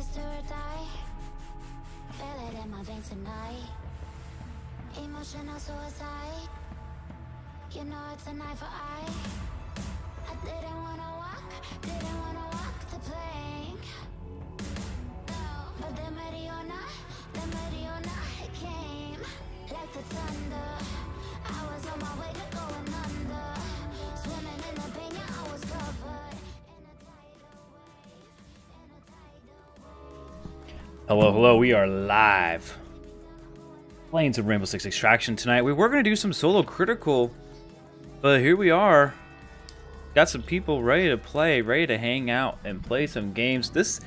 choices to or die. Feel it in my veins tonight. Emotional suicide. You know it's a knife for eye. I didn't wanna walk, didn't wanna walk the plank. no. But the Mariona, the Mariona, came like the thunder. Hello, hello, we are live. Playing some Rainbow Six Extraction tonight. We were going to do some solo critical, but here we are. Got some people ready to play, ready to hang out and play some games. This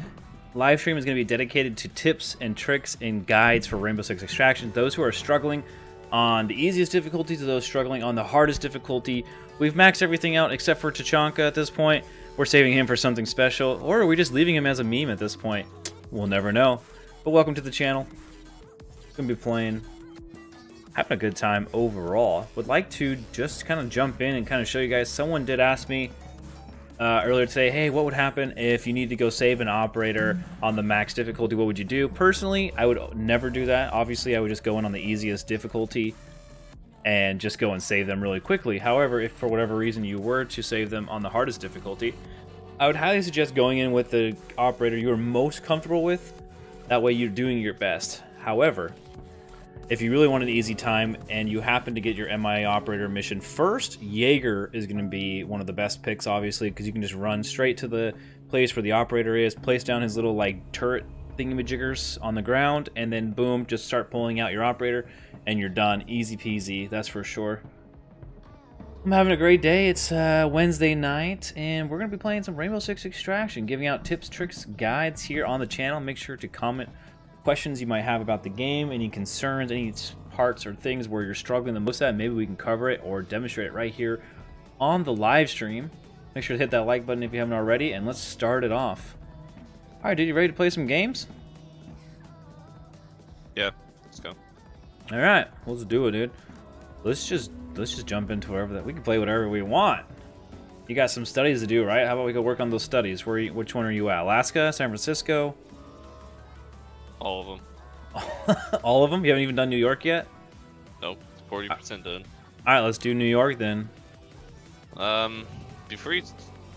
live stream is going to be dedicated to tips and tricks and guides for Rainbow Six Extraction. Those who are struggling on the easiest difficulty to those struggling on the hardest difficulty. We've maxed everything out except for Tachanka at this point. We're saving him for something special, or are we just leaving him as a meme at this point? We'll never know. But welcome to the channel. Gonna be playing, having a good time overall. Would like to just kind of jump in and kind of show you guys. Someone did ask me uh, earlier today, hey, what would happen if you need to go save an operator on the max difficulty? What would you do? Personally, I would never do that. Obviously, I would just go in on the easiest difficulty and just go and save them really quickly. However, if for whatever reason you were to save them on the hardest difficulty, I would highly suggest going in with the operator you are most comfortable with. That way you're doing your best. However, if you really want an easy time and you happen to get your MIA operator mission first, Jaeger is going to be one of the best picks, obviously, because you can just run straight to the place where the operator is, place down his little like turret thingamajiggers on the ground, and then boom, just start pulling out your operator, and you're done. Easy peasy, that's for sure. I'm having a great day. It's uh, Wednesday night, and we're going to be playing some Rainbow Six Extraction, giving out tips, tricks, guides here on the channel. Make sure to comment questions you might have about the game, any concerns, any parts or things where you're struggling the most at. Maybe we can cover it or demonstrate it right here on the live stream. Make sure to hit that like button if you haven't already, and let's start it off. All right, dude, you ready to play some games? Yeah, let's go. All right, let's do it, dude. Let's just let's just jump into wherever that we can play whatever we want. You got some studies to do, right? How about we go work on those studies? Where, you, which one are you at? Alaska, San Francisco, All of them. all of them? You haven't even done New York yet. Nope, 40% done. All right, let's do New York then. Um, before you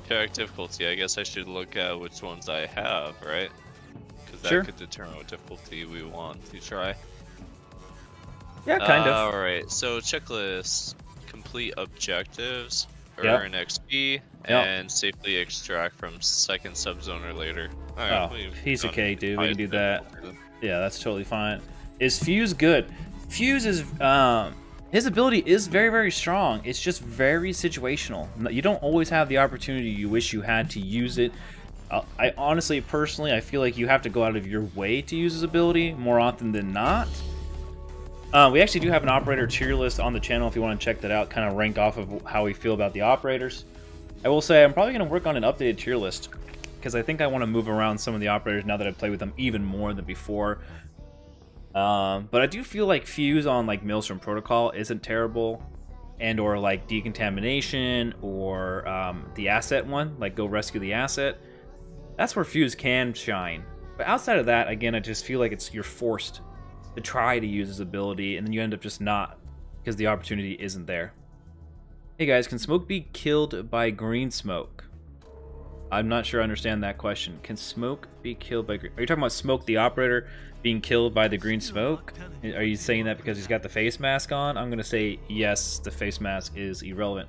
pick difficulty, I guess I should look at which ones I have, right? Because that Sure. could determine what difficulty we want to try. Yeah, kind of. Alright, so checklist. Complete objectives, Yep. earn XP, Yep. and safely extract from second subzone or later. Alright, Oh, we've piece of cake, dude. We can do that. Yeah, that's totally fine. Is Fuse good? Fuse is um his ability is very very strong. It's just very situational. You don't always have the opportunity you wish you had to use it. Uh, I honestly, personally, I feel like you have to go out of your way to use his ability more often than not. Uh, we actually do have an operator tier list on the channel if you want to check that out, kind of rank off of how we feel about the operators. I will say I'm probably going to work on an updated tier list because I think I want to move around some of the operators now that I've played with them even more than before. Um, but I do feel like Fuse on like Maelstrom Protocol isn't terrible, and or like Decontamination or um, the Asset one, like Go Rescue the Asset. That's where Fuse can shine. But outside of that, again, I just feel like it's you're forced to try to use his ability, and then you end up just not because the opportunity isn't there. Hey guys, can smoke be killed by green smoke? I'm not sure I understand that question. Can smoke be killed by green? Are you talking about smoke the operator being killed by the green smoke? Are you saying that because he's got the face mask on? I'm gonna say yes. The face mask is irrelevant.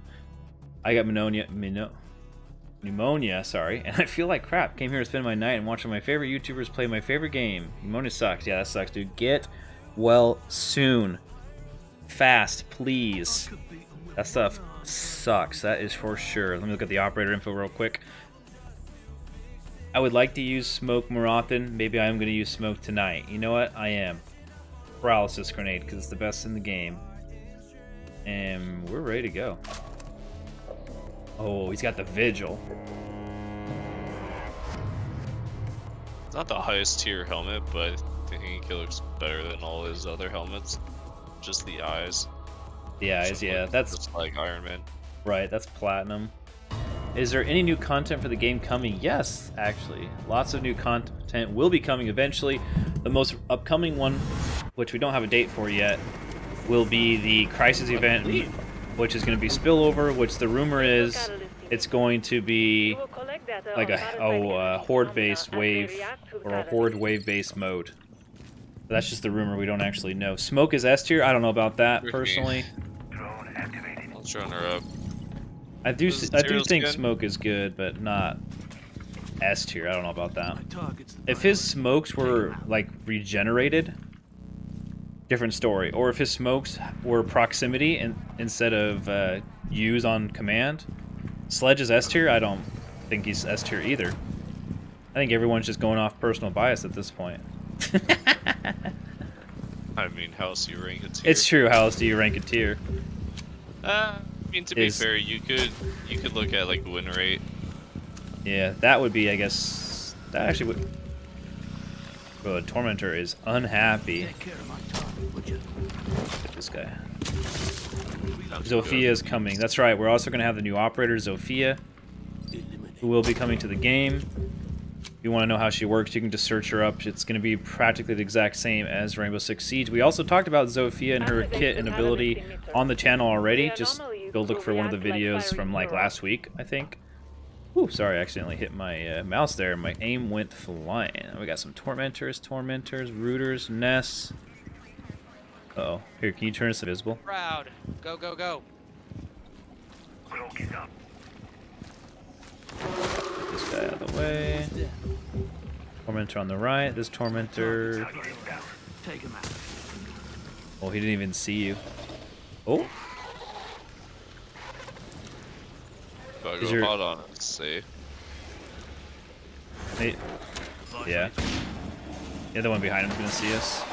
I got pneumonia. Mino, pneumonia. Sorry, and I feel like crap. Came here to spend my night and watching my favorite YouTubers play my favorite game. Pneumonia sucks. Yeah, that sucks, dude. Get well soon. Fast, please. That stuff sucks. That is for sure. Let me look at the operator info real quick. I would like to use smoke more often. Maybe I am going to use smoke tonight. You know what? I am. Paralysis grenade because it's the best in the game. And we're ready to go. Oh, he's got the vigil. It's not the highest tier helmet, but I think he looks better than all his other helmets. Just the eyes. The eyes, yeah, that's just like Iron Man. right. That's platinum. is there any new content for the game coming? Yes, actually. Lots of new content will be coming eventually. The most upcoming one, which we don't have a date for yet, will be the Crisis event, which is going to be Spillover, which the rumor is it's going to be like a oh, uh, horde-based wave or a horde wave-based mode. But that's just the rumor. We don't actually know. Smoke is S tier. I don't know about that personally. I'll drone her up. I do I do think good? smoke is good, but not S tier. I don't know about that. If his smokes were like regenerated, different story. Or if his smokes were proximity and instead of uh, use on command, Sledge is S tier. I don't think he's S tier either. I think everyone's just going off personal bias at this point. I mean, how else do you rank it tier? it's true. How else do you rank a tier? Uh, I mean, to be Is- fair, you could you could look at like win rate. Yeah, that would be, I guess, that actually would. Bro, the Tormentor is unhappy. This guy. Zofia is coming. That's right. We're also going to have the new operator, Zofia, who will be coming to the game. If you want to know how she works, you can just search her up. It's going to be practically the exact same as Rainbow Six Siege. We also talked about Zofia and her kit and ability on the channel already. Just go look for one of the videos from like last week, I think. Ooh, sorry, I accidentally hit my uh, mouse there. My aim went flying. We got some Tormentors, Tormentors, Rooters, Nests. Uh oh Here, can you turn us invisible? Proud. Go, go, go. This guy out of the way. Tormentor on the right. This Tormentor. Oh, he didn't even see you. Oh, If Is go your- hot on it, see. hey. Yeah. The other one behind him's gonna see us.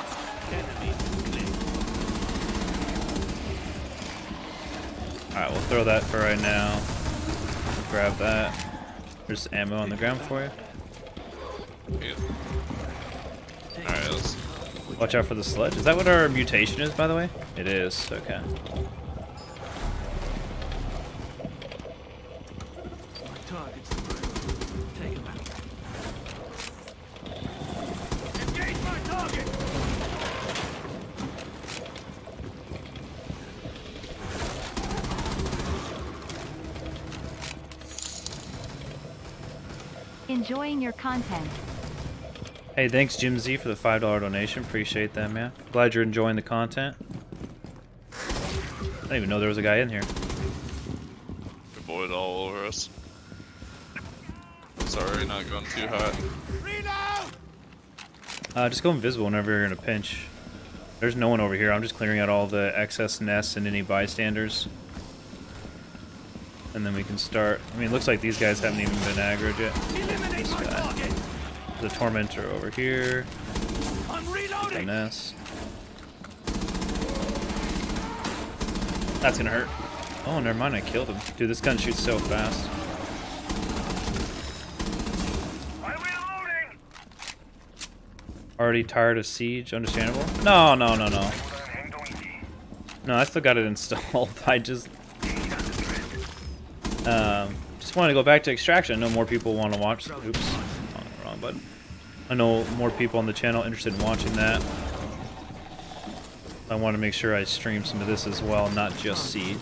Alright, we'll throw that for right now. Grab that. There's ammo on the ground for you. Yeah. Alright, let's. Watch out for the sledge. Is that what our mutation is, by the way? It is. Okay. Enjoying your content. Hey, thanks Jim Z for the five dollar donation. Appreciate that, man. Glad you're enjoying the content. I didn't even know there was a guy in here. Avoid all over us. Sorry, not going too hot. Uh, just go invisible whenever you're in a pinch. There's no one over here. I'm just clearing out all the excess nests and any bystanders. And then we can start. I mean, it looks like these guys haven't even been aggroed yet. This guy. A tormentor over here. The nest. That's gonna hurt. Oh, never mind. I killed him. Dude, this gun shoots so fast. Already tired of Siege, understandable? No, no, no, no. No, I still got it installed. I just... Um, just want to go back to Extraction. I know more people want to watch... Oops. Wrong, button. I know more people on the channel interested in watching that. I want to make sure I stream some of this as well, not just Siege.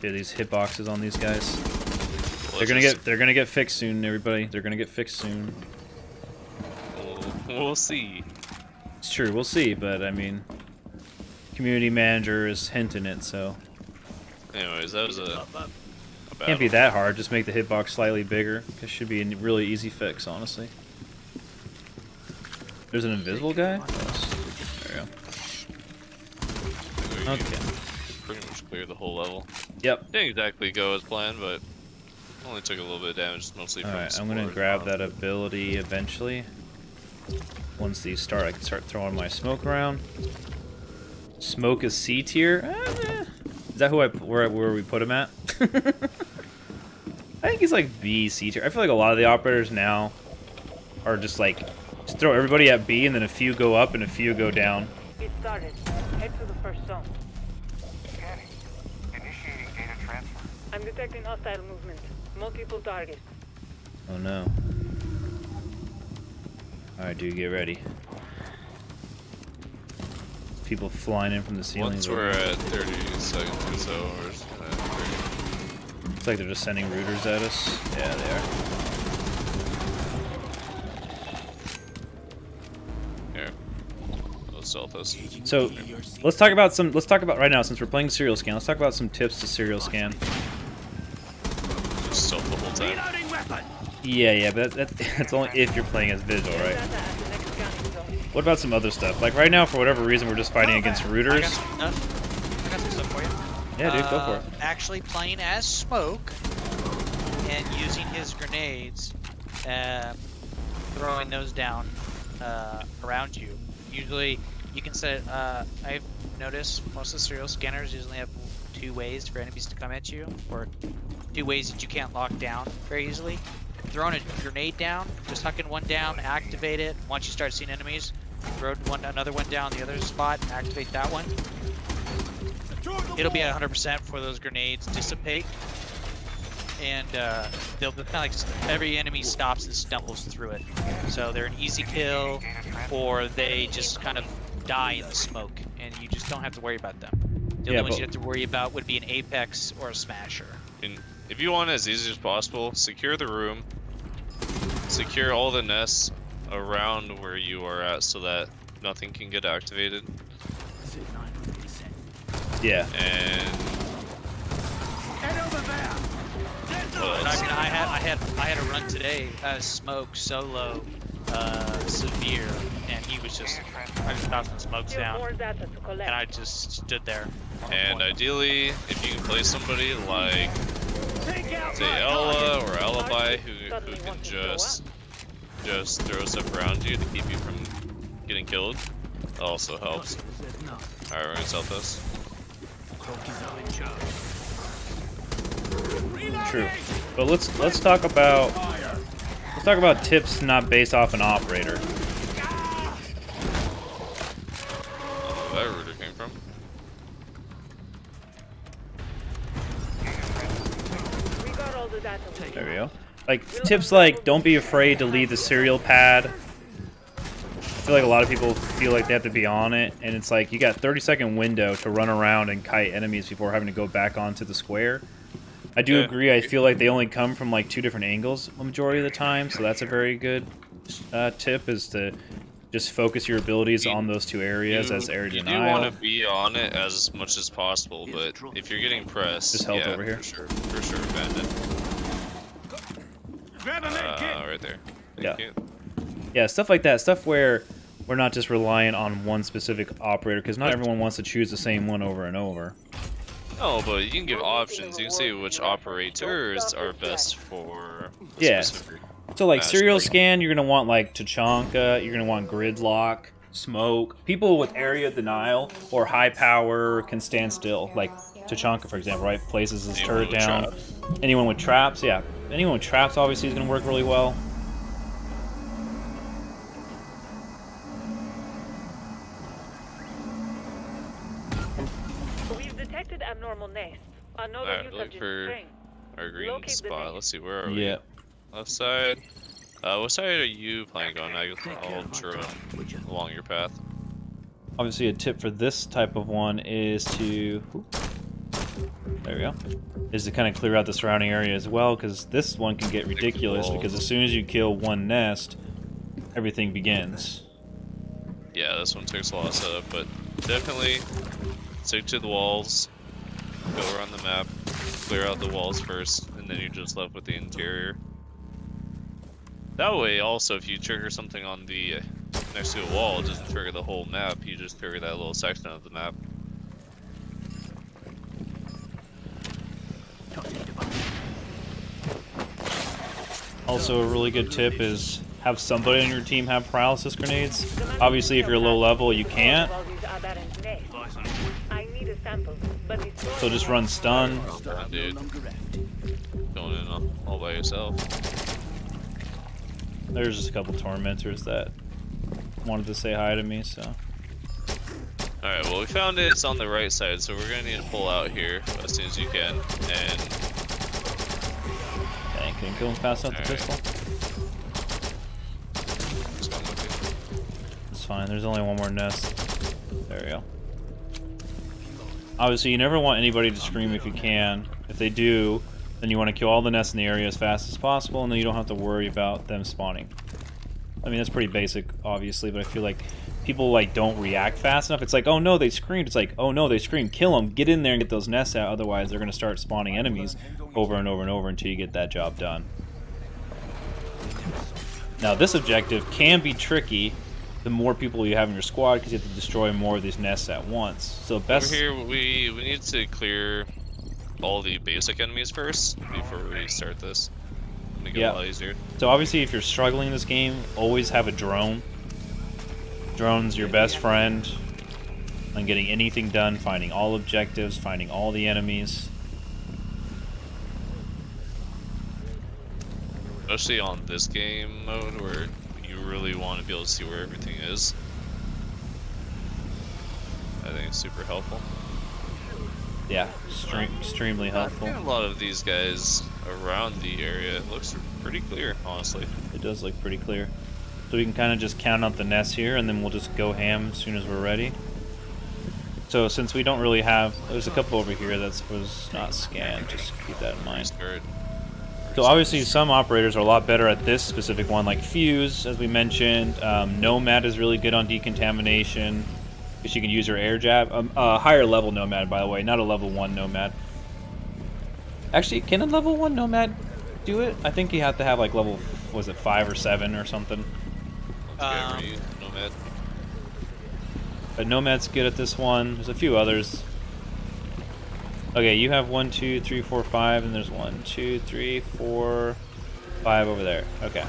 Dude, these hitboxes on these guys. They're gonna get they're gonna get fixed soon, everybody. They're gonna get fixed soon. We'll, we'll see. It's true, we'll see, but I mean community manager is hinting it, so Anyways, that was a. a can't be that hard. Just make the hitbox slightly bigger. It should be a really easy fix, honestly. There's an invisible guy? There we go. Okay. Pretty much cleared the whole level. Yep. Didn't exactly go as planned, but only took a little bit of damage, mostly from. Alright, I'm gonna grab that ability eventually. Once these start, I can start throwing my smoke around. Smoke is C tier. Eh, Is that who I where where we put him at? I think he's like B C tier. I feel like a lot of the operators now are just like just throw everybody at B and then a few go up and a few go down. It started. Head to the first zone. Scanning. Initiating data transfer. I'm detecting hostile movement. Multiple targets. Oh no. Alright, dude, get ready. People flying in from the ceilings. Once we're at 30 seconds or so, we're just gonna. Looks like they're just sending rooters at us. Yeah, they are. Here. Let's stealth us. So let's talk about some. Let's talk about right now since we're playing serial scan. Let's talk about some tips to serial scan. Just stealth the whole time. Yeah, yeah, but that, that's only if you're playing as Vigil, right? Data at the next scanning zone. What about some other stuff? Like right now, for whatever reason, we're just fighting against I got rooters. some stuff. I got some stuff for you. Yeah, dude, go for Uh, it. Actually playing as Smoke and using his grenades, uh, throwing those down uh, around you. Usually, you can set. Uh, I've noticed most of the serial scanners usually have two ways for enemies to come at you, or two ways that you can't lock down very easily. Throwing a grenade down, just hucking one down, activate it. Once you start seeing enemies, throw one another one down the other spot, activate that one. It'll be at 100% before those grenades dissipate. And uh, they'll kind of like every enemy stops and stumbles through it. So they're an easy kill, or they just kind of die in the smoke, and you just don't have to worry about them. The Yeah, only ones you have to worry about would be an Apex or a Smasher. And if you want it as easy as possible, secure the room. Secure all the nests around where you are at so that nothing can get activated. Yeah. And And I mean, I had I had I had a run today as smoke solo, uh, severe, and he was just I just tossing smokes down, more data to collect. and I just stood there. and point. ideally, if you can play somebody like say Ella or Alibi who, who can just just throw stuff around you to keep you from getting killed, that also helps. Alright, we're gonna sell this. True. But let's let's talk about let's talk about tips not based off an operator. There we go. Like tips like don't be afraid to leave the serial pad. I feel like a lot of people feel like they have to be on it, and it's like you got 30 second window to run around and kite enemies before having to go back onto the square. I do Yeah. agree. I feel like they only come from like two different angles the majority of the time, so that's a very good uh, tip is to just focus your abilities You- on those two areas you, as area you do denial. want to be on it as much as possible, but if you're getting pressed, Just help yeah, over here. for sure, for sure, abandon. Uh, right there. Yeah. You. Yeah, stuff like that. Stuff where we're not just relying on one specific operator, because not everyone wants to choose the same one over and over. No, but you can give options. You can see which operators are best for. a Yeah. So like serial like- scan, you're gonna want like Tachanka, you're gonna want gridlock, smoke. People with area denial or high power can stand still. Like Tachanka, for example, right? Places his Anyone turret down. traps. Anyone with traps, yeah. Anyone with traps obviously is gonna work really well. We've detected abnormal nests. Another Alright, use look of this for- Our green Locate the spot. nest. Let's see, where are we? Yeah. Left side. Uh, what side are you planning on? I- I'll drone along your path. Obviously, a tip for this type of one is to. There we go. Is to kind of clear out the surrounding area as well, because this one can get ridiculous. Because as soon as you kill one nest, everything begins. Yeah, this one takes a lot of setup, but definitely stick to the walls. Go around the map, clear out the walls first, and then you're just left with the interior. That way, also, if you trigger something on the uh, next to a wall, it doesn't trigger the whole map. You just trigger that little section of the map. Also, a really good tip is have somebody on your team have paralysis grenades. Obviously, if you're low level, you can't. I need a sample, but it's So just run stun. Dude, going in all, all by yourself. there's just a couple tormentors that wanted to say hi to me, so. Alright, well we found it, it's on the right side, so we're gonna need to pull out here as soon as you can. And Dang, couldn't kill him fast enough the Alright. pistol. just come with me. It's fine, there's only one more nest. There we go. Obviously, you never want anybody to scream if you can. If they do, then you want to kill all the nests in the area as fast as possible, and then you don't have to worry about them spawning. I mean, that's pretty basic, obviously, but I feel like people like don't react fast enough. It's like, oh no, they screamed. It's like, oh no, they screamed. Kill them. Get in there and get those nests out. Otherwise, they're going to start spawning enemies over and over and over until you get that job done. Now, this objective can be tricky the more people you have in your squad because you have to destroy more of these nests at once. So best Over here, we we need to clear all the basic enemies first before we start this. Make Yeah. a lot easier. So obviously, if you're struggling in this game, always have a drone. Drone's your best friend on getting anything done, finding all objectives, finding all the enemies. Especially on this game mode where you really want to be able to see where everything is. I think it's super helpful. Yeah, extreme, extremely helpful. I a lot of these guys around the area it looks pretty clear, honestly. It does look pretty clear. So we can kind of just count out the nests here, and then we'll just go ham as soon as we're ready. So since we don't really have, there's a couple over here that was not scanned. Just keep that in mind. So obviously, some operators are a lot better at this specific one, like Fuse, as we mentioned. Um, Nomad is really good on decontamination because you can use her air jab. Um, a higher level Nomad, by the way, not a level one Nomad. Actually, can a level one Nomad do it? I think you have to have like level, was it five or seven or something? Let's Um, ready, Nomad. But Nomad's good at this one. There's a few others. Okay, you have one, two, three, four, five, and there's one, two, three, four, five over there. Okay.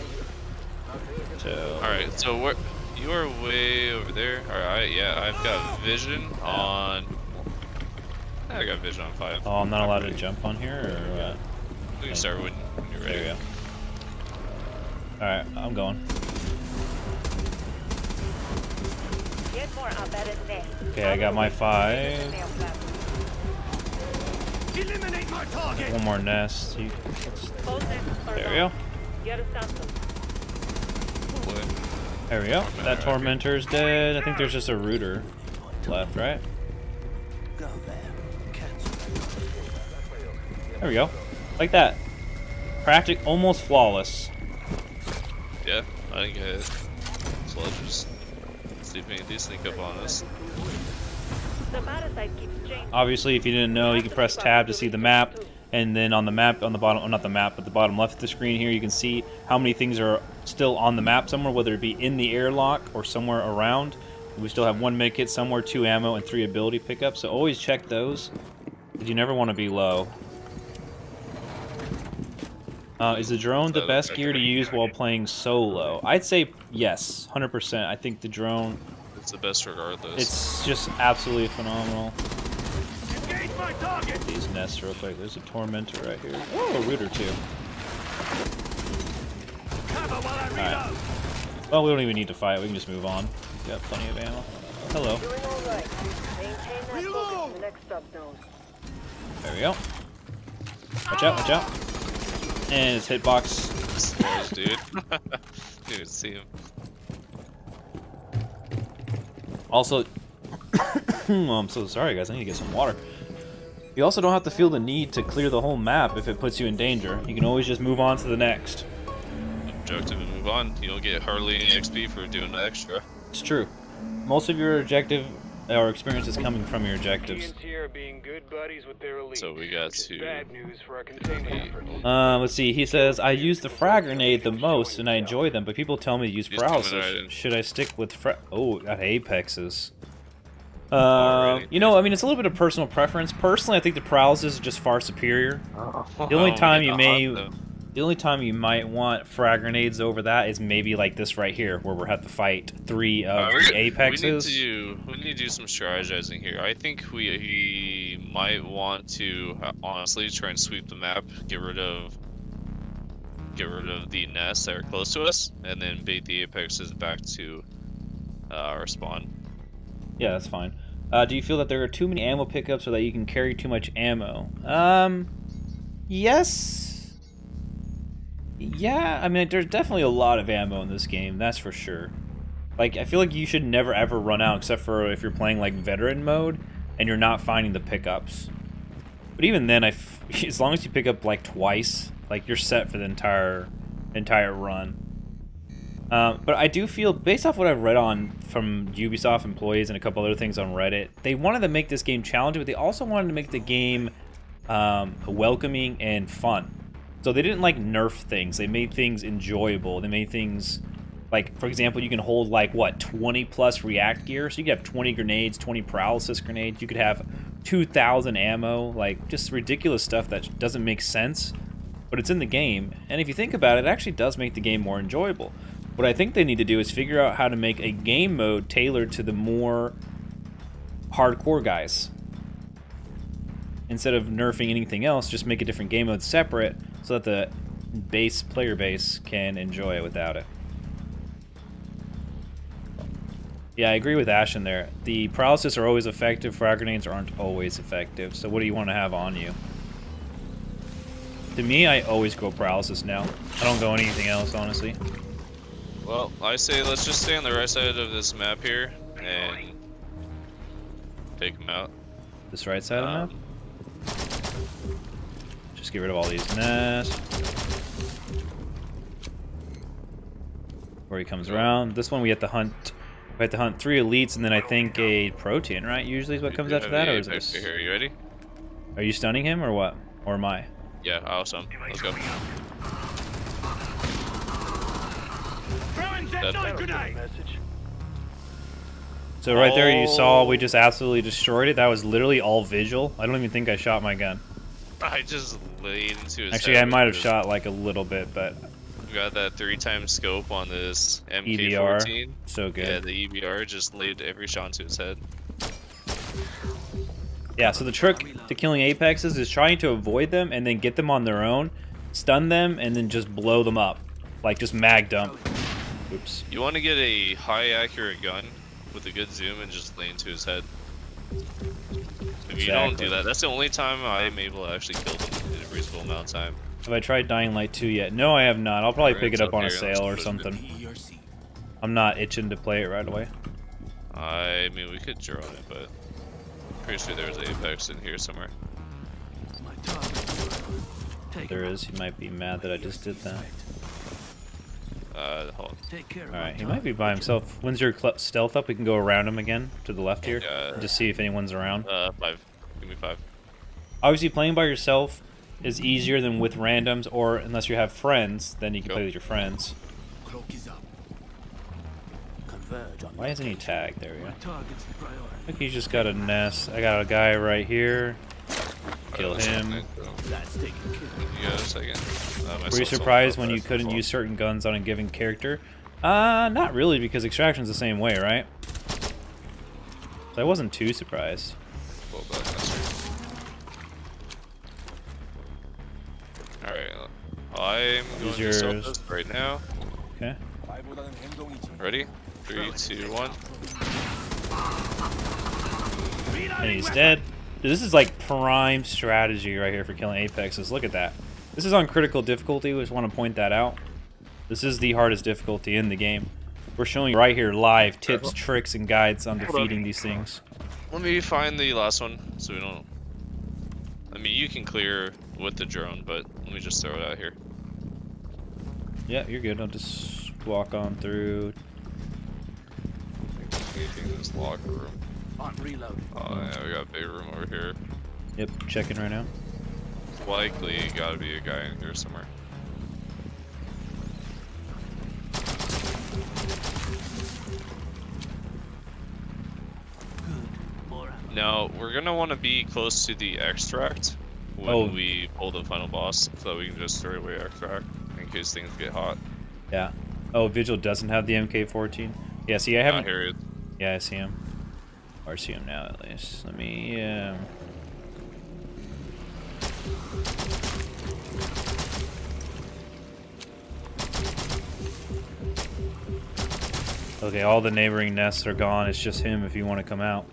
So. Alright, so where you are way over there. Alright, yeah, I've got vision on I got vision on five. Oh, I'm not allowed to jump on here, or what? We can start when, when you're ready. There you go. Alright, I'm going. Okay, I got my five. Eliminate my target! One more nest. You- Both nests are There we go. Get a sample. There we go. That Tormentor's dead. I think there's just a Rooter left, right? There we go. Like that. Practic, almost flawless. Yeah, I think I so let's on us. Obviously, if you didn't know, you can press tab to see the map, and then on the map, on the bottom, not the map, but the bottom left of the screen here, you can see how many things are still on the map somewhere, whether it be in the airlock or somewhere around. We still have one medkit somewhere, two ammo, and three ability pickups, so always check those, you never want to be low. Uh, is the drone the best gear to use while playing solo? I'd say yes, 100%. I think the drone, It's the best regardless. it's just absolutely phenomenal. Engage my target! these nests real quick. There's a tormentor right here. Whoa, a rooter too. Cover while I reload! Alright. Well, we don't even need to fight. We can just move on. We've Got plenty of ammo. Hello. Doing all right. Maintain that Reload! focus in the next sub zone. There we go. Watch out, watch out. And his hitbox. Spoilers, dude. Didn't see him. Also, oh, I'm so sorry, guys. I need to get some water. You also don't have to feel the need to clear the whole map if it puts you in danger. You can always just move on to the next. Objective and move on. You don't get hardly any XP for doing the extra. It's true. Most of your objective or experience is coming from your objectives. TNT are being good buddies with their elite. So we got which to Bad news for our containment. Uh, let's see. He says, I use the frag grenade the most and I enjoy them, but people tell me to use He's paralysis. Should I stick with fra- Oh, got apexes. Uh, you know, I mean, it's a little bit of personal preference. Personally, I think the paralysis is just far superior. The only Oh, time you may, hot, though. The only time you might want frag grenades over that is maybe like this right here, where we have to fight three of Uh, the apexes. We need, to, we need to do some strategizing here. I think we, we might want to uh, honestly try and sweep the map, get rid of get rid of the nests that are close to us, and then bait the apexes back to uh, our spawn. Yeah, that's fine. Uh, do you feel that there are too many ammo pickups or that you can carry too much ammo? Um, yes. Yeah, I mean, there's definitely a lot of ammo in this game, that's for sure. Like, I feel like you should never ever run out except for if you're playing, like, veteran mode and you're not finding the pickups. But even then, I f as long as you pick up, like, twice, like, you're set for the entire, entire run. Um, but I do feel, based off what I've read on from Ubisoft employees and a couple other things on Reddit, they wanted to make this game challenging, but they also wanted to make the game um, welcoming and fun. So they didn't like nerf things. They made things enjoyable. They made things like, for example, you can hold like what 20 plus react gear. So you could have 20 grenades, 20 paralysis grenades. You could have 2,000 ammo. Like just ridiculous stuff that doesn't make sense, but it's in the game. And if you think about it, it actually does make the game more enjoyable. What I think they need to do is figure out how to make a game mode tailored to the more hardcore guys. Instead of nerfing anything else, just make a different game mode separate so that the base player base can enjoy it without it. Yeah, I agree with Ashen there. The paralysis are always effective, frag grenades aren't always effective. So what do you want to have on you? To me, I always go paralysis now. I don't go anything else, honestly. Well, I say let's just stay on the right side of this map here and take them out. This right side Um, of the map? Just get rid of all these nests. Where he comes around. This one we have to hunt. We have to hunt three elites and then I think a Protean, right? Usually is what comes after that, the or is this? Here, you ready? Are you stunning him or what? Or am I? Yeah, awesome. Let's go. Throwing That- detonator grenade. Message. So right there you saw Oh. we just absolutely destroyed it. That was literally all visual. I don't even think I shot my gun. I just laid into his head. Actually, I might have shot like a little bit, but We got that three times scope on this EBR. MK14. so good. Yeah, the EBR just laid every shot into his head. Yeah, so the trick to killing apexes is trying to avoid them and then get them on their own, stun them, and then just blow them up. Like just mag dump. Oops. You want to get a high accurate gun with a good zoom and just lay into his head. If you don't do that, that's the only time I'm able to actually kill them in a reasonable amount of time. Have I tried Dying Light 2 yet? No, I have not. I'll probably Alright, pick it up on a sale or something. I'm not itching to play it right away. I mean, we could drone it, but I'm pretty sure there's Apex in here somewhere. There is. He might be mad that I just did that. Uh, hold. Alright, he might be by himself. When's your stealth up? We can go around him again to the left here. Yeah. Just see if anyone's around. Uh, five. Give me five. Obviously, playing by yourself is easier than with randoms, or unless you have friends, then you can Go. play with your friends. Why isn't he tagged? There we go. Look, he's just got a nest. I got a guy right here. Kill Alright, let's him. You got a second. Uh, Were you surprised when you couldn't use certain guns on a given character? Uh, not really, because Extraction's the same way, right? So I wasn't too surprised. Pull back, that's right. Alright, I'm going to yours. this right now. Okay. Ready? Three, two, one. And he's dead. Dude, This is like prime strategy right here for killing Apexes. Look at that. This is on critical difficulty. We just want to point that out. This is the hardest difficulty in the game. We're showing right here live tips, tricks, and guides on defeating these things. Let me find the last one so we don't. I mean, you can clear with the drone, but let me just throw it out here. Yeah, you're good. I'll just walk on through. Anything in this locker room. On reload. Oh, yeah, we got a big room over here. Yep, checking right now. Likely gotta be a guy in here somewhere. Now, we're gonna want to be close to the extract when Oh. we pull the final boss, so we can just straight away extract in case things get hot. Yeah. Oh, Vigil doesn't have the MK14. Yeah, see, I haven't. here it is. Yeah, I see him. See him now, at least. Let me, um... Okay, all the neighboring nests are gone. It's just him if you want to come out.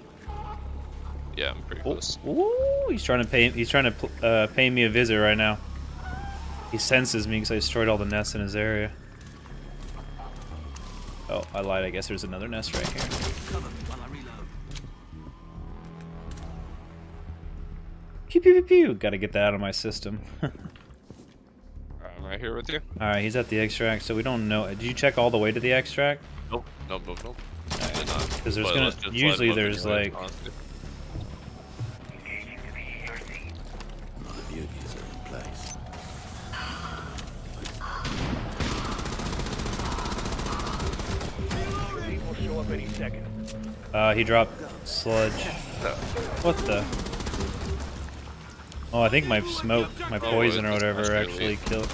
Yeah, I'm pretty close. Ooh, he's trying to pay. He's trying to uh, pay me a visit right now. He senses me because I destroyed all the nests in his area. Oh, I lied. I guess there's another nest right here. Pew pew pew pew. Got to get that out of my system. I'm right here with you. right, he's at the extract, so we don't know. Did you check all the way to the extract? Nope, nope, nope, nope. I did there's gonna- let's just let usually there's, like- honestly. All the beauties are in place. will show up any second. Uh, he dropped sludge. What the? Oh, I think my smoke, my Oh, poison or whatever actually killed.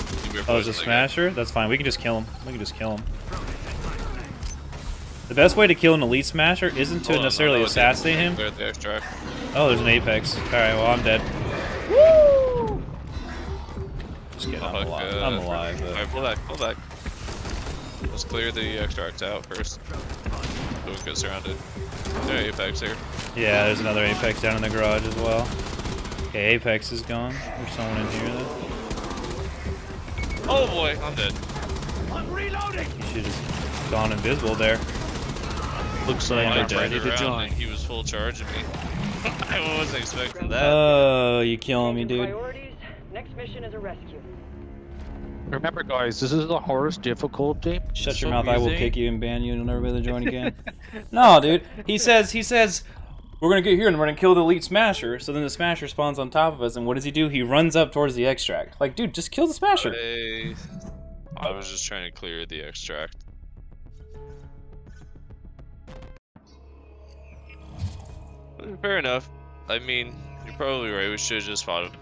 Oh, it's a smasher? That's fine. We can just kill him. We can just kill him. The best way to kill an elite smasher isn't to Hold necessarily no, no, it's- assassinate him. The. Oh, there's an apex. Alright, well, I'm dead. Woo! Just kidding, I'm alive. uh, I'm alive, but... Alright, pull back, pull back. Let's clear the extracts out first. Don't get surrounded. There, Apex here. Yeah, there's another apex down in the garage as well. Okay, apex is gone. There's someone in here, though. Oh boy, I'm dead. I'm reloading! You should have gone invisible there. Looks like I I'm ready to join. he was full charge of me. I wasn't expecting that. Oh, you killing me, dude. Priorities. Next mission is a rescue. Remember, guys, this is the hardest difficulty. Shut your So mouth, I will kick you and ban you and you'll never be able to join again. no, dude. He says, he says, we're gonna get here and we're gonna kill the elite smasher. So then the smasher spawns on top of us, and what does he do? He runs up towards the extract. Like, dude, just kill the smasher. I, I was just trying to clear the extract. Fair enough. I mean, you're probably right. We should have just fought him.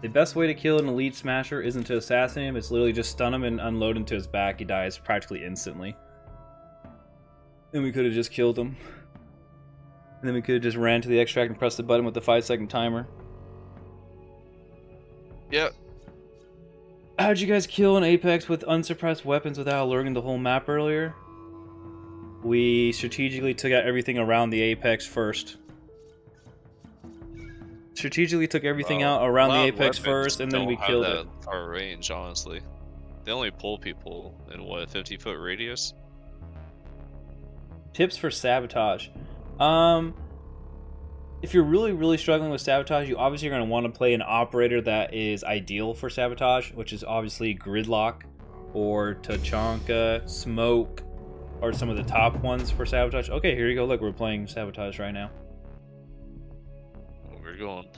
The best way to kill an elite smasher isn't to assassinate him, it's literally just stun him and unload into his back. He dies practically instantly. Then we could have just killed him. And then we could have just ran to the extract and pressed the button with the 5 second timer. Yep. How'd you guys kill an Apex with unsuppressed weapons without alerting the whole map earlier? We strategically took out everything around the Apex first. Strategically took everything Well, out around the Apex first, and then we killed it. Far range, honestly. They only pull people in what, a 50 foot radius? Tips for sabotage. Um, if you're really, really struggling with sabotage, you obviously are going to want to play an operator that is ideal for sabotage, which is obviously Gridlock or Tachanka, Smoke, or some of the top ones for sabotage. Okay, here you go. Look, we're playing sabotage right now. We're going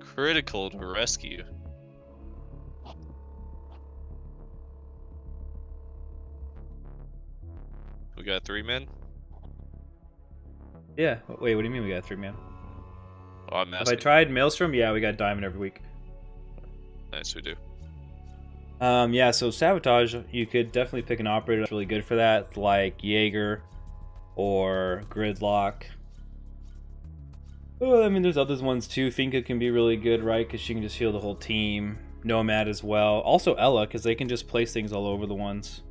critical to rescue. We got three men? Yeah. Wait, what do you mean we got three man? Oh, I'm Have I tried Maelstrom? Yeah, we got Diamond every week. Nice, we do. Um, yeah, so sabotage, you could definitely pick an operator that's really good for that, like Jaeger or Gridlock. Oh, I mean, there's other ones too. Finka can be really good, right? Because she can just heal the whole team. Nomad as well. Also Ella, because they can just place things all over the ones.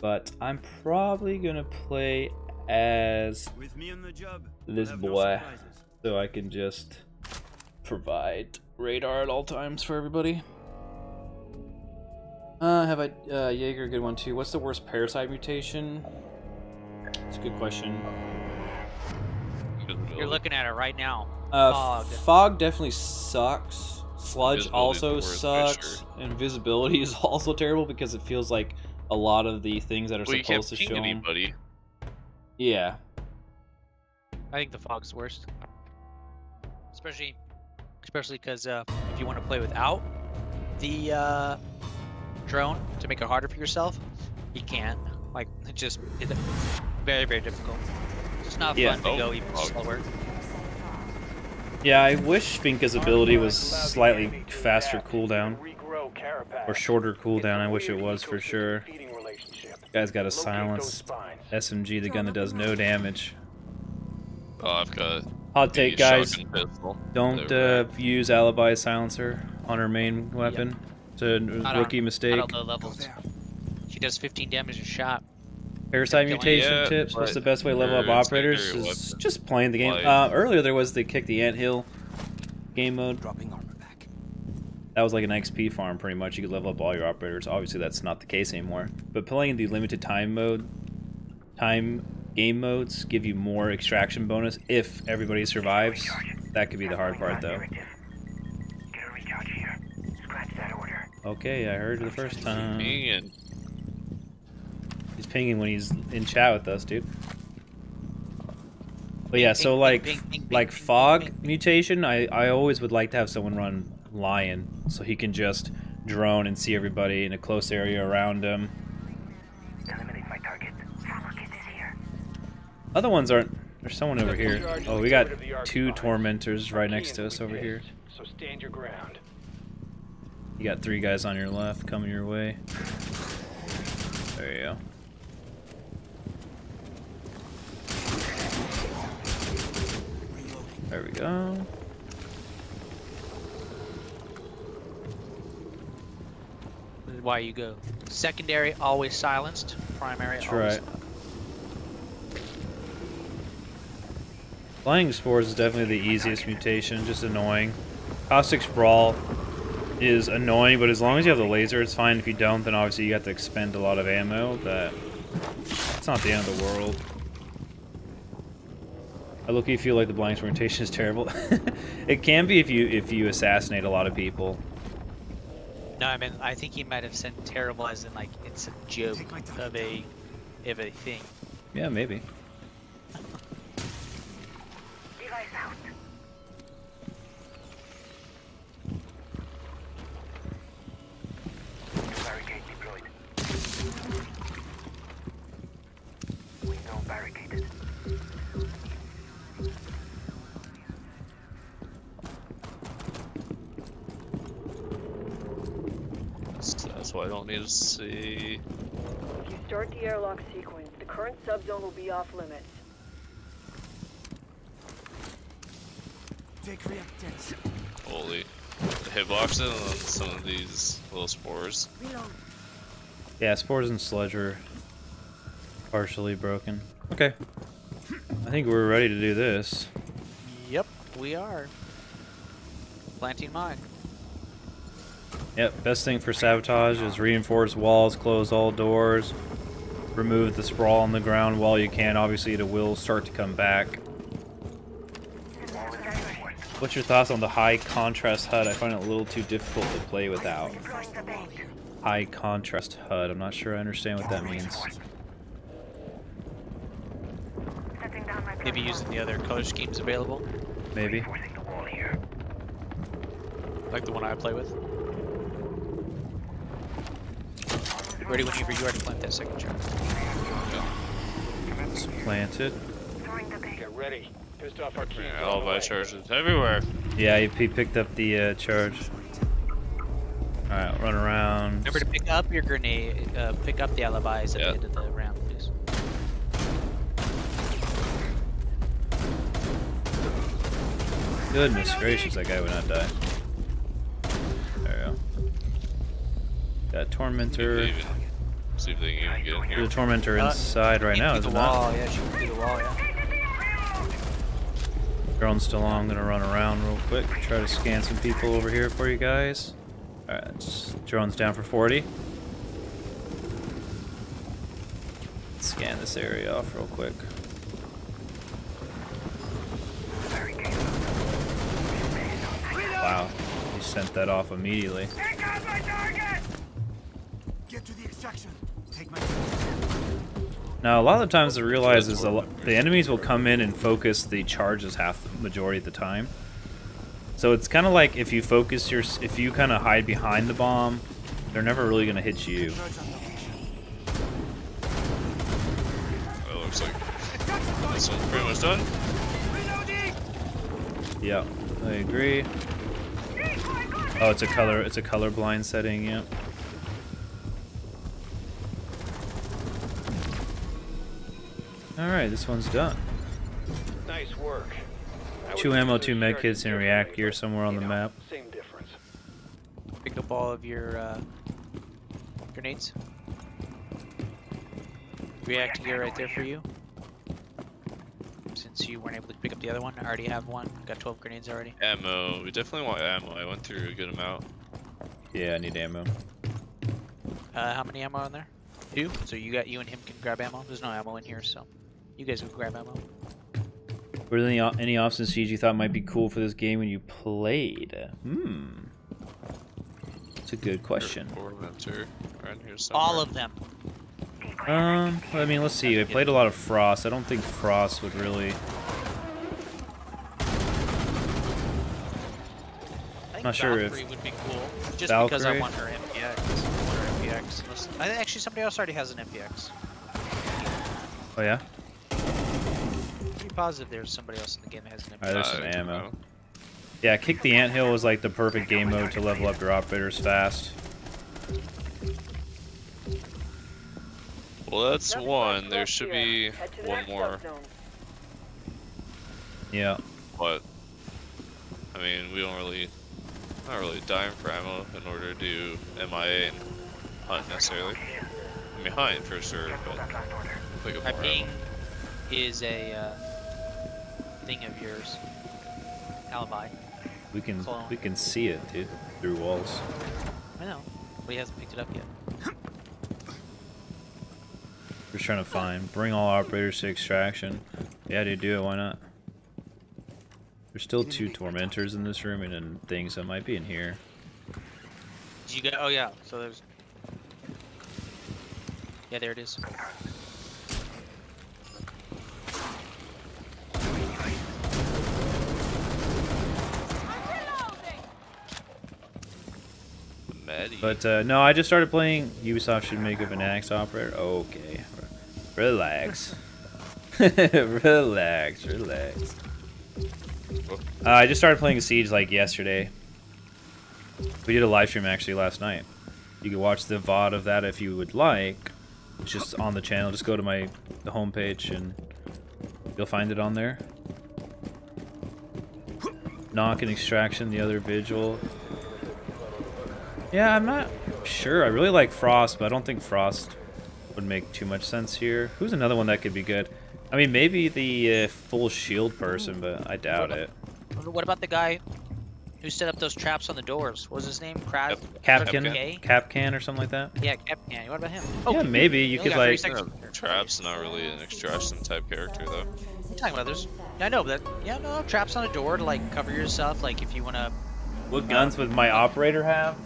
But I'm probably gonna play as With me on the job. this have no boy, so I can just provide radar at all times for everybody. Uh, have I uh, Jaeger? Good one too. What's the worst parasite mutation? It's a good question. You're looking at it right now. Uh, Fog. fog definitely sucks. Sludge also sucks. sure. Invisibility is also terrible because it feels like a lot of the things that are Well, you can't supposed to show show. 'em- anybody. Yeah, I think the fog's worst. Especially, especially because uh, if you want to play without the uh, drone to make it harder for yourself, you can't. Like, it just it's very, very difficult. It's not Yeah. fun to Oh, go even fog. slower. yeah. I wish Finka's ability was slightly faster cooldown. or shorter cooldown. I wish it was for sure. Guy's got a silence SMG, the gun that does no damage. Oh, I've got Hot take, guys. Don't uh, use alibi silencer on her main weapon. It's a Not rookie on, mistake. Not levels. She does 15 damage a shot. Parasite mutation Yeah, tips. What's the best way to level up operators? Is just playing the game. Uh, earlier there was the kick the anthill game mode. Dropping armor back. That was like an XP farm, pretty much. You could level up all your operators. Obviously, that's not the case anymore. But playing the limited time mode, time game modes give you more extraction bonus if everybody survives. That could be the hard part, though. Okay, I heard it the first time. Me and He's pinging when he's in chat with us, dude. But yeah, so like like ping, ping, fog ping, ping. mutation, I I always would like to have someone run lion so he can just drone and see everybody in a close area around him. Other ones aren't. There's someone over here. Oh, we got two tormentors right next to us over here. So stand your ground. You got three guys on your left coming your way. There you go. There we go. This is why you go. Secondary always silenced. Primary That's always. right. Flying Spores is definitely the easiest mutation, just annoying. Caustic Sprawl is annoying, but as long as you have the laser, it's fine. If you don't, then obviously you have to expend a lot of ammo, but it's not the end of the world. I look, you feel like the blanks rotation is terrible. it can be if you if you assassinate a lot of people. No, I mean I think he might have said terrible as in like it's a joke of a of a thing. Yeah, maybe. Don't need to see. If you start the airlock sequence, the current subzone will be off limits. Take reactants. Holy. The hitboxes on some of these little spores. Yeah, spores and sludge are partially broken. Okay. I think we're ready to do this. Yep, we are. Planting mine. Yep, best thing for sabotage is reinforce walls, close all doors, remove the sprawl on the ground while you can. Obviously, it will start to come back. What's your thoughts on the high contrast HUD? I find it a little too difficult to play without. High contrast HUD. I'm not sure I understand what that means. Maybe using the other color schemes available, Maybe. like the one I play with. Ready whenever you are to plant that second charge. It's planted. Get ready. Pissed off our keys. Yeah, all my charges everywhere. Yeah, he he picked up the uh, charge. Alright, run around. Remember to pick up your grenade, uh, pick up the alibis at Yeah. the end of the round, please. Goodness gracious, that guy would not die. Got Tormentor. Even- See if they can even get in There's here. a Tormentor Uh, inside right now, through is the it not? wall, yeah, shoot through the wall, yeah. Drone's still on. I'm gonna run around real quick. Try to scan some people over here for you guys. Alright, drone's down for 40. Scan this area off real quick. Wow, he sent that off immediately. Get to the extraction. Take my. Now, a lot of the times I realize is a lo- the enemies will come in and focus the charges half the majority of the time. So it's kind of like if you focus your, if you kind of hide behind the bomb, they're never really gonna hit you. It looks like this one's pretty much done. Yeah, I agree. Oh, it's a color, it's a color blind setting. Yep. All right, this one's done. Nice work. Two would ammo, two med kits, and react gear somewhere on the know, map. Same difference. Pick up all of your uh, grenades. react gear right there for you. Since you weren't able to pick up the other one, I already have one. Got 12 grenades already. Ammo. We definitely want ammo. I went through a good amount. Yeah, I need ammo. Uh, how many ammo in there? Two. So you got you and him can grab ammo. There's no ammo in here, so you guys can grab ammo. Were there any, any Austin Siege you thought might be cool for this game when you played? Hmm. That's a good question. Or Winter. Around here. All of them. Um, I mean, let's see. I played a lot of Frost. I don't think Frost would really. I think Not sure if- Valkyrie would be cool. Just because I want her MPX. I want her MPX. I actually somebody else already has an MPX. Oh yeah. Pretty positive there's somebody else in the game that has an Alright, there's some I ammo. Yeah, Kick the Anthill was like the perfect game mode to level up your operators fast. Well, that's one. There should be Head to the one more. Yeah. but I mean, we don't really, not really dying for ammo in order to do MIA and hunt necessarily. I mean, hunt for sure, but pick up My more ping ammo. is a uh, thing of yours. Alibi. We can Clone. we can see it, dude, through walls. I know, but he hasn't picked it up yet. Just trying to find. Bring all operators to extraction. Yeah, dude, do it. Why not? There's still two tormentors in this room and then things that might be in here. Did you get? Oh yeah. So there's. Yeah, there it is. But uh, no, I just started playing. Ubisoft should make a Venatix operator. Okay, relax, relax, relax. Uh, I just started playing Siege like yesterday. We did a live stream actually last night. You can watch the VOD of that if you would like. It's just on the channel. Just go to my the homepage and you'll find it on there. Nøkk and Extraction, the other Vigil. Yeah, I'm not sure. I really like Frost, but I don't think Frost would make too much sense here. Who's another one that could be good? I mean, maybe the uh, full shield person, but I doubt it. What about the guy who set up those traps on the doors? What was his name? Crab? Kapkan, Kapkan, or something like that. Yeah, Kapkan. What about him? Oh, Yeah, maybe you could like. Trap's not really an extraction type character though. What are talking about? There's. Yeah, I know, but yeah, no, traps on a door to like cover yourself. Like if you want to. What guns would my operator have?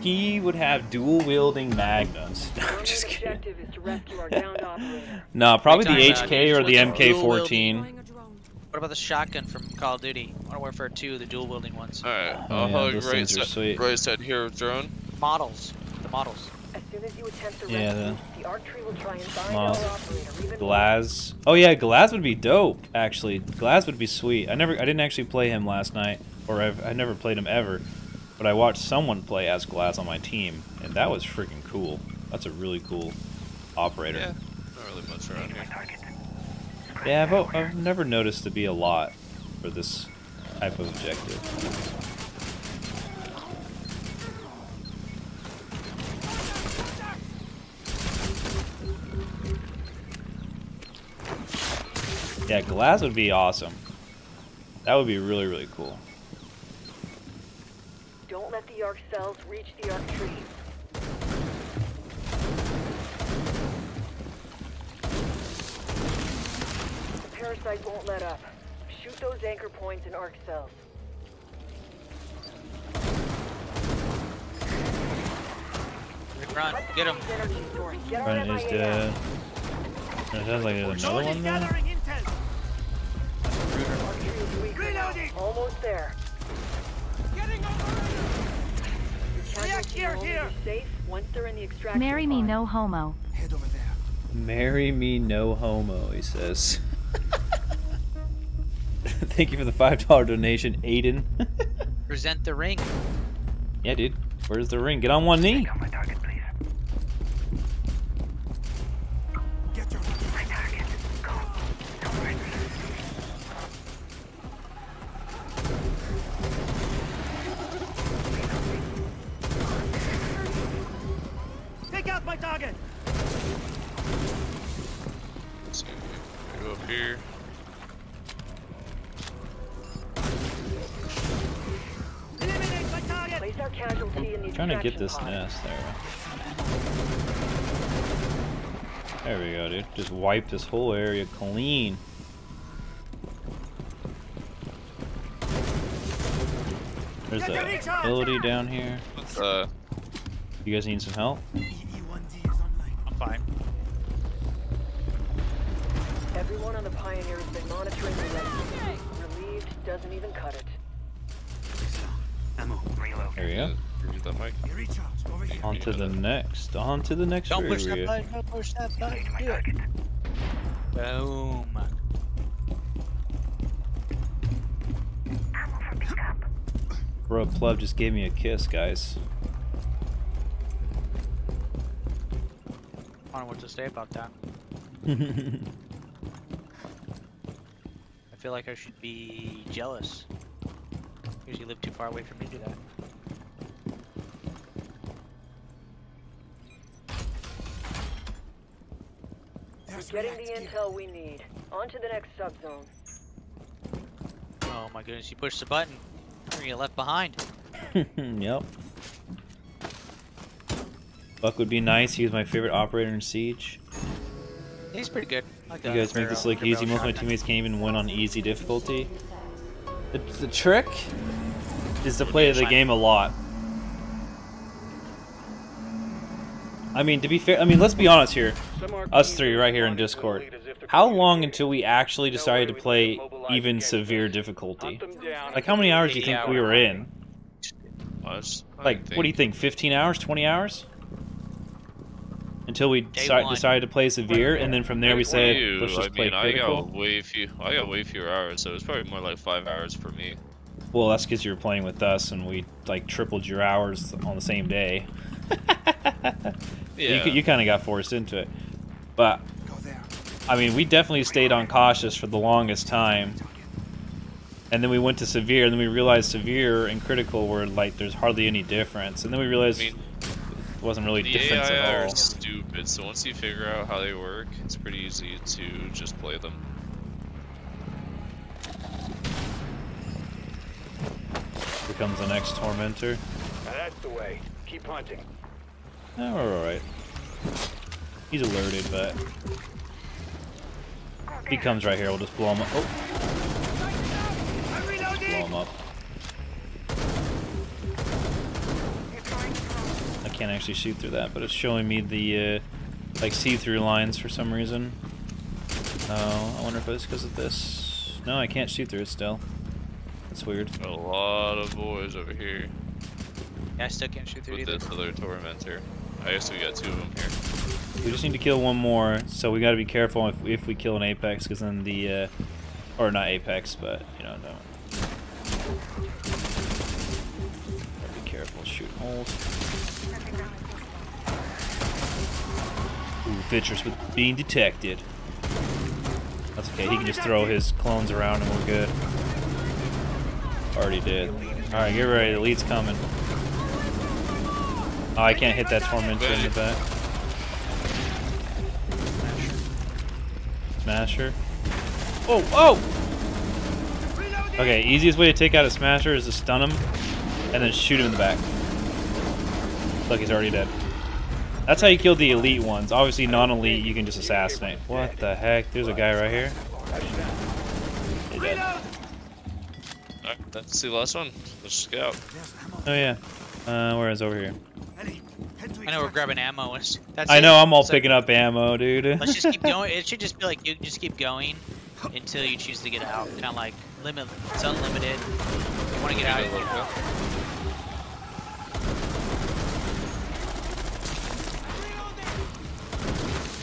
He would have dual wielding magnums. No, I'm just kidding. objective is to rescue our downed operator. No, probably the HK or the what's a dual MK14. What about the shotgun from Call of Duty? Modern Warfare 2, the dual wielding ones. Alright, Oh, I'll yeah, hug those right side, right side here, drone. Models. The models. As soon as you attempt to Yeah, rescue, the arc tree will try and bind Moth. our operator. Glaz. Oh yeah, Glaz would be dope. Actually, Glaz would be sweet. I never, I didn't actually play him last night, or I've, I never played him ever. But I watched someone play as Glaz on my team, and that was freaking cool. That's a really cool operator. Yeah, not really much around here. Yeah, I've, I've never noticed to be a lot for this type of objective. Yeah, Glaz would be awesome. That would be really, really cool. Don't let the arc cells reach the arc tree. The parasite won't let up. Shoot those anchor points and arc cells. Run, get him. These energy stores. Get our is dead. out. It sounds like there's another one there. Arc tree is weaker now. Almost there. Your casualties will only be safe once they're in the extraction Marry me, no homo. Head over there. Marry me, no homo, he says. Thank you for the $5 donation, Aiden. Present the ring. yeah, dude. Where's the ring? Get on one knee. Take out my target. Go up here. Eliminate my target. Place our casualty in the trying to get this pod. nest there. There we go, dude. Just wipe this whole area clean. There's a ability down here. Uh, You guys need some help? Fine. Everyone on the Pioneer has been monitoring the ready. Relieved doesn't even cut it. Ammo. Reload. There we go. Get that mic. You recharge. Over here. On to the next. On to the next Don't push that area. button. Don't push that button. Do. Boom. Bro, Pleb just gave me a kiss, guys. I don't know what to say about that. I feel like I should be jealous. Because you live too far away from me to do that. There's Getting the react gear. intel we need. On to the next subzone. Oh my goodness, you pushed the button. You're gonna get left behind. yep. Buck would be nice. He was my favorite operator in Siege. He's pretty good. Like You guys make this look easy. Most of my teammates can't even win on easy difficulty. The, the trick is to play the game a lot. I mean, to be fair, I mean, let's be honest here. Us three right here in Discord. How long until we actually decided to play even severe difficulty? Like, how many hours do you think we were in? Us. Like, what do you think? 15 hours? 20 hours? Until we deci- one. decided to play severe, and then from there we said, you, let's just I play mean, I critical. got way few. I got way fewer hours, so it's probably more like five hours for me. Well, that's because you were playing with us, and we like tripled your hours on the same day. Yeah. You, you kind of got forced into it, but I mean, we definitely stayed on cautious for the longest time, and then we went to severe, and then we realized severe and critical were like there's hardly any difference, and then we realized I mean, it wasn't really the difference AI at are stupid, so once you figure out how they work, it's pretty easy to just play them. Becomes the next tormentor. Now that's the way. Keep hunting. Eh, we're all right. He's alerted, but if he comes right here. We'll just blow him up. Oh, blow him up. I can't actually shoot through that, but it's showing me the uh, like see-through lines for some reason. Oh, I wonder if it's because of this. No, I can't shoot through it still. That's weird. A lot of boys over here Yeah, I still can't shoot through with either. this other tormentor. I guess we got two of them here. We just need to kill one more, so we got to be careful if, if we kill an apex, because then the, uh, or not apex, but you know, no. Gotta be careful, shoot and hold. Ooh, with being detected. That's okay, he can just throw his clones around and we're good. Already did. Alright, get ready, the lead's coming. Oh, I can't hit that tormentor in the back. Smasher. Oh, oh! Okay, easiest way to take out a smasher is to stun him and then shoot him in the back. Look, he's already dead. That's how you kill the elite ones. Obviously, non-elite, you can just assassinate. What the heck? There's a guy right here. He dead. Alright, let's see the last one. Let's just go. There's. Oh yeah. Uh, where is over here? Ellie, head to I know we're grabbing ammo. That's I it. know I'm all So picking up ammo, dude. Let's just keep going. It should just be like you just keep going until you choose to get out. Kind of like limit. It's unlimited. You want to get out, you get out.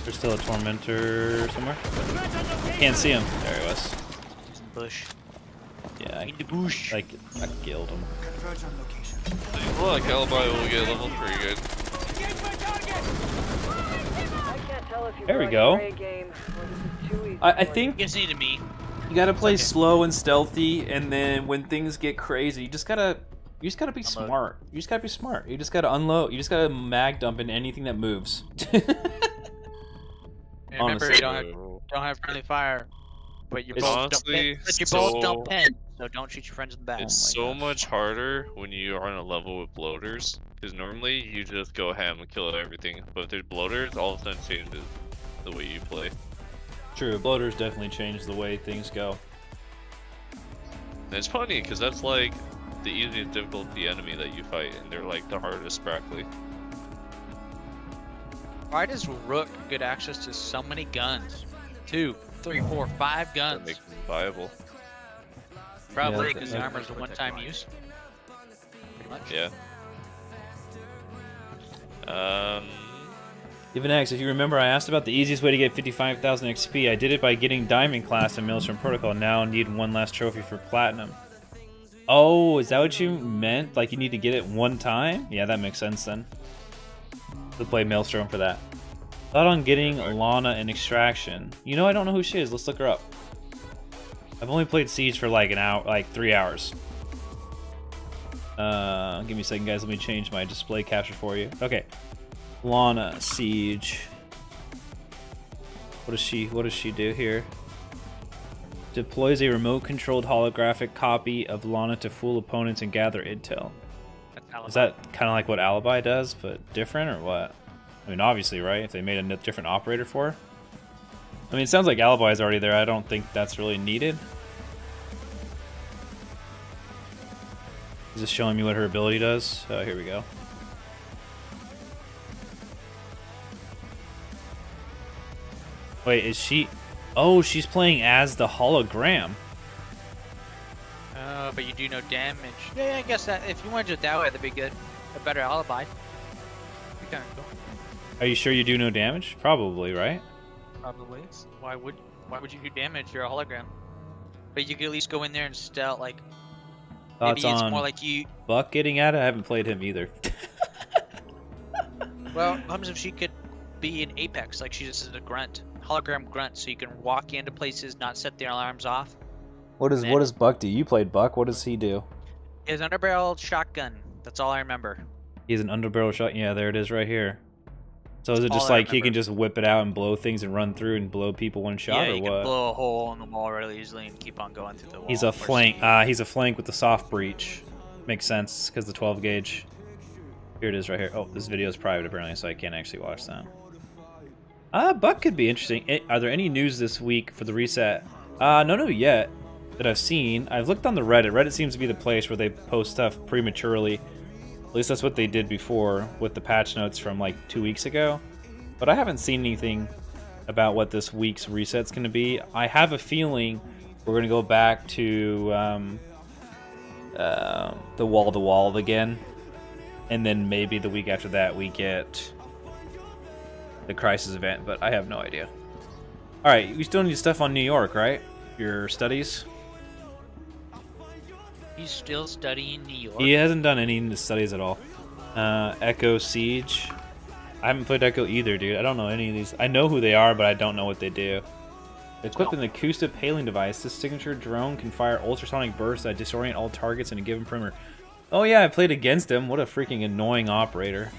There's still a tormentor somewhere. Can't see him. There he was. He's in the bush. Yeah, I, In the bush. I, I killed him. Converge on location. Well, like Alibi will get leveled pretty good. I can't tell if you There we go. your A game or this is too easy I, I think You just need to me. you gotta play okay. slow and stealthy, and then when things get crazy, you just gotta you just gotta be Unload. smart. You just gotta be smart. You just gotta unload. You just gotta mag dump in anything that moves. And remember, Honestly. you don't have, So, don't have friendly fire. But you It's both honestly don't pin, but you both don't so- so don't shoot your friends in the back. It's my so gosh. much harder when you are on a level with bloaters, because normally you just go ham and kill everything, but if there's bloaters, all of a sudden changes the way you play. True, bloaters definitely change the way things go. And it's funny, because that's like the easiest difficulty the enemy that you fight, and they're like the hardest practically. Why does Rook get access to so many guns? Two, three, four, five That guns. makes them viable. Probably because that- the armor's a one-time use. Pretty much. Yeah. Um, Even X, if you remember, I asked about the easiest way to get 55,000 XP. I did it by getting Diamond class in Maelstrom Protocol. Now I need one last trophy for Platinum. Oh, is that what you meant? Like you need to get it one time? Yeah, that makes sense then. To play Maelstrom for that. Thought on getting Lana in Extraction. You know, I don't know who she is. Let's look her up. I've only played Siege for like an hour, like three hours. Uh, give me a second, guys. Let me change my display capture for you. Okay. Lana Siege. What does she what does she do here? Deploys a remote controlled holographic copy of Lana to fool opponents and gather intel. Is that kind of like what Alibi does, but different or what? I mean, obviously, right? If they made a different operator for. I mean, it sounds like Alibi is already there. I don't think that's really needed. Is this showing me what her ability does? Oh, here we go. Wait, is she? Oh, she's playing as the hologram. Oh, but you do no damage. Yeah, yeah, I guess that if you want to do it that way, that'd be good. A better alibi. Be kind of cool. Are you sure you do no damage? Probably, right? Probably. Why would Why would you do damage? You're a hologram. But you could at least go in there and stealth. Like Thoughts maybe it's on more like you. Buck getting at it? I haven't played him either. Well, what happens if she could be an apex? Like she just is a grunt, hologram grunt, so you can walk into places, not set the alarms off. What does what does Buck do? You played Buck. What does he do? He has an underbarreled shotgun. That's all I remember. He's an underbarrel shot. Yeah, there it is right here. So is it just like he can just whip it out and blow things and run through and blow people one shot yeah, or what? can blow a hole in the wall really easily and keep on going through the wall. He's a or flank. see- Ah, he's a flank with the soft breach. Makes sense because the 12 gauge. Here it is right here. Oh, this video is private apparently, so I can't actually watch that. Ah, Buck could be interesting. Are there any news this week for the reset? Uh, no, no, yet that I've seen. I've looked on the Reddit. Reddit seems to be the place where they post stuff prematurely. At least that's what they did before with the patch notes from like two weeks ago. But I haven't seen anything about what this week's reset's going to be. I have a feeling we're going to go back to um, uh, the wall to wall again, and then maybe the week after that we get the crisis event. But I have no idea. All right, you still need stuff on New York, right? Your studies. He's still studying New York. He hasn't done any studies at all. Uh, Echo Siege. I haven't played Echo either, dude. I don't know any of these. I know who they are, but I don't know what they do. Equipped with an acoustic hailing device, this signature drone can fire ultrasonic bursts that disorient all targets in a given perimeter. Oh yeah, I played against him. What a freaking annoying operator.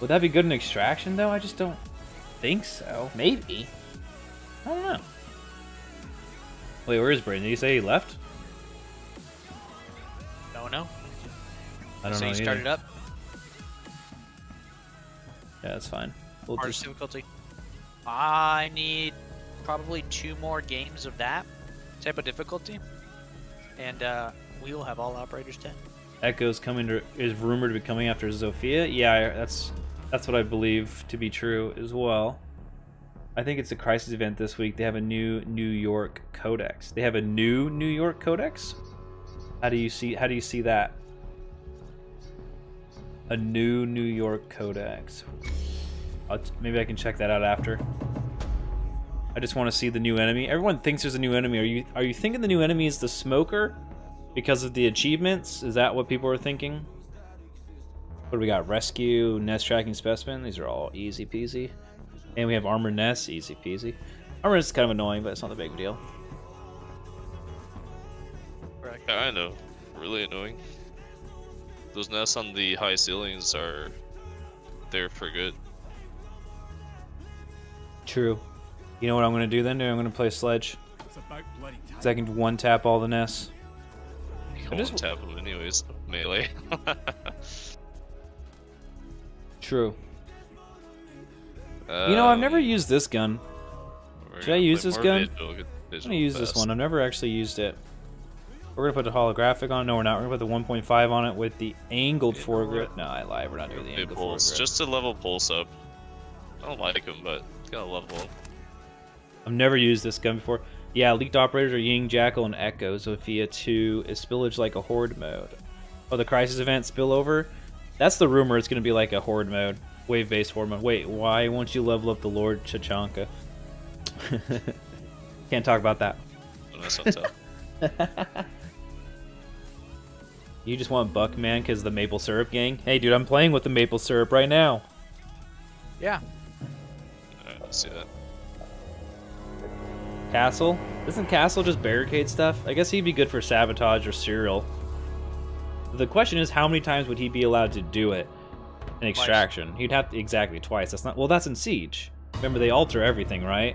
Would that be good in extraction though? I just don't think so. Maybe. I don't know. Wait, where is Brayden? Did he say he left? Don't know. I don't so know. you either. started up. Yeah, that's fine. We'll Hardest just, difficulty. I need probably two more games of that type of difficulty, and uh, we will have all operators dead. Echo's coming to is rumored to be coming after Zofia. Yeah, that's that's what I believe to be true as well. I think it's a crisis event this week. They have a new New York Codex. They have a new New York Codex. How do you see? How do you see that? A new New York Codex. I'll, maybe I can check that out after. I just want to see the new enemy. Everyone thinks there's a new enemy. Are you are you thinking the new enemy is the smoker because of the achievements? Is that what people are thinking? What do we got? Rescue, nest tracking specimen. These are all easy peasy. And we have armor nest, easy peasy. Armor is kind of annoying, but it's not a big deal. I know. Really annoying. Those nests on the high ceilings are there for good. True. You know what I'm gonna do then? I'm gonna play Sledge. It's about bloody time. Second one tap all the nests. You I can just- one tap him anyways. Melee. True. You know, I've never Um, used this gun. should I use this gun? I'm gonna use this one. I've never actually used it. We're gonna put the holographic on. No, we're not. We're gonna put the 1.5 on it with the angled foregrip. No, I lied. We're not doing the angled pulse, foregrip. just to level pulse up. I don't like him, but gotta level him. I've never used this gun before. Yeah, leaked operators are Ying, Jackal, and Echo. Sophia 2 is spillage like a horde mode. Oh, the crisis event spillover? That's the rumor. It's going to be like a horde mode. Wave based horde mode. Wait, why won't you level up the Lord Tachanka? Can't talk about that. But that's not tough. You just want Buckman because the maple syrup gang? Hey, dude, I'm playing with the maple syrup right now. Yeah. Alright, let's see that. Castle? Isn't Castle just barricade stuff? I guess he'd be good for sabotage or serial. The question is, how many times would he be allowed to do it in extraction? He'd have to exactly twice. That's not well. That's in siege. Remember, they alter everything, right?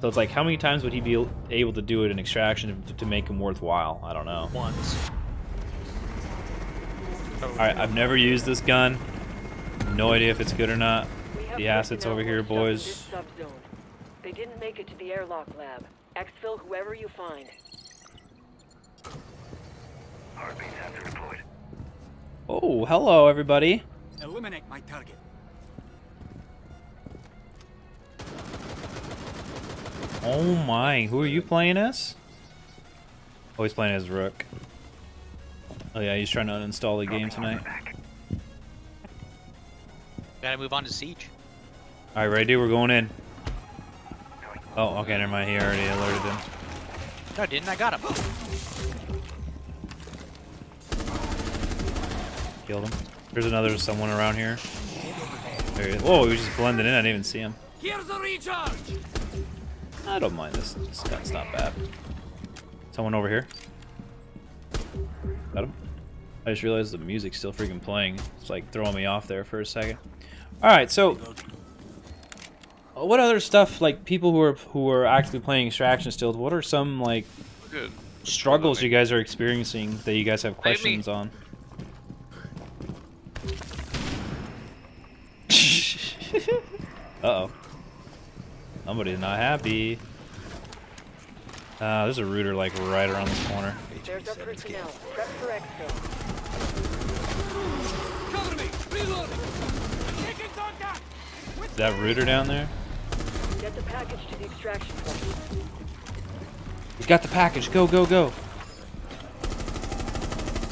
So it's like, how many times would he be able to do it in extraction to, to make him worthwhile? I don't know. Once. All right, I've never used this gun. No idea if it's good or not. The assets over here, are stuck in boys. They didn't make it to the airlock lab. Exfil whoever you find. Heartbeat sensor deployed. Oh, hello, everybody. Eliminate my target. Oh my, who are you playing as? Oh, he's playing as Rook. Oh yeah, he's trying to uninstall the game tonight. Gotta move on to siege. Alright, ready. We're going in. Oh, okay, never mind. He already alerted him. No, I didn't. I got him. Killed him. There's another someone around here. There he is. Whoa, he was just blending in. I didn't even see him. Here's a recharge. I don't mind this. This gun's not bad. Someone over here. Got him. I just realized the music's still freaking playing. It's like throwing me off there for a second. All right, so what other stuff like people who are who are actually playing extraction still? What are some like Good. struggles you guys are experiencing that you guys have questions on? uh oh. Somebody's not happy. Uh, there's a rooter like right around this corner. There's our personnel. Prep for exfil. Cover me. Reloading. Taking contact. Is that rooter down there? Get the package to the extraction point. He's got the package. Go, go, go.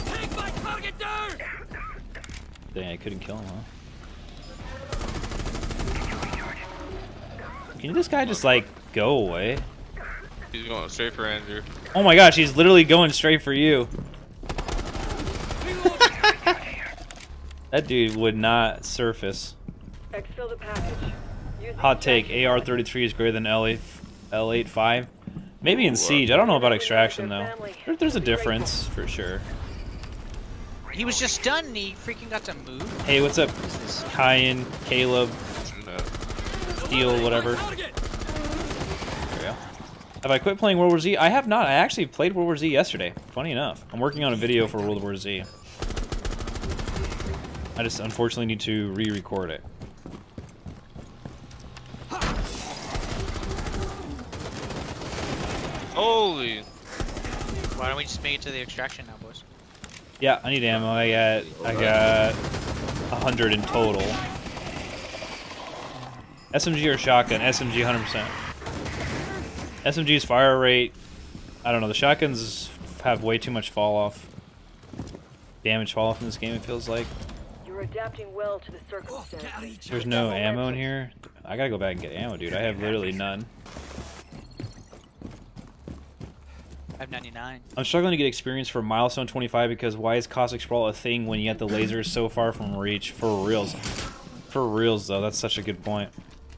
Take my target down. Dang, I couldn't kill him, huh? Can this guy just like go away? He's going straight for Andrew. Oh my gosh, he's literally going straight for you. That dude would not surface. Exfil the package. Use the Hot take. AR-33 is greater than L8 L85. Maybe in siege. Uh, I don't know about extraction though. There- there's a difference for sure. He was just done. and he freaking got to move. Hey, what's up, What is? Kyan, Caleb, Steel, whatever? Target. There we go. Have I quit playing World War Z? I have not. I actually played World War Z yesterday. Funny enough. I'm working on a video for World War Z. I just unfortunately need to re-record it. Holy! Why don't we just make it to the extraction now, boys? Yeah, I need ammo. I got I got a hundred in total. SMG or shotgun? SMG 100%. SMG's fire rate. I don't know. The shotguns have way too much fall off. Damage fall off in this game. It feels like. You're adapting well to the circumstances. get a recharge. There's no ammo in here. I gotta go back and get ammo, dude. I have literally none. I have 99. I'm struggling to get experience for Milestone 25 because why is Caustic Sprawl a thing when you got the lasers so far from reach? For reals. For reals, though, that's such a good point.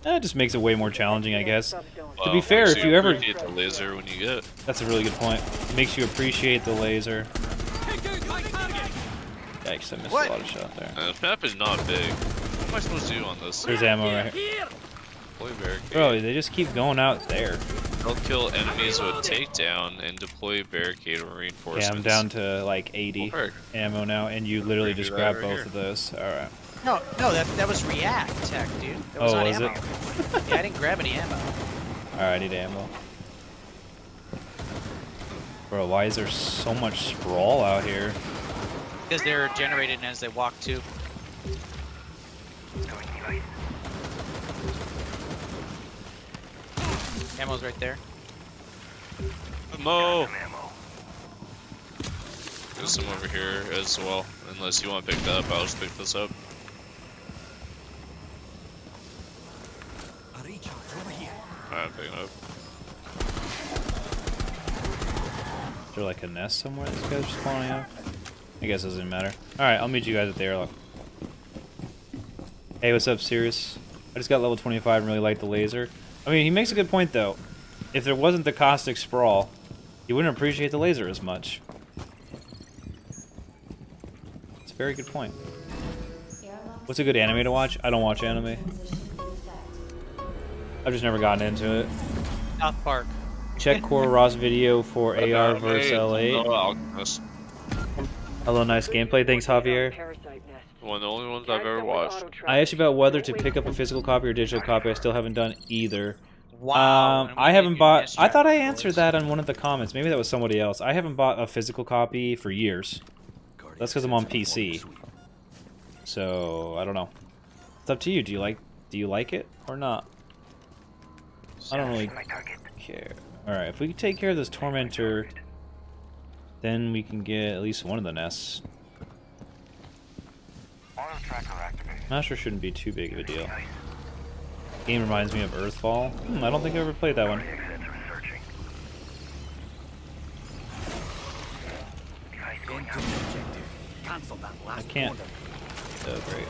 It just makes it way more challenging, I guess. Subzone. To be fair, makes if you ever- appreciate the laser when you get it. That's a really good point. makes you appreciate the laser. Take out. Yikes, I missed What? a lot of shot there. Uh, this map is not big. What am I supposed to do on this? There's ammo right here. Here. deploy barricade. Bro, they just keep going out there. They'll kill enemies with takedown and deploy barricade or Yeah. I'm down to like 80 Work. ammo now, and you literally just grab right both here. of those. Alright. No, no, that that was React tech, dude. That was Oh, not was ammo. it? yeah, I didn't grab any ammo. Alright, I need ammo. Bro, why is there so much sprawl out here? Because they're generated as they walk too. Ammo's right there. Mo! There's some over here as well. Unless you want to pick that up, I'll just pick this up. A recharge over here. Alright, I'm picking it up. Is there like a nest somewhere these guys are spawning out? I guess it doesn't matter. Alright, I'll meet you guys at the airlock. Hey, what's up, Sirius? I just got level 25 and really like the laser. I mean, he makes a good point, though. If there wasn't the caustic sprawl, you wouldn't appreciate the laser as much. It's a very good point. What's a good anime to watch? I don't watch anime. I've just never gotten into it. South Park. Check Coreross video for AR vs L8. Hello, nice gameplay. Thanks, Javier. One of the only ones I've ever watched. I asked you about whether to pick up a physical copy or digital copy. I still haven't done either. Wow. Um, I haven't bought. I thought I answered that on one of the comments. Maybe that was somebody else. I haven't bought a physical copy for years, That's because I'm on PC. so I don't know. It's up to you. Do you like? Do you like it or not? I don't really care. All right, if we can take care of this tormentor, then we can get at least one of the nests. Master shouldn't be too big of a deal. Game reminds me of Earthfall. Hmm, I don't think I ever played that one. Enter objective. Cancel that I can't. Oh, great.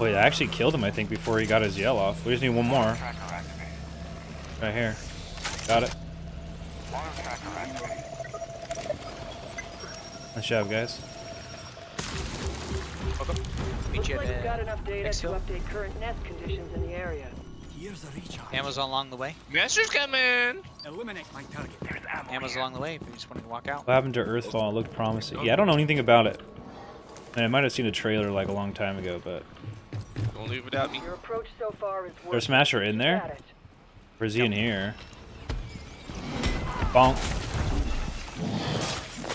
Wait, I actually killed him, I think, before he got his yell off. We just need one more. Right here. Got it. Nice job, guys. Meet you like we've got enough data to update current nest conditions in the area. Here's a recharge. Ammo's along the way. Master's coming! Eliminate my target. There's ammo Ammo's along the way if you just want to walk out. What happened to Earthfall? It looked promising. Yeah, I don't know anything about it. And I might have seen a trailer like a long time ago, but Don't leave without me. Your approach so far is working. there's Smasher in there. at. Or is he in here? Bonk.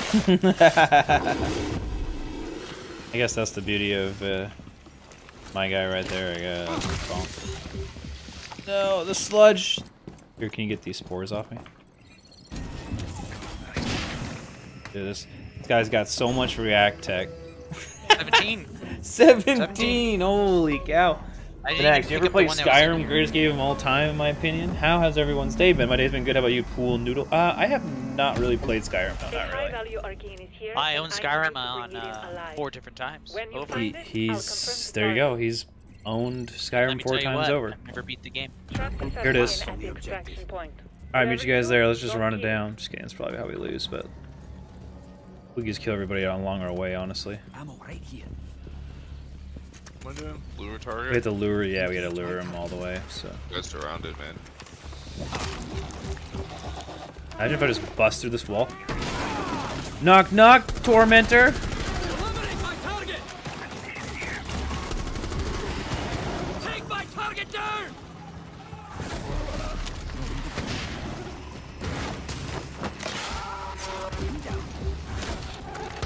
I guess that's the beauty of uh, my guy right there. I guess. Bonk. No, the sludge. Here, can you get these spores off me? Dude, this, this guy's got so much react tech. 17. 17! Holy cow. I didn't But you ever up the played one that was in Skyrim? Greatest game of all time, in my opinion. How has everyone's day been? My day's been good. How about you, Pool Noodle? Uh, I have not really played Skyrim. No, not really. value arcane is here. I own Skyrim on bring it in uh, four different times. Over. He, find it, I'll he's there. You go. He's owned Skyrim four times what, over. I've never beat the game. Here it is. submarine at the extraction point. All right, meet you guys there. Let's just run it down. Just kidding. It's probably how we lose, but we can just kill everybody along our way. Honestly, Ammo right here. What am I doing? Lure target? we had target? to lure. Yeah, we had to lure him all the way. So Guys surrounded, man. imagine if I just bust through this wall. Knock, knock, tormentor.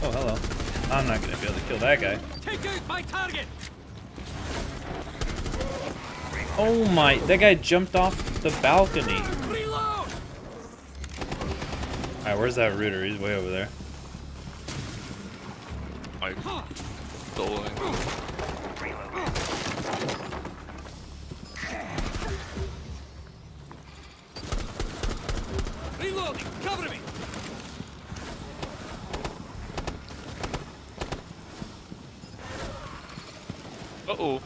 Oh, hello. I'm not gonna be able to kill that guy. Take out my target! Oh my, that guy jumped off the balcony. Reload! Alright, where's that rooter? He's way over there. Mike. Doling. Reloading! Cover me! Uh oh.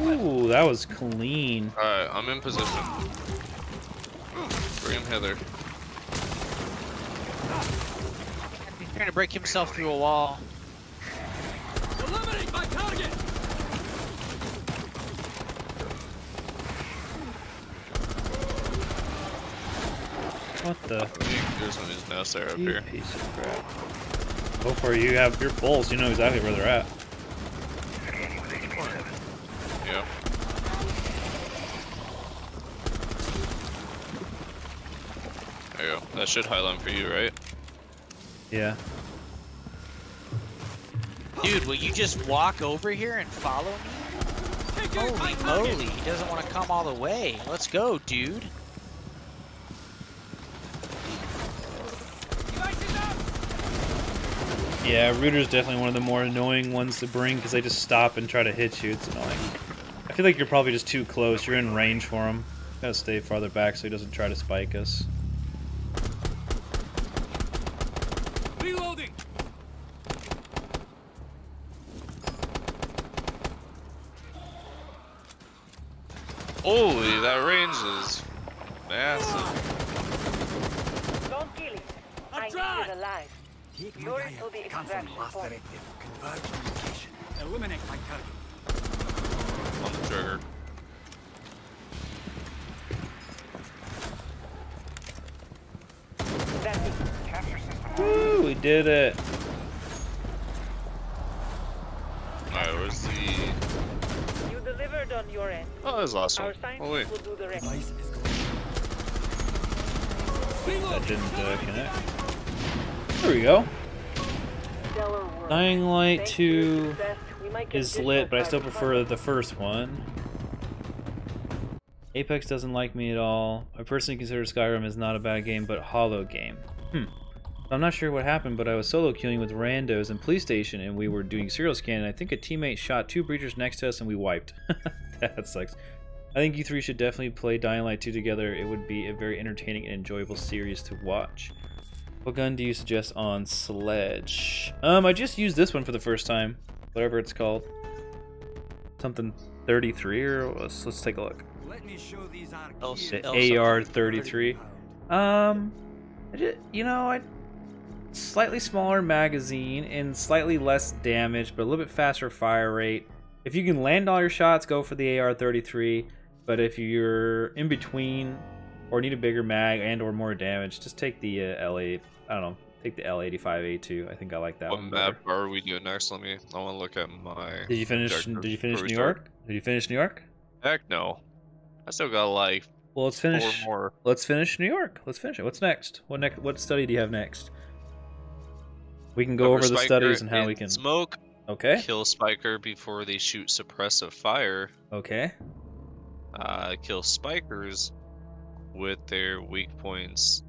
Ooh, that was clean. Alright, I'm in position. Bring him heather. He's trying to break himself through a wall. Eliminate my target! What the? There's one who's now Sarah up You here. piece of crap. Go for. You have your pulse. You know exactly where they're at. Yeah. There you go. That should highline for you, right? Yeah. Dude, will you just walk over here and follow me? Holy moly, he doesn't want to come all the way. Let's go, dude. Yeah, Rooter's definitely one of the more annoying ones to bring because they just stop and try to hit you. It's annoying. I feel like you're probably just too close. You're in range for him. Gotta stay farther back so he doesn't try to spike us. Reloading! Holy, that range is massive. Don't kill it. I need trying. it alive. Lure it to the extraction point. Converge communication. Eliminate my target. On the trigger. That's it. Capture. Woo, we did it. Alright, where's the. You delivered on your end. Oh, that was the last Our one. Oh, wait. will do the rest. Device is going. That didn't uh, connect. There we go. Dying Light Thanks to your 2 success, we might get is lit, but I still prefer the first one. Apex doesn't like me at all. I personally consider Skyrim is not a bad game, but hollow game. Hmm. I'm not sure what happened, but I was solo queuing with randos in police station, and we were doing serial scan, and I think a teammate shot two breachers next to us, and we wiped. that sucks. I think you three should definitely play Dying Light 2 together. It would be a very entertaining and enjoyable series to watch. What gun do you suggest on Sledge? Um, I just used this one for the first time. Whatever it's called. Something 33 or let's, let's take a look. Let me show these Oh, The. AR 33. Um, I ju- you know, I slightly smaller magazine and slightly less damage, but a little bit faster fire rate. If you can land all your shots, go for the AR 33. But if you're in between or need a bigger mag and or more damage, just take the uh, LA. I don't know. Take the L85A2. I think I like that What one. map better. are we doing next? Let me. I want to look at my. Did you finish? Did you finish New we start. York? Did you finish New York? Heck no. I still got like Well, let's four finish. more. Let's finish New York. Let's finish it. What's next? What next? What study do you have next? We can go Cover over the studies and how we can. smoke. Okay. Kill Spiker before they shoot suppressive fire. Okay. Uh, kill Spikers with their weak points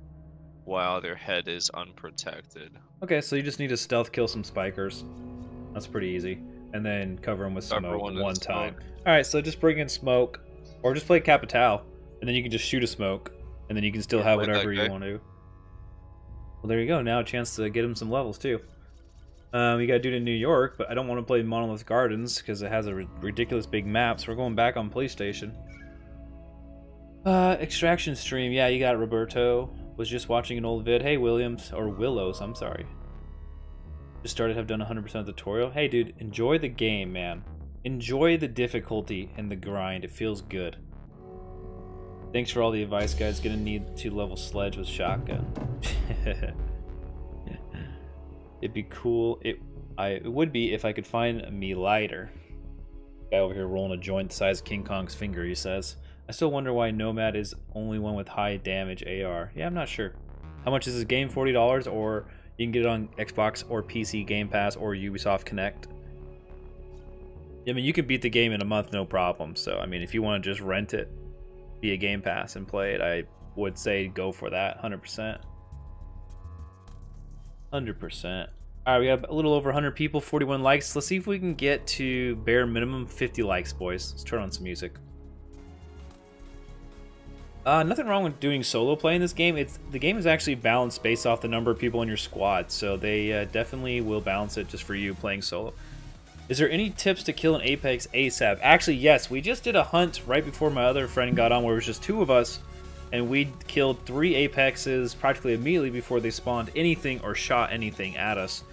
while their head is unprotected. Okay. So you just need to stealth kill some spikers. That's pretty easy. And then cover them with Cover smoke one one, time. smoke. All right. So just bring in smoke, or just play Capitão, and then you can just shoot a smoke, and then you can still Yeah, have whatever you want to. Well, there you go. Now a chance to get him some levels too. Um, you got to do it in New York, but I don't want to play Monolith Gardens because it has a ri- ridiculous big map. So we're going back on PlayStation. Uh, extraction stream. Yeah, you got Roberto. Was just watching an old vid. Hey, Williams or Willows. I'm sorry. Just started. Have done 100% of the tutorial. Hey, dude, enjoy the game, man. Enjoy the difficulty and the grind. It feels good. Thanks for all the advice, guys. Gonna need to level sledge with shotgun. It'd be cool. It I it would be if I could find me lighter. Guy over here rolling a joint the size of King Kong's finger. He says. I still wonder why Nomad is only one with high damage AR. Yeah, I'm not sure. How much is this game? Forty dollars, or you can get it on Xbox or PC Game Pass or Ubisoft Connect. I mean, you can beat the game in a month, no problem. So, I mean, if you want to just rent it via Game Pass and play it, I would say go for that, hundred percent. Hundred percent. All right, we got a little over 100 people, 41 likes. Let's see if we can get to bare minimum 50 likes, boys. Let's turn on some music. Uh, nothing wrong with doing solo play in this game. It's the game is actually balanced based off the number of people in your squad, so they uh, definitely will balance it just for you playing solo. Is there any tips to kill an Apex ASAP? Actually, yes. We just did a hunt right before my other friend got on, where it was just two of us, and we killed three Apexes practically immediately before they spawned anything or shot anything at us.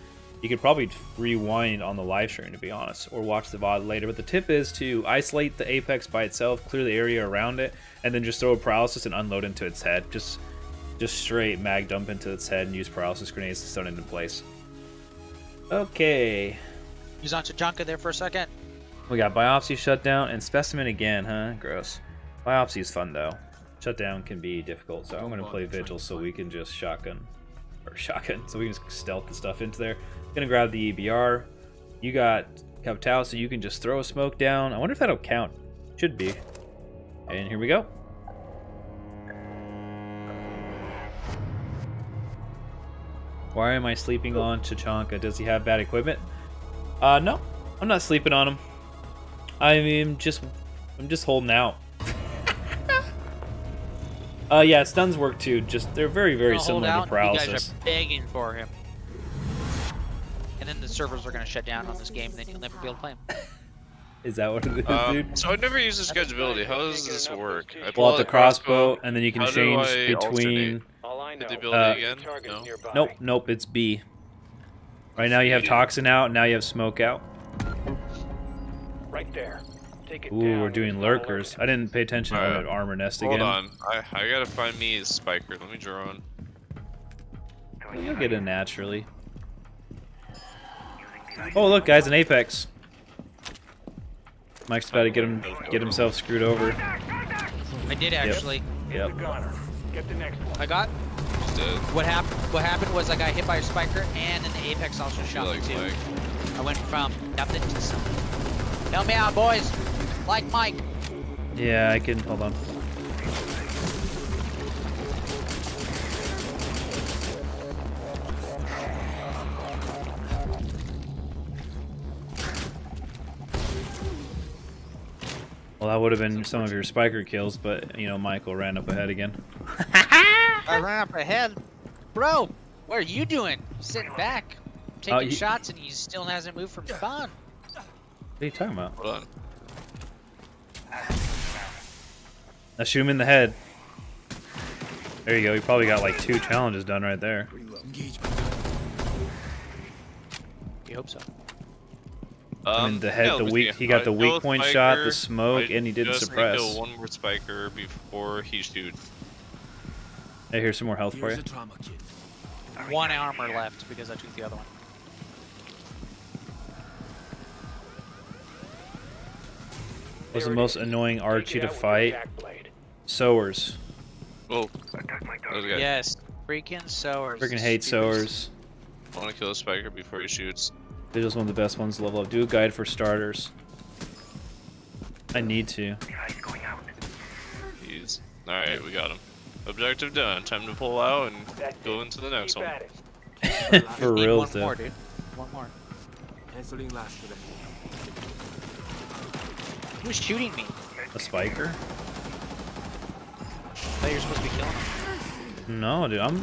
You could probably rewind on the live stream, to be honest, or watch the VOD later. But the tip is to isolate the Apex by itself, clear the area around it, and then just throw a paralysis and unload into its head. Just, just straight mag dump into its head and use paralysis grenades to stun it into place. Okay, He's on Tachanka there for a second. we got biopsy shutdown and specimen again, huh? Gross. Biopsy is fun though. Shutdown can be difficult, so I'm gonna play vigil so we can just shotgun or shotgun, so we can just stealth the stuff into there. Gonna grab the EBR. You got Capitão, so you can just throw a smoke down. I wonder if that'll count. Should be. And here we go. Why am I sleeping on Tachanka? Does he have bad equipment? Uh, no. I'm not sleeping on him. I mean, just I'm just holding out. uh, yeah, stuns work too. Just they're very, very similar out, to paralysis. You guys are begging for him. And then the servers are going to shut down on this game, and then you'll never be able to play him. Is that what it is, Um, dude? so I never used this guy's ability. How does this work? I pull Pull out out the crossbow, and then you can How change I between. alternate? All I know, the ability Uh, again? No. Nope, nope, it's B. Right now you have toxin out. Now you have smoke out. Right there. Take it Ooh, down we're doing lurkers. I didn't pay attention to that armor nest Hold again. Hold on. I, I gotta find me a spiker. Let me draw on. You'll get it naturally. Oh, look, guys, an apex. Mike's about to get him get himself screwed over. I did actually. Yep. Gunner. Get the next one. I got. Dead. What happened? What happened was I got hit by a spiker, and then the apex also shot like me too. Mike. I went from nothing to something. Help me out, boys. Like Mike. Yeah, I can. Hold on. Well, that would have been some of your spiker kills, but you know, Michael ran up ahead again. I ran up ahead. Bro, what are you doing? Sitting back, taking uh, you- shots, and he still hasn't moved from spawn. What are you talking about? Hold on. Now shoot him in the head. There you go. You probably got like two challenges done right there. We hope so. I mean, Um, the head, yeah, the weak. see. He got I the weak a point shot, the smoke, I and he didn't just need to suppress. kill one more spiker before he shoots. Hey, here's some more health for you. Here's a trauma kit. One armor left because I took the other one. Was the most annoying Archie to fight? your attack blade. Sowers. Oh, Attack my there's a target. guy. Yes, freaking sowers. Freaking hate sowers. I want to kill a spiker before he shoots. Vigil's one of the best ones to level up. Do a guide for starters. I need to. Device going out. He's alright. We got him. Objective done. Time to pull out and That's go into the next one. for real, one though. more, dude. One more. Canceling last to them. Who's shooting me? A spiker? I thought you were supposed to be killing him. No, dude. I'm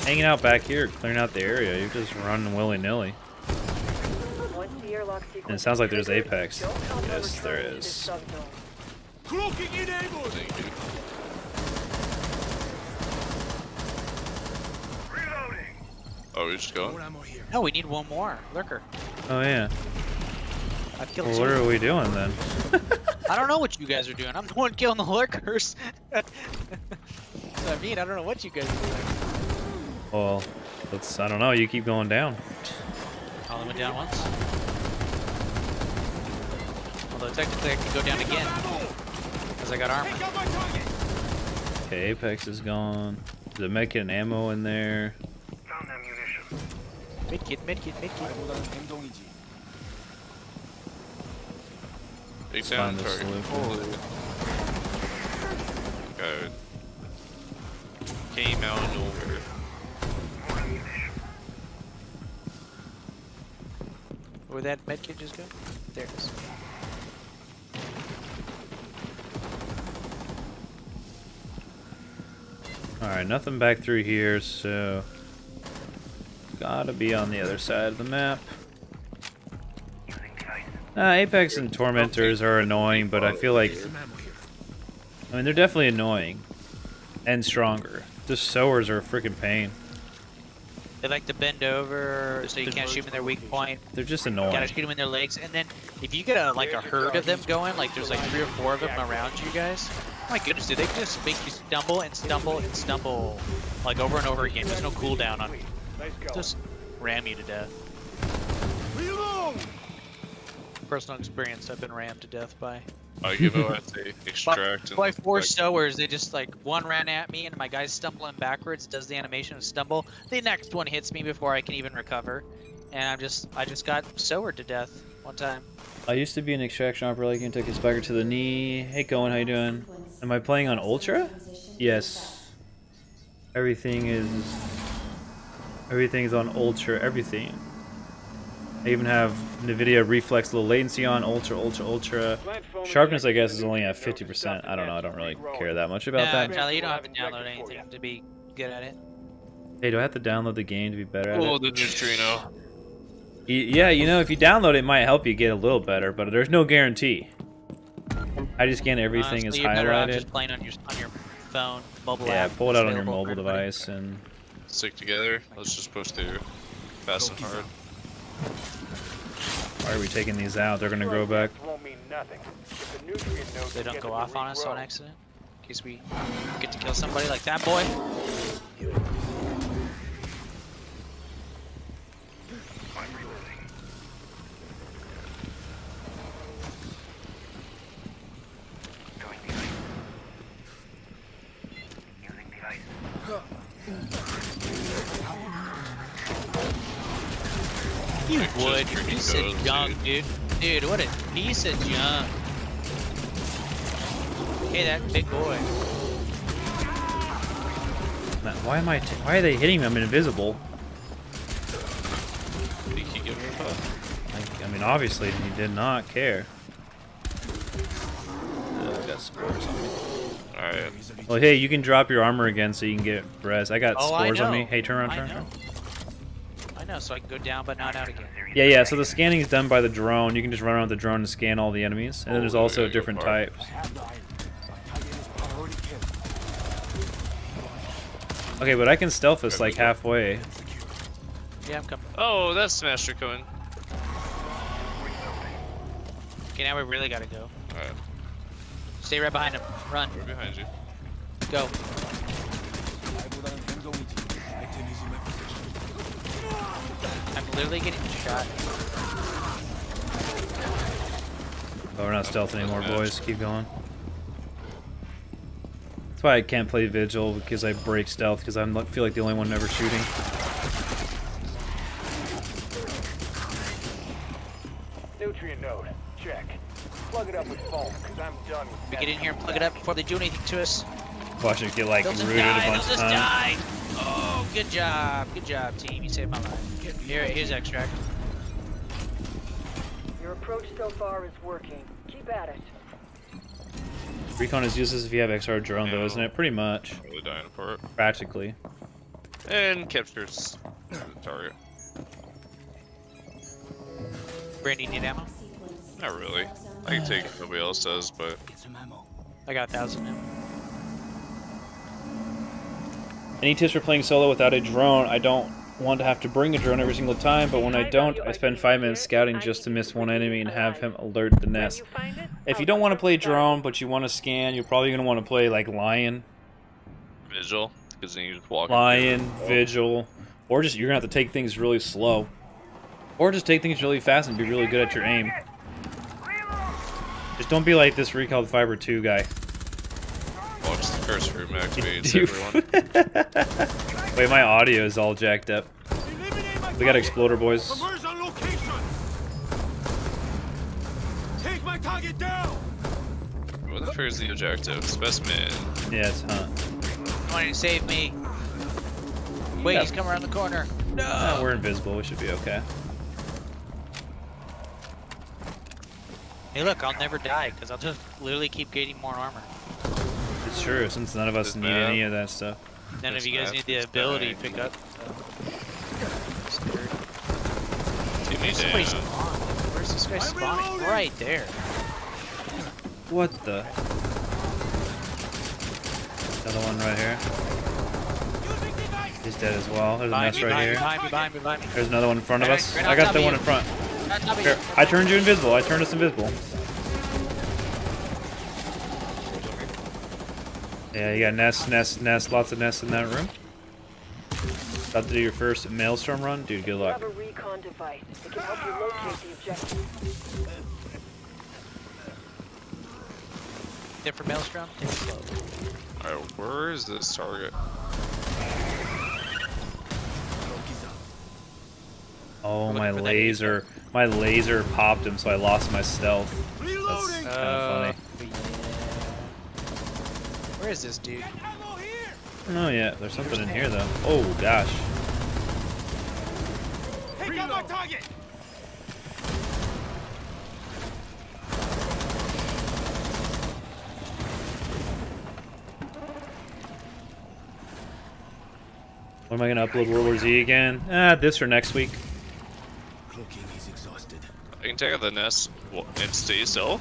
hanging out back here, clearing out the area. You're just running willy nilly. Once the airlock And it sounds like there's Apex. don't help them Yes, there return to is. this subzone. Cloaking enabled! Thank you. Reloading. Oh, we just go. More ammo here. No, we need one more. Lurker. Oh, yeah. I've killed Well, two. what are we doing then? I don't know what you guys are doing. I'm the one killing the lurkers. so, I mean, I don't know what you guys are doing. well, let's. I don't know. You keep going down. Colin went down once. Although technically I could go down again. Because I got armor. Okay, Apex is gone. Is it making ammo in there. Found ammunition. Medkit, medkit, medkit. They sound very holy. Came out of nowhere. Where'd that medkit just go? There it is. Alright, nothing back through here, so. Gotta be on the other side of the map. Uh, Apex and Tormentors are annoying, but I feel like. I mean, they're definitely annoying. and stronger. The sowers are a freaking pain. They like to bend over so you can't shoot them in their weak point. They're just annoying. Gotta shoot them in their legs, and then if you get a like a herd of them going, like there's like three or four of them around you guys. Oh my goodness, dude, they just make you stumble and stumble and stumble like over and over again. There's no cooldown on. Let's. Just ram you to death. Personal experience, I've been rammed to death by I give out the extract. by and, four like, sowers. They just like one ran at me, and my guy's stumbling backwards, does the animation of stumble. The next one hits me before I can even recover, and I'm just I just got sowered to death one time. I used to be an extraction operator. Like, took a spiker to the knee. Hey, Cohen, how you doing? Am I playing on Ultra? Yes. Everything is. Everything is on Ultra. Everything. I even have NVIDIA reflex low latency on Ultra, Ultra, Ultra. Sharpness, I guess, is only at 50%. I don't know. I don't really care that much about Nah, that. Charlie, you don't have to download anything to be good at it. Hey, do I have to download the game to be better at Oh, it? the neutrino. Yeah, you know, if you download it, it might help you get a little better, but there's no guarantee. I just scan everything Honestly, is you're better highlighted. just playing on your on your phone, mobile Yeah, app. pull it out on your mobile device and Stick together. Let's just push through. Fast and hard. Why are we taking these out? They're gonna grow back. Won't mean nothing. If the nutrient nodes They don't go off on us on accident. In case we get to kill somebody like that boy. You Just would, you drinking piece of junk, dude. Dude, what a piece of junk. Hey, that big boy. Man, Why am I? T- why are they hitting me? I'm invisible. He give a puff. I, I mean, obviously he did not care. Uh, I got spores on me. Alright. Well, hey, you can drop your armor again so you can get res. I got Oh, I spores on me. Hey, turn around, I turn know. around. I know, so I can go down but not out again. Yeah, yeah. So the scanning is done by the drone. You can just run around with the drone and scan all the enemies. And then there's also different types. Okay, but I can stealth us like halfway. Yeah, I'm coming. Oh, that's Smasher coming. Okay, now we really gotta go. Alright. Stay right behind him. Run. We're behind you. Go. I'm literally getting shot. But we're not stealth anymore, boys. Keep going. That's why I can't play Vigil because I break stealth because I feel like the only one ever shooting. Nutrient node. Check. Plug it up with foam, because I'm done with We get in here and plug it up before they do anything to us. Watch it get like They'll just rooted a die. They'll bunch of times. die. Oh, good job. Good job, team. You saved my life. Here, here's extract. Your approach so far is working. Keep at it. Recon is useless if you have XR drone, though, isn't it? Pretty much, Really dying apart. practically. And captures the target. Brandy, need ammo? Not really. I can take if nobody else does, but I got a thousand now. Any tips for playing solo without a drone? I don't want to have to bring a drone every single time, but when I don't, I spend five minutes scouting just to miss one enemy and have him alert the nest. If you don't want to play drone, but you want to scan, you're probably going to want to play like Lion, Vigil, because then you just walk. Lion, through. Vigil, or just you're going to have to take things really slow. Or just take things really fast and be really good at your aim. Just don't be like this Recall Fiber 2 guy. Watch curse room activates Dude. everyone. Wait, my audio is all jacked up. We got Exploder Boys. Submerge on location! Take my target down! what the fuck is the objective? Specimen. Yeah, it's Hunt. Come on, save me. Wait, Yeah. he's coming around the corner. No. Uh, we're invisible. We should be okay. Hey, look, I'll never die because I'll just literally keep getting more armor. It's true, since none of us This need map. any of that stuff. None This of you guys map need the ability to pick up. So. Me Somebody down. spawned. Where's this guy spawning? Right there. What the? Another one right here. He's dead as well. There's a Behind nest right here. behind me, behind me, behind me. There's another one in front of us. I got the one in front. Right on top of Here. I turned you invisible. I turned us invisible. Yeah, you got nests, nests, nests, lots of nests in that room. About to do your first maelstrom run, dude. Good luck. have a recon device. It can help you locate the objective. Different maelstrom. Take it slow. Alright, where is this target? Oh, my looking for that laser, my laser popped him, so I lost my stealth. That's kind of Uh, funny. Where is this dude? Oh yeah, there's something in here though. Oh gosh. Take out my target. When am I gonna upload World War Z again? Ah, this or next week. Clocking, he's exhausted. I can take out the nest wa- and stay still.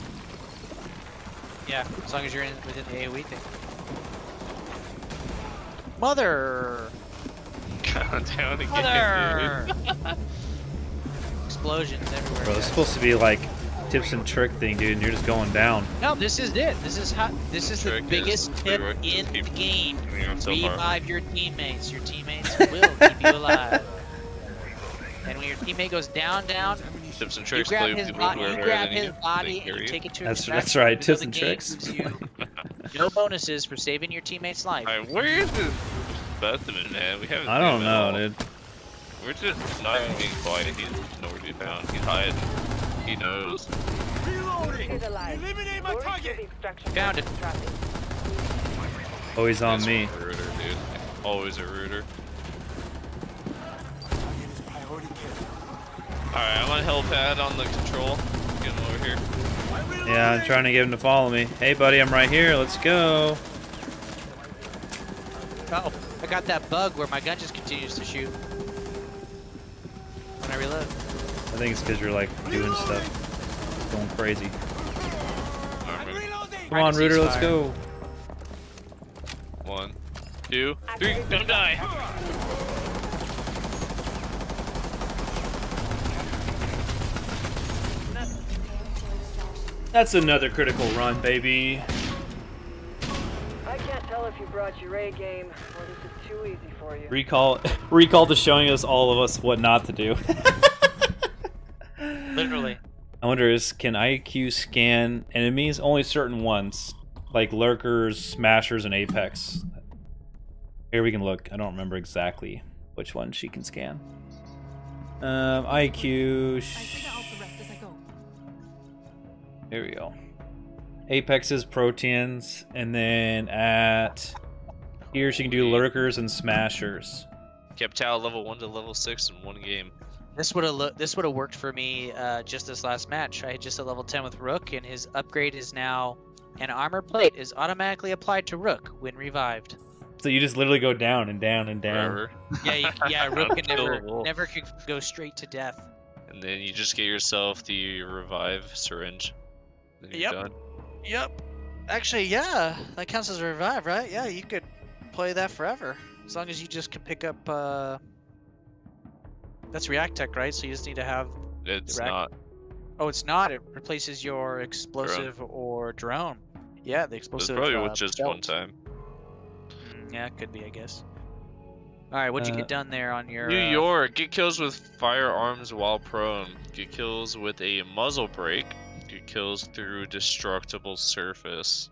Yeah, as long as you're in within the AoE thing. Mother! God damn it Mother! again, Explosions everywhere. Bro, it's guys. supposed to be like tips and trick thing, dude, and you're just going down. No, this is it. This is how. This is the Trick is biggest tip in the game. so. Revive your teammates. Your teammates will keep you alive. And when your teammate goes down, down, Tips and you grab his people body. You grab his body and you you. take it to a That's- that's right, tips and tricks. no bonuses for saving your teammate's life. Alright, where is this specimen, man? We haven't I don't know, dude. We're just not even being quiet. He's nowhere to be found. He's hiding. He knows. Reloading. Eliminate my target. the Found it. Always oh, on That's me. a Rooter, dude. Always a rooter. Alright, I'm on helipad on the control. Get him over here. Yeah, I'm trying to get him to follow me. Hey, buddy, I'm right here. Let's go. Oh, I got that bug where my gun just continues to shoot when I reload. I think it's because you're like doing stuff, going crazy. Alright, I'm ready. reloading. Come on, Rooter, let's go. One, two, three, don't die! That's another critical run, baby. I can't tell if you brought your A game or this is too easy for you. Recall, recall to showing us all of us what not to do. Literally. I wonder is can IQ scan enemies? Only certain ones, like lurkers, smashers, and apex. Here we can look. I don't remember exactly which one she can scan. Um, IQ. Sh- Here we go. Apexes, Proteans, and then at here she can do lurkers and smashers. Capitão level 1 to level 6 in one game. This would have lo- this would have worked for me uh, just this last match. I had just a level 10 with Rook, and his upgrade is now an armor plate is automatically applied to Rook when revived. So you just literally go down and down and down. Forever. Yeah, you, yeah, Rook can never never could go straight to death. And then you just get yourself the revive syringe. Then you're Yep. done. Yep. Actually, yeah, that counts as a revive, right? Yeah, you could play that forever as long as you just can pick up. Uh... That's React Tech, right? So you just need to have. It's Rack- not. Oh, it's not. It replaces your explosive or drone. Yeah, the It's explosive. probably uh, with just belt. one time. Mm, yeah, it could be, I guess. All right, what'd you Uh, get done there on your? New uh, York, get kills with firearms while prone. Get kills with a muzzle brake. Get kills through destructible surface.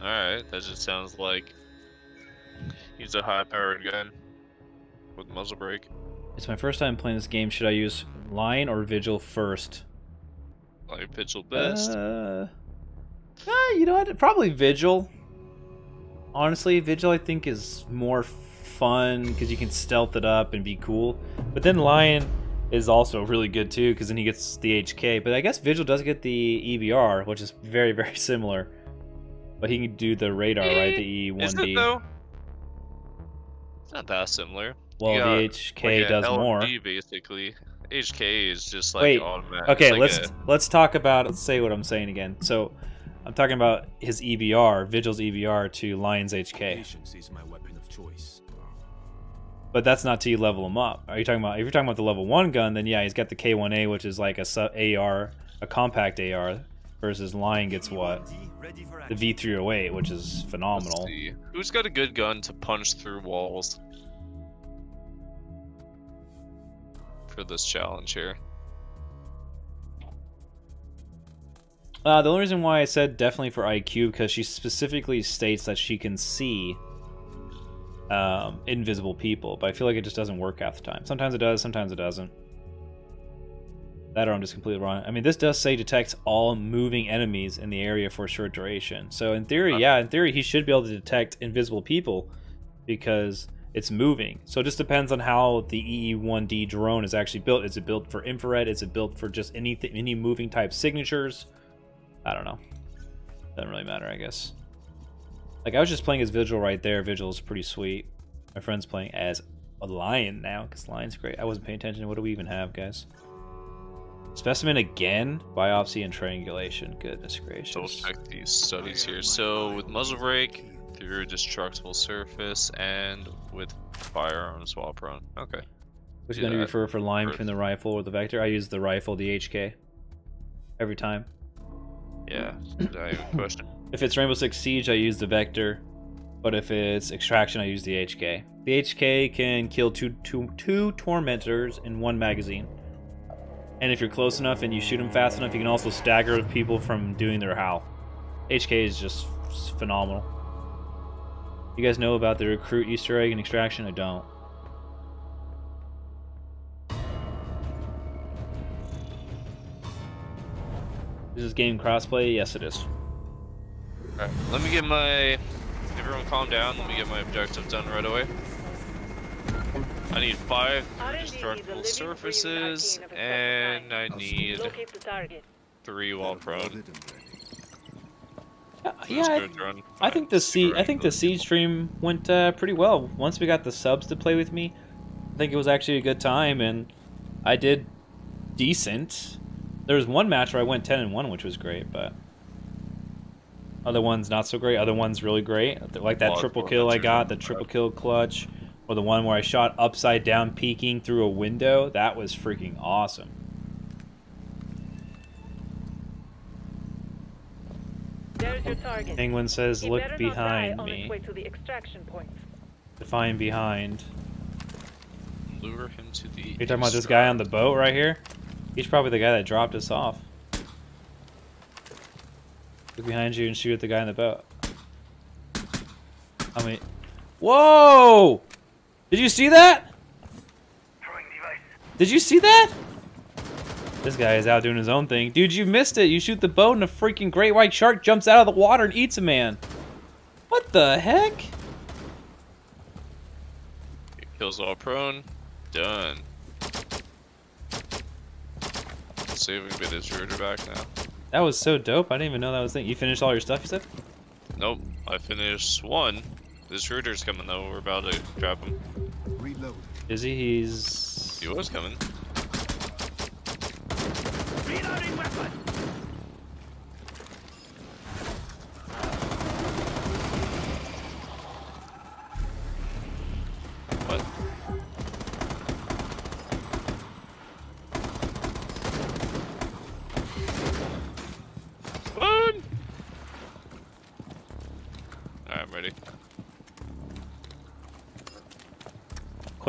Alright, that just sounds like use a high powered gun with muzzle brake. It's my first time playing this game. Should I use Lion or Vigil first? Like Vigil best. Uh, uh, you know what? Probably Vigil. Honestly, Vigil I think is more fun because you can stealth it up and be cool. But then Lion is also really good too because then he gets the HK. But I guess Vigil does get the EBR, which is very very similar. But he can do the radar, right? The E Is it E1D. though? It's not that similar. Well, the HK does more. Basically, HK is just like Wait. automatic. Okay, like let's a- let's talk about. Let's say what I'm saying again. So, I'm talking about his EBR, Vigil's EBR to Lion's HK. Patience is my weapon of choice. But that's not till you level him up. Are you talking about? If you're talking about the level one gun, then yeah, he's got the K1A, which is like a su- AR, a compact AR, versus Lion gets what the V308, which is phenomenal. Who's got a good gun to punch through walls? For this challenge here. Uh, the only reason why I said definitely for IQ because she specifically states that she can see um, invisible people, but I feel like it just doesn't work half the time. Sometimes it does, sometimes it doesn't. That or I'm just completely wrong. I mean, this does say detects all moving enemies in the area for a short duration. So in theory, yeah, in theory, he should be able to detect invisible people because it's moving. So it just depends on how the EE1D drone is actually built. Is it built for infrared? Is it built for just anything, any moving type signatures? I don't know. Doesn't really matter, I guess. Like I was just playing as Vigil right there. Vigil is pretty sweet. My friend's playing as a lion now because lion's great. I wasn't paying attention. What do we even have, guys? Specimen again, biopsy and triangulation. Goodness gracious. Double check these studies here. So with muzzle brake, through destructible surface, and with firearms while prone. Okay. Which gun do you prefer for line first. between the rifle or the vector? I use the rifle, the HK. Every time. Yeah. I have question. If it's Rainbow Six Siege, I use the Vector. But if it's Extraction, I use the HK. The HK can kill two, two, two Tormentors in one magazine. And if you're close enough and you shoot them fast enough, you can also stagger people from doing their howl. HK is just phenomenal. You guys know about the recruit Easter egg and extraction? I don't. Is this game crossplay? Yes, it is. Alright, let me get my. Everyone calm down. Let me get my objective done right away. I need five R&D is a destructible surfaces, breathing arcane of its and I own kind. need the target. three while prone. Yeah, Let's I, go. I think the See siege. I think the siege stream went uh, pretty well. Once we got the subs to play with me, I think it was actually a good time, and I did decent. There was one match where I went ten and one, which was great, but other ones not so great. Other ones really great, like that triple kill I got, the that. triple kill clutch, or the one where I shot upside down, peeking through a window. That was freaking awesome. There's your target. Penguin says, He "Look better not die behind on his me." way to the extraction point. Define behind. Lure him to the. You're talking about this guy on the boat right here? He's probably the guy that dropped us off. Look behind you and shoot at the guy in the boat. I mean, whoa! Did you see that? Did you see that? This guy is out doing his own thing. Dude, you missed it. You shoot the boat and a freaking great white shark jumps out of the water and eats a man. What the heck? It Kills all prone. Done. Let's see if we can get this rooter back now. That was so dope. I didn't even know that was a thing. You finished all your stuff, you said? Nope, I finished one. This rooter's coming though. We're about to drop him. Reload. Is he? He's... He was coming.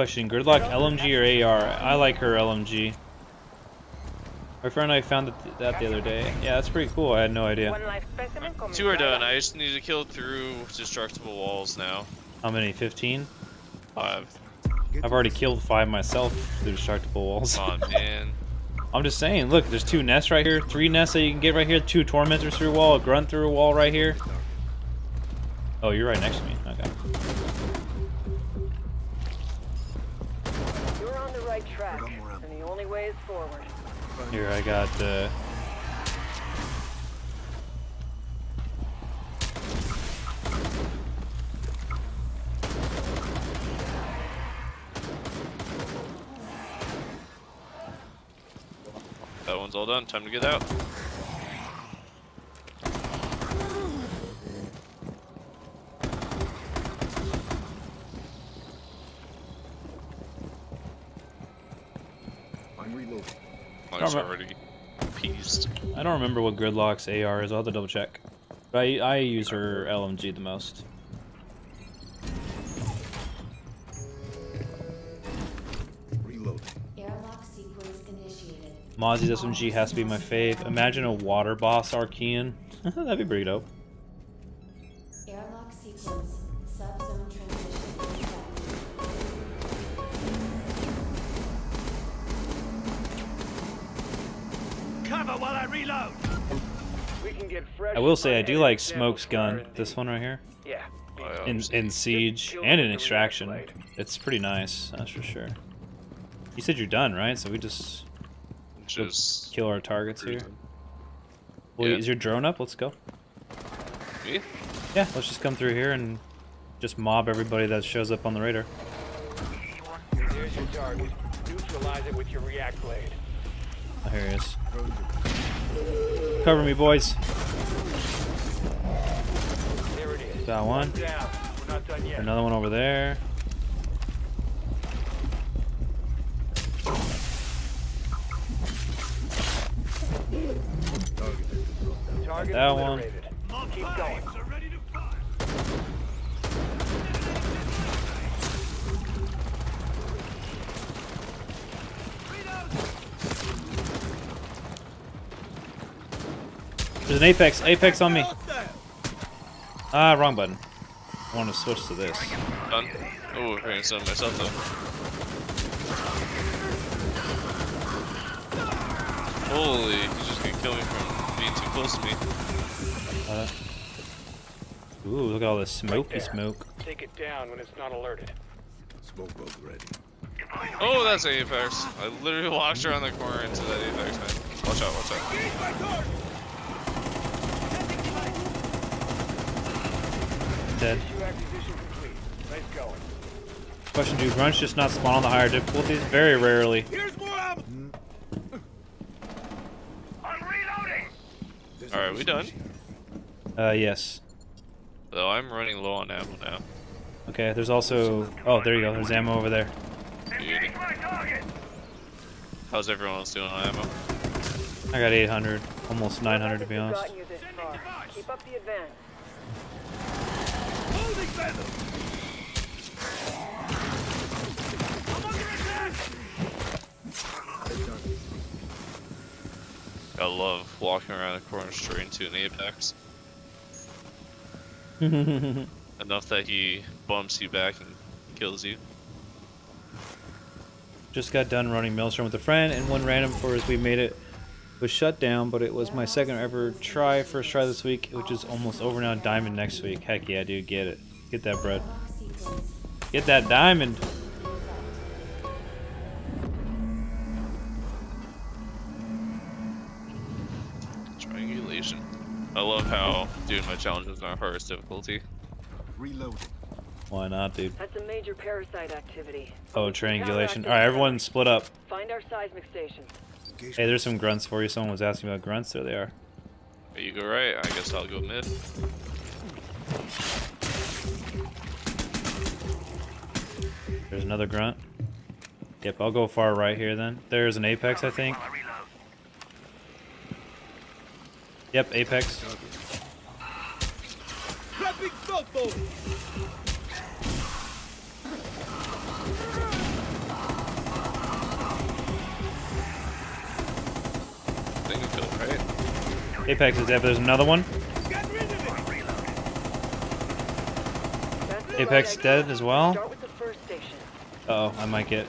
Question, Gridlock LMG or AR? I like her LMG. My friend and I found that, that the other day. Yeah, that's pretty cool. I had no idea. One life specimen coming Two are done. I just need to kill through destructible walls now. How many? 15? Five. I've already killed five myself through destructible walls. Come on, man. I'm just saying, look, there's two nests right here, three nests that you can get right here, two tormentors through a wall, a grunt through a wall right here. Oh, you're right next to me. Okay. Is forward. Here I got the. uh one's all done. Time to get out. I'm reloading. Mike's Alright. already appeased. I don't remember what Gridlock's AR is. I'll have to double check. But I, I use her LMG the most. Reloading. Airlock. Mozzie's SMG has to be my fave. Imagine a water boss Archean. That'd be pretty dope. Reload. We can get fresh. I will say I do like Smoke's gun. This one right here. Yeah. Oh, In, in Siege and in Extraction. It's pretty nice, that's for sure. You said you're done, right? So we just just kill our targets here. Well, Yeah. is your drone up? Let's go. Me? Yeah, let's just come through here and just mob everybody that shows up on the radar. There's your target. Neutralize it with your react blade. Oh, here he is. Cover me, boys. There. Got one. Another one over there. That one. There's an Apex. Apex on me. Ah, wrong button. I want to switch to this. Done. Oh, I can stun myself though. Holy, he's just gonna kill me from being too close to me. Uh, ooh, look at all this smoky there. smoke. Take it down when it's not alerted. Smoke bug ready. Oh, that's an Apex. I literally walked around the corner into that Apex, man. Watch out, watch out. Dead. Issue acquisition complete. Nice going. Question: Do grunts just not spawn on the higher difficulties? Very rarely. Here's more ammo. I'm reloading. Alright, a we done? Uh, yes. Though I'm running low on ammo now. Okay. There's also. Oh, there you go. There's ammo over there. Beauty. How's everyone else doing on ammo? I got 800, almost 900 to be honest. Gotten you this far. Keep up the advance. Holding feather. I'm under attack. I love walking around the corner straight into an Apex. Enough that he bumps you back and kills you. Just got done running Maelstrom with a friend, and one random for as we made it was shut down, but it was my second ever try, first try this week, which is almost over now. Diamond next week. Heck yeah, dude, get it. Get that bread. Get that diamond. Triangulation. I love how doing my challenges on hardest difficulty. Reloading. Why not, dude? That's a major parasite activity. Oh, triangulation. All right, everyone split up. Find our seismic station. Hey, there's some grunts for you. Someone was asking about grunts. There they are. You go right, I guess I'll go mid. There's another grunt. Yep, I'll go far right here then. There's an apex, I think. Yep, apex. Dropping smoke bomb. Thing to kill, right? Apex is dead, but there's another one. Get rid of it. That's the Apex dead as well. Start with the first station. Uh oh, I might get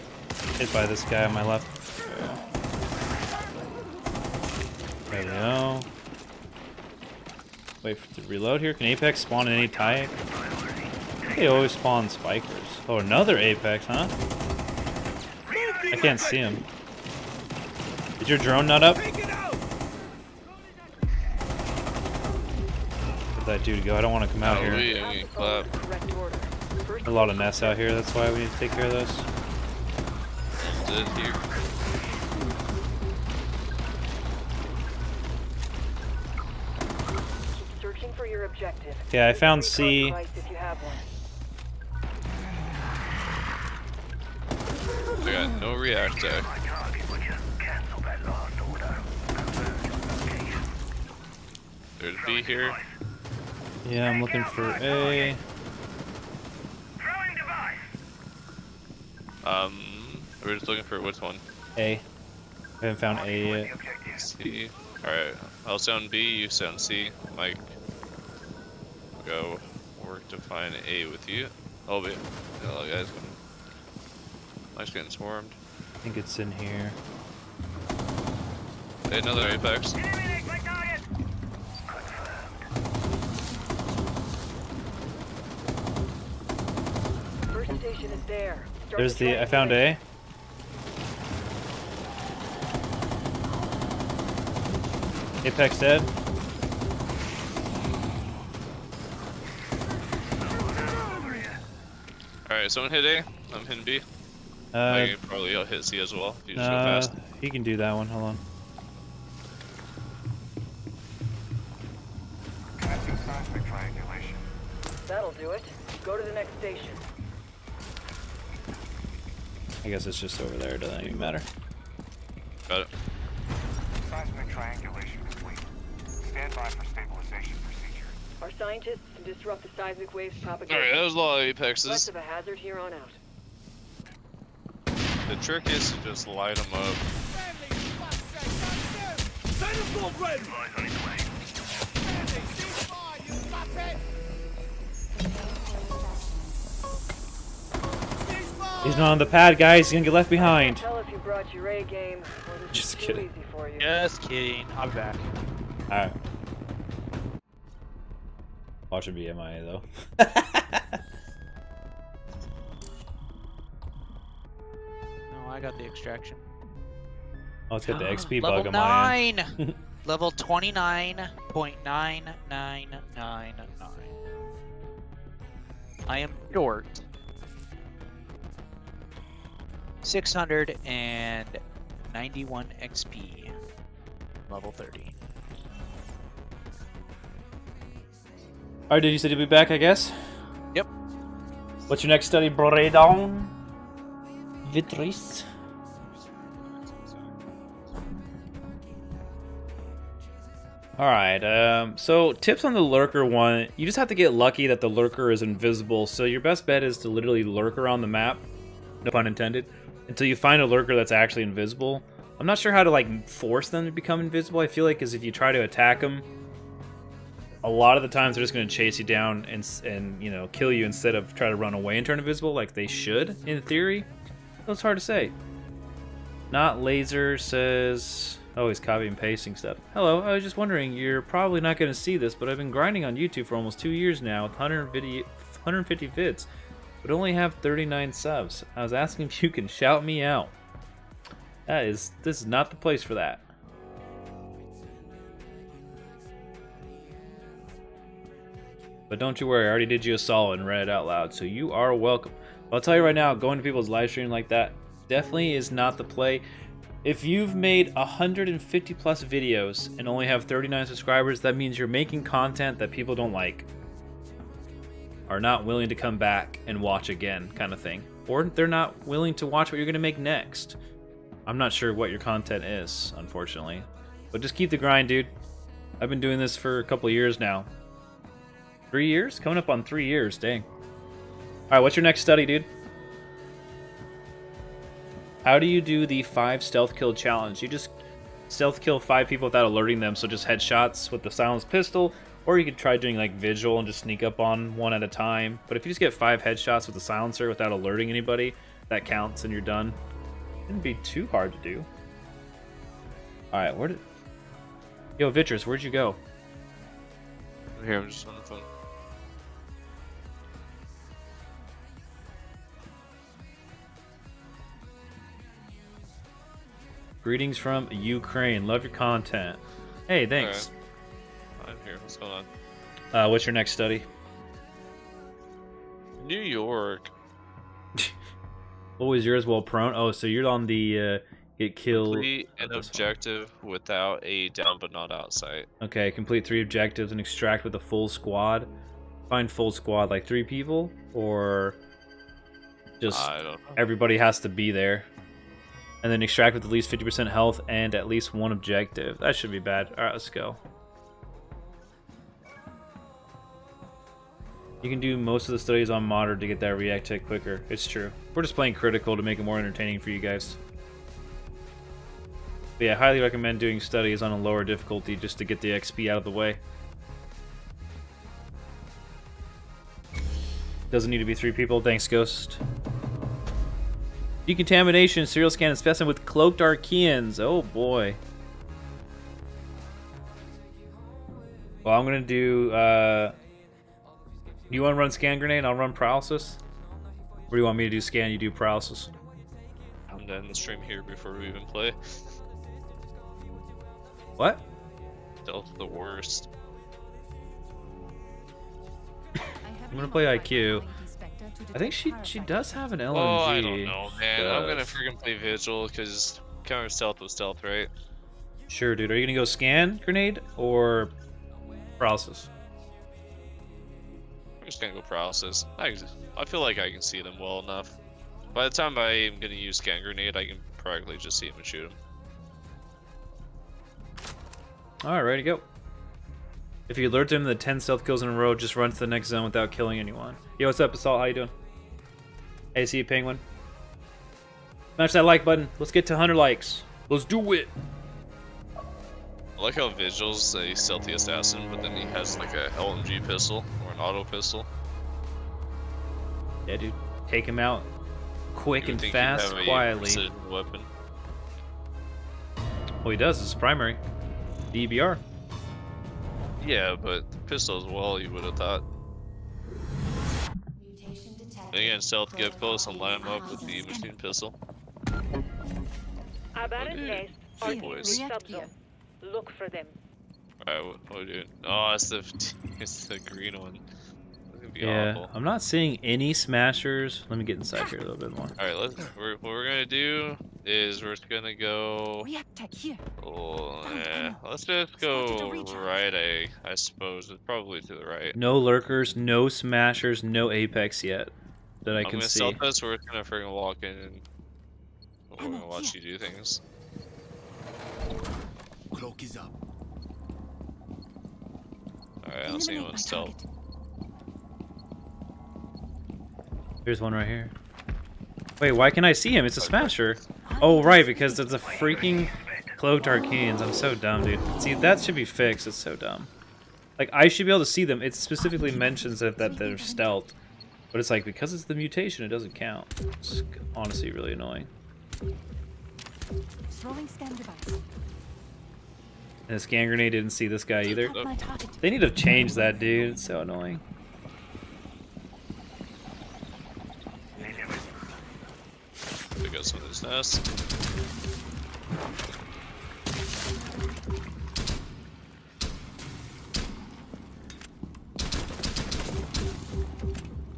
hit by this guy on my left. There we go. Wait for to reload here. Can Apex spawn in any type? They always spawn spikers. Oh, another Apex, huh? I can't see him. Is your drone not up? that dude to go. I don't want to come out here. A lot of nests out here, that's why we need to take care of those. Good here. Searching for your objective. Yeah, I found C. I got no reactor. There's B here. Yeah, I'm looking for A. Throwing device. Um, we're just looking for which one. A. I haven't found A yet. C. Alright, I'll sound B, you sound C. Mike, go work to find A with you. Oh, but hello guys. Mike's getting swarmed. I think it's in here. Hey, another Apex. Eliminate my target. First station is there. Start There's the. I found. A. Apex dead. Alright, someone hit A. I'm hitting B. Uh, Mike, probably I'll hit C as well. If you just go uh, fast. he can do that one. Hold on. Commencing seismic triangulation. That'll do it. Go to the next station. I guess it's just over there. Doesn't even matter. Got it. Seismic triangulation complete. Stand by for stabilization procedure. Our scientists can disrupt the seismic waves propagation. Alright, that was a lot of apexes. Less of a hazard here on out. The trick is to just light them up. Supplies He's not on the pad, guys. He's gonna get left behind. Game, Just kidding. Just kidding. I'm back. Alright. Watch him be MIA though. no, I got the extraction. Oh, it's got the XP bug Level on 9! Level 29.9999. I am dork. 691 XP, level 30. All right, did you say you'd be back? I guess. Yep. What's your next study, Bredown? Vitris. All right. Um, so tips on the lurker one. You just have to get lucky that the lurker is invisible. So your best bet is to literally lurk around the map. No pun intended until you find a lurker that's actually invisible. I'm not sure how to like force them to become invisible. I feel like is if you try to attack them, a lot of the times they're just going to chase you down and and you know kill you instead of try to run away and turn invisible like they should in theory. It's hard to say. Not laser says. Oh, he's copying and pasting stuff. Hello, I was just wondering. You're probably not going to see this, but I've been grinding on YouTube for almost two years now with 150, 150 vids, but only have 39 subs. I was asking if you can shout me out. That is, this is not the place for that. But don't you worry, I already did you a solid and read it out loud, so you are welcome. I'll tell you right now, going to people's live stream like that definitely is not the play. If you've made 150 plus videos and only have 39 subscribers, that means you're making content that people don't like, are not willing to come back and watch again, kind of thing. Or they're not willing to watch what you're going to make next. I'm not sure what your content is, unfortunately. But just keep the grind, dude. I've been doing this for a couple years now. Three years? Coming up on three years, dang. Alright, what's your next study, dude? How do you do the five stealth kill challenge? You just stealth kill five people without alerting them, so just headshots with the silenced pistol, or you could try doing like vigil and just sneak up on one at a time. But if you just get five headshots with a silencer without alerting anybody, that counts and you're done. Shouldn't be too hard to do. Alright, where did Yo, Vitrus, where'd you go? Here, I'm just on the phone. Greetings from Ukraine. Love your content. Hey, thanks. Here. What's going on? Uh, what's your next study? New York. What was yours? Well, prone. Oh, so you're on the uh, get killed. Complete an this one. objective without a down but not out sight. Okay, complete three objectives and extract with a full squad. Find full squad like three people, or just I don't know. everybody has to be there. And then extract with at least 50% health and at least one objective. That should be bad. Alright, let's go. You can do most of the studies on modder to get that react tech quicker. It's true. We're just playing critical to make it more entertaining for you guys. But yeah, I highly recommend doing studies on a lower difficulty just to get the XP out of the way. Doesn't need to be three people. Thanks, Ghost. Decontamination, serial scan, and specimen with cloaked Archaeans. Oh boy. Well, I'm gonna do. Uh, you want to run scan grenade? I'll run paralysis. Or do you want me to do scan? You do paralysis. I'm done the stream here before we even play. What? Stealth the worst. I'm gonna play IQ. I think she she does have an LMG. Oh, I don't know, man. I'm gonna Does. freaking play Vigil because counter stealth was stealth, right? Sure, dude. Are you gonna go scan grenade or paralysis? I'm just gonna go paralysis. I, I feel like I can see them well enough. By the time I am gonna use scan grenade, I can practically just see them and shoot them. All right, ready to go. If you alert him the 10 stealth kills in a row, just run to the next zone without killing anyone. Yo, what's up, Assault? How you doing? Hey, see you, Penguin. Smash that like button. Let's get to 100 likes. Let's do it. I like how Vigil's a stealthy assassin, but then he has like a LMG pistol an auto pistol. Yeah, dude. Take him out quick You and think he'd fast, have quietly. precision weapon. Well, he does. It's primary. DBR. Yeah, but the pistol as well, you would have thought. And again, stealth get close and line 'em up with the machine pistol. Abandoned dude. nest boys. Look for them. Alright, what, what are we doing? Oh, it's the it's the green one. Be Yeah, awful. I'm not seeing any smashers. Let me get inside here a little bit more. Alright, let's. We're, what we're gonna do is we're just gonna go. React tech here. Oh, Found eh, let's just go right. I I suppose it's probably to the right. No lurkers, no smashers, no apex yet that I I'm can gonna see. stealth us. We're just gonna freaking walk in and we're gonna watch here. you do things. Cloak is up. Alright, I don't see Eliminate anyone stealth. target. There's one right here. Wait, why can I see him? It's a smasher. Oh, right, because it's a freaking cloaked arcanes. I'm so dumb, dude. See, that should be fixed. It's so dumb. Like, I should be able to see them. It specifically mentions that, that they're stealth. But it's like, because it's the mutation, it doesn't count. It's honestly really annoying. Throwing scan device. And the scan grenade didn't see this guy either. Take out my target. They need to change that, dude. It's so annoying. Pick up some of this nest.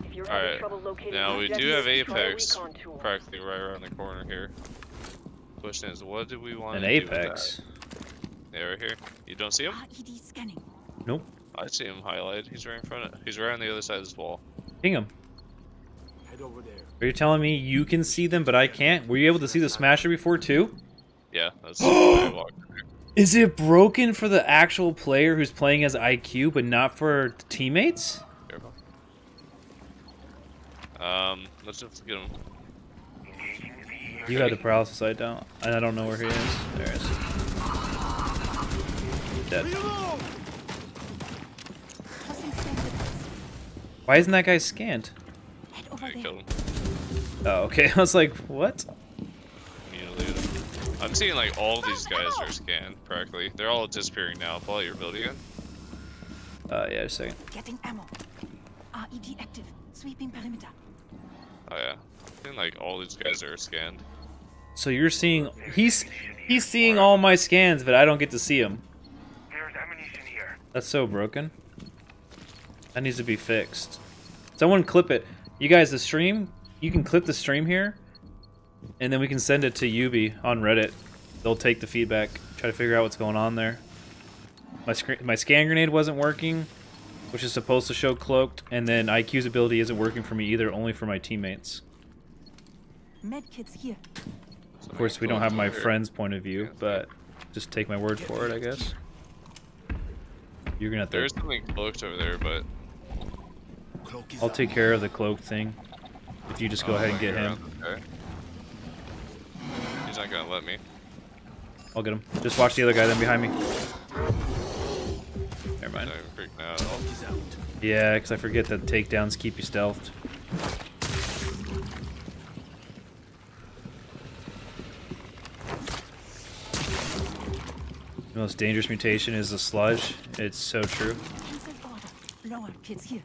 If you're having Alright, now we do have Apex practically right around the corner here. Question is, what do we want An to do with apex. that? Yeah, right here. You don't see him? RED scanning. Nope. I see him highlighted. He's right in front of. He's right on the other side of this wall. Ping him. Head over there. Are you telling me you can see them, but I can't? Were you able to see the smasher before, too? Yeah, that's why I walked in there. Is it broken for the actual player who's playing as IQ, but not for teammates? Careful. Um, let's just get him. You had the paralysis, I don't. And I don't know where he is. There he is. Dead. Tossing scan device. Why isn't that guy scanned? I there. killed him. Oh, okay. I was like, what? I'm seeing like all these guys are scanned practically. They're all disappearing now. Follow your building in. Uh, yeah, just a second. Getting ammo. RED active. Sweeping perimeter. Oh yeah. I think like all these guys are scanned. So you're seeing he's he's seeing all my scans, but I don't get to see him. There's ammunition here. That's so broken. That needs to be fixed. Someone clip it. You guys, the stream. You can clip the stream here. and then we can send it to Ubi on Reddit. They'll take the feedback, try to figure out what's going on there. My screen, my scan grenade wasn't working, which is supposed to show cloaked, and then IQ's ability isn't working for me either, only for my teammates. Medkits here. Of course, we don't have my friend's point of view, but just take my word for it, I guess. You're gonna have to. There's something cloaked over there, but I'll take care of the cloak thing. If you just go Oh, ahead and get him, Okay. He's not gonna let me. I'll get him. Just watch the other guy then behind me. Never mind. I'm freaking out. at all. Cloak is out. Yeah, because I forget that takedowns keep you stealthed. The most dangerous mutation is the sludge. It's so true. Cancel order. Lower kids here.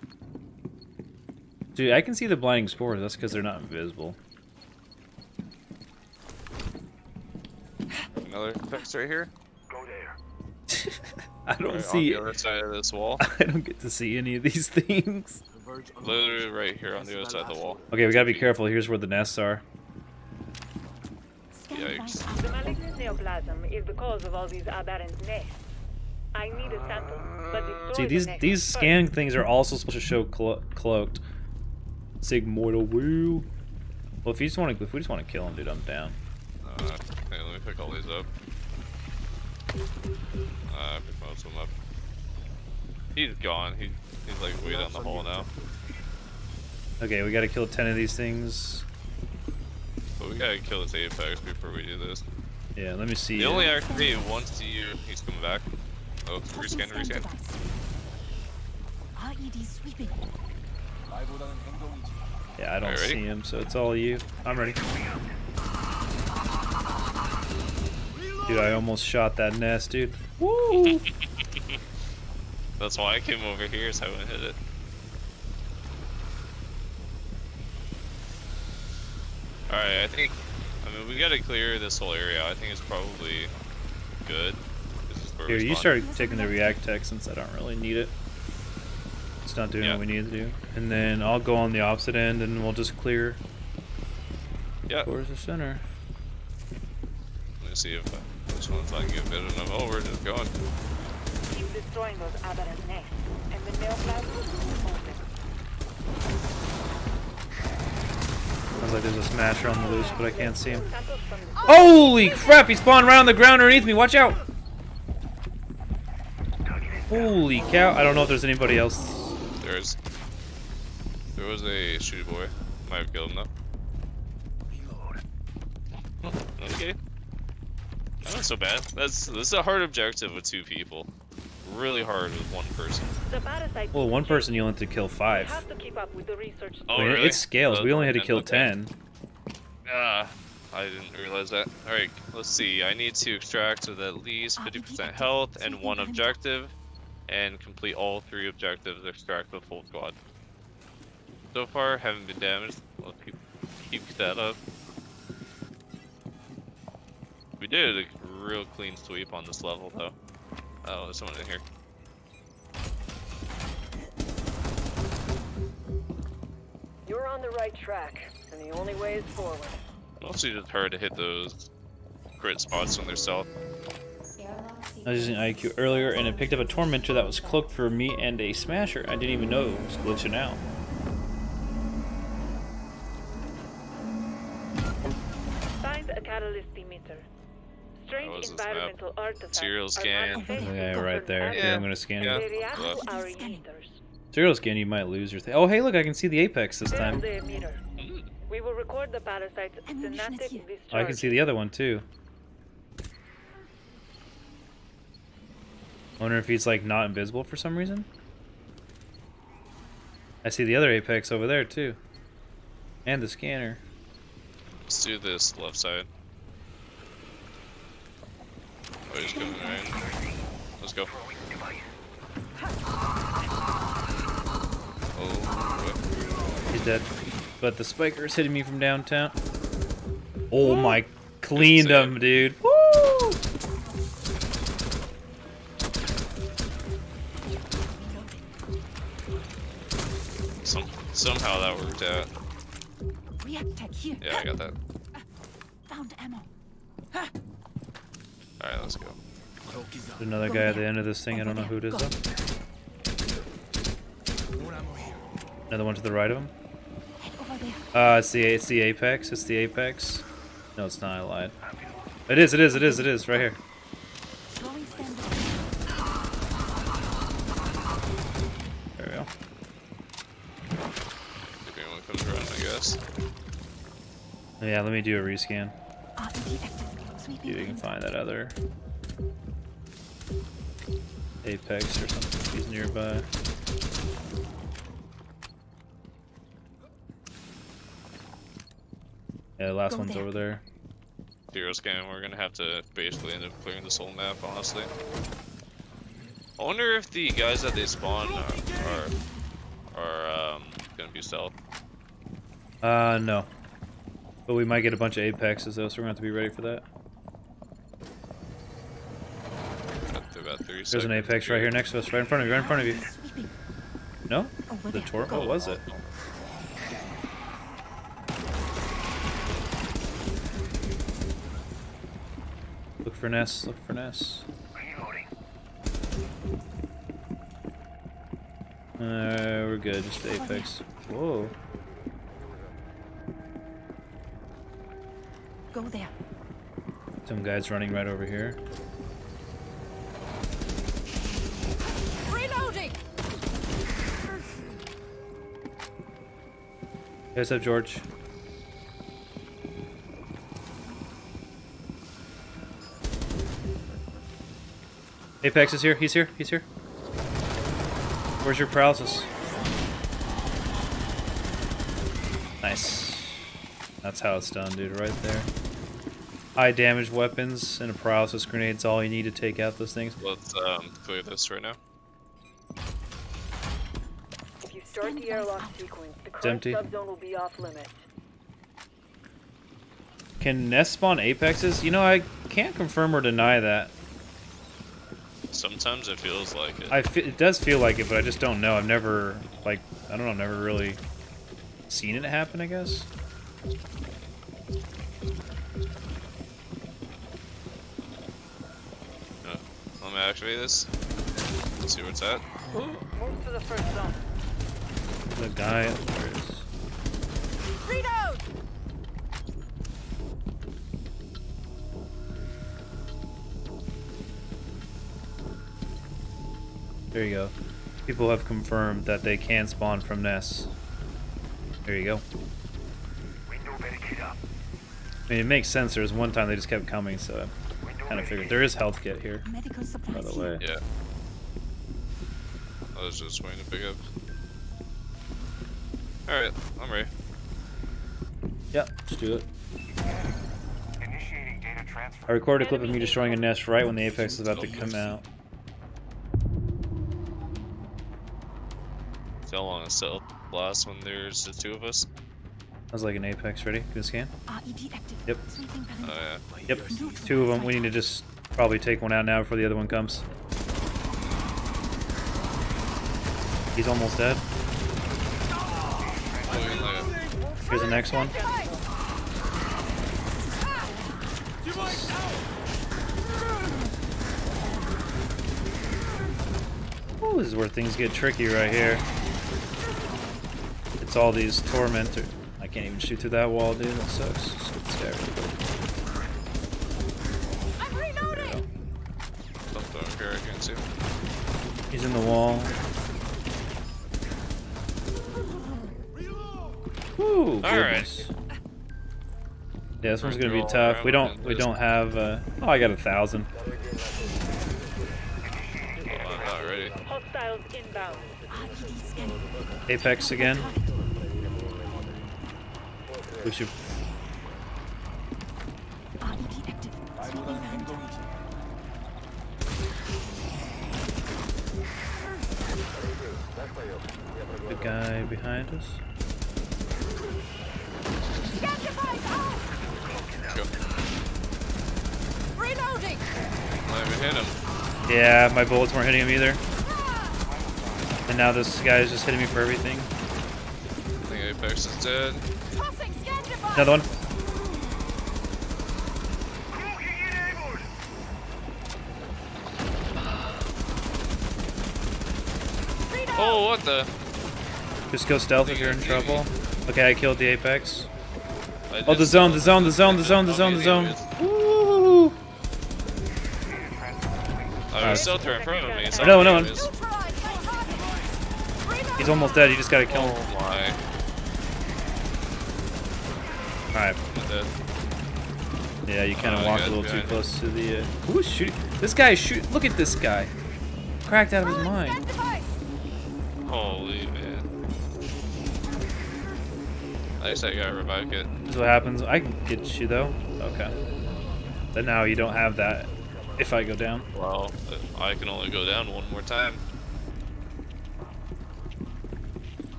Dude, I can see the blinding spores. That's because they're not invisible. Another text right here. Go there. I don't Right on the other side of this wall. I don't get to see any of these things. Literally right here on the other side of the wall. Okay, we gotta be careful. Here's where the nests are. Scan Yikes. The malignant neoplasm is the cause of all these aberrant nests. I need a sample, but See, these nest these first. scan things are also supposed to show clo- cloaked. Sigmoidal wheel. Well, if you just want to, if we just want to kill him, dude, I'm down. Uh, okay, let me pick all these up. Uh, I picked most of them up. He's gone. He, he's like way down the hole now. Okay, we gotta kill ten of these things. But we gotta kill this apex before we do this. Yeah, let me see. He it. only activated once you. He's coming back. Oh, Touching rescan, scan rescan. device. RED sweeping. Yeah, I don't Alright, see him, so it's all you. I'm ready. Dude, I almost shot that nest, dude. Woo! That's why I came over here so I wouldn't hit it. Alright, I think. I mean, we gotta clear this whole area. I think it's probably good. This is where Here, you spawn. start taking the react tech since I don't really need it. It's not doing Yeah. what we need to do. And then I'll go on the opposite end and we'll just clear Yeah. towards the center. Let me see if uh, this one's I can get bit enough. Oh, we're just going. Keep destroying those aberrant nests, and the neoplasm will open. Sounds like there's a smasher on the loose, but I can't see him. Samples from the Holy crap, he spawned right on the ground underneath me. Watch out. Holy cow. I don't know if there's anybody else. There's. There was a shooty boy. Might have killed him though. Okay. Not so bad. That's this is a hard objective with two people. Really hard with one person. Well, one person you only have to kill five. have to keep up with the research. Oh, Wait, really? It scales. Uh, We only had to kill okay. 10. Ah, I didn't realize that. Alright, let's see. I need to extract with at least 50% health and one objective, and complete all three objectives, extract the full squad. So far, haven't been damaged. Let's keep, keep that up. We did a real clean sweep on this level, though. Oh, there's someone in here. You're on the right track, and the only way is forward. Mostly just hard to hit those crit spots when they're stealth. I was using IQ earlier and it picked up a tormentor that was cloaked for me and a smasher. I didn't even know it was glitching out. Find a catalyst emitter. That Strange was this map. environmental artifacts. Serial scan. manifested Yeah, right there. as Here, I'm gonna scan Yeah. it. They react Left. to our emitters. Serial scan, you might lose your thing. Oh, hey, look, I can see the apex this time. the emitter. We will record the parasite's synaptic. Oh, I can see the other one too. Wonder if he's like not invisible for some reason. I see the other apex over there too, and the scanner. Let's do this left side. Oh, he's coming in. Let's go. Oh, what? He's dead, but the spiker's hitting me from downtown. Oh my, cleaned him, dude. Woo! Some, somehow that worked out. React tech here. Yeah, I got that. Found ammo. Alright, let's go. There's another guy at the end of this thing. I don't know who it is though. Another one to the right of him. Head. Uh, it's the it's the apex. It's the apex. No, it's not. I lied. It is. It is. It is. It is. Right here. There we go. If anyone comes around, I guess. Yeah. Let me do a rescan. RED. See if we can find that other apex or something. He's nearby. Yeah, the last Go one's there. over there. Zero scan, we're gonna have to basically end up clearing this whole map, honestly. I wonder if the guys that they spawn are, are, are um, gonna be stealth. Uh, no. But we might get a bunch of apexes though, so we're gonna have to be ready for that. Got through about three There's an apex right here next to us, right in front of you, right in front of you. No? Over The there. tor- What was it? Look for Ness, look for Ness. Reloading. Uh, we're good, just the apex. Whoa. Go there. Some guys running right over here. What's up, George? Apex is here. He's here. He's here. Where's your paralysis? Nice. That's how it's done, dude. Right there. High damage weapons and a paralysis grenade's all you need to take out those things. Let's um, clear this right now. Start the airlock sequence, the current empty. subzone will be off limits. Can Nest spawn apexes? You know, I can't confirm or deny that. Sometimes it feels like it. I fe- it does feel like it, but I just don't know. I've never like I don't know. I've never really seen it happen. I guess. Uh, let me activate this. Let's see where it's at. Move to the first zone. The guy there it is. Reload. There you go. People have confirmed that they can spawn from nests. There you go. Window barricade up. I mean, it makes sense. There was one time they just kept coming, so I kind of figured there is health kit here. Medical supplies. By the here. way, Yeah. I was just waiting to pick up. Alright, I'm ready. Yep, let's do it. Initiating data transfer. I recorded a clip of me destroying a nest right when the apex is about to come out. See how long a cell lasts when there's the two of us? I was like an apex ready. Good scan. RED. Yep. Oh yeah. Yep, two of them. We need to just probably take one out now before the other one comes. He's almost dead. Oh, yeah, like- Here's the next one. Ooh, this is where things get tricky right here. It's all these tormentor. I can't even shoot through that wall, dude. That sucks. So scared. I'm There you go. reloading. Something over here I can. He's in the wall. Woo, All right. goodness. Yeah, this one's gonna be tough. We don't we don't have uh oh I got a thousand. I'm not ready. Hostiles inbound. Apex again. We should RED active. Sweeping perimeter. the guy behind us. Reloading. Not hit him. Yeah, my bullets weren't hitting him either. And now this guy is just hitting me for everything. I think Apex is dead. Another one. Oh, what the? Just go stealth if you're in trouble. Okay, I killed the Apex. I Oh, the zone, the zone, the zone, the zone, the zone, the zone. Woo! I was still in front of me. so No, no, anyways. He's almost dead. You just gotta kill him. Oh my. Alright. Yeah, you kind of Oh, walked I a got little too close to the. Uh... Who's shooting? This guy is shoot. Look at this guy. Cracked out of his mind. Holy man. At least I got a revive kit. This is what happens. I can get you though. Okay. But now you don't have that. If I go down. Well, I can only go down one more time.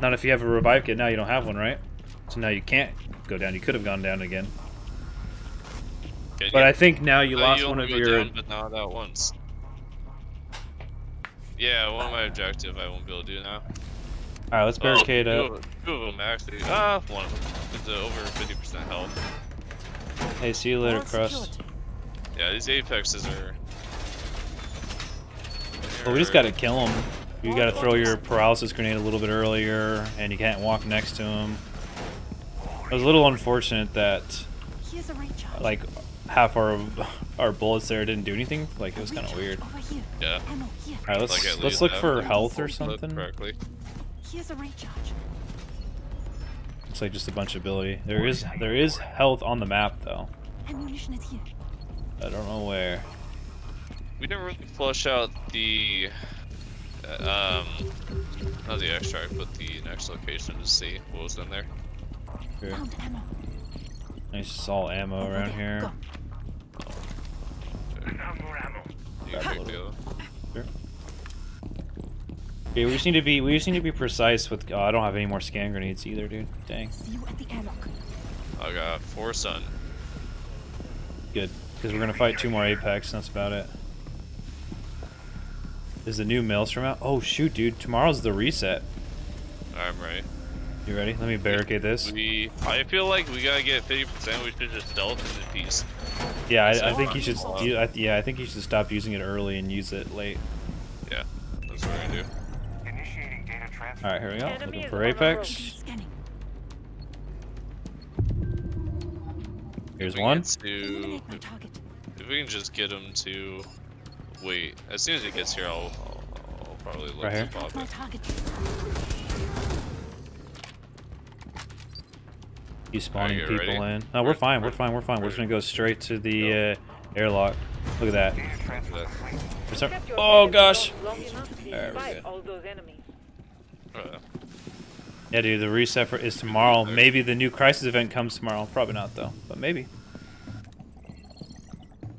Not if you have a revive kit. Now you don't have one, right? So now you can't go down. You could have gone down again. Can But you? I think now you No, lost only one of go your. Down, but not that once. Yeah, one of my objective I won't be able to do now. Alright, let's oh, barricade two up. Of- Two of them actually. Ah, one of them. It's uh, over 50% health. Hey, see you later, Crust. Yeah, these apexes are. Well, we just gotta kill them. You gotta throw your paralysis grenade a little bit earlier, and you can't walk next to him. It was a little unfortunate that Here's a recharge. like half our our bullets there didn't do anything. Like it was kind of weird. Yeah. All right, let's Like, let's look for health or something. Correctly. Here's a recharge. Looks like just a bunch of ability. There is there is health on the map though. Ammunition is here. I don't know where. We didn't really flush out the. uh, Um, not the extract, but the next location to see what was in there. Here. Found ammo. Nice all ammo around here. Go. You Grab can a little. The other. Okay, we just need to be we just need to be precise with. Oh, I don't have any more scan grenades either, dude. Dang. See you at the airlock. I got four sun. Good, because we're gonna fight two more Apex, and that's about it. Is the new Maelstrom out? Oh shoot, dude! Tomorrow's the reset. I'm right. You ready? Let me barricade this. We. I feel like we gotta get 50%. We should just stealth in the piece. Yeah, I, I think you should. far. do- I, yeah, I think you should stop using it early and use it late. Yeah, that's what we're gonna do. Initiating data transfer. All right, here we go. Enemy Looking for Apex. Here's we one. To, Eliminate my target. if we can just get him to wait. As soon as he gets here, I'll, I'll, I'll probably look Right here. to pop it. He's spawning get people ready. in. No, we're fine. We're fine. We're fine. We're just gonna go straight to the uh, airlock. Look at that. Data transfer complete. There's some- Kept your Oh gosh. crossed long enough to There we fight go. all those enemies. Uh, Yeah, dude. The reset for, is tomorrow. Maybe the new Crisis event comes tomorrow. Probably not though, but maybe.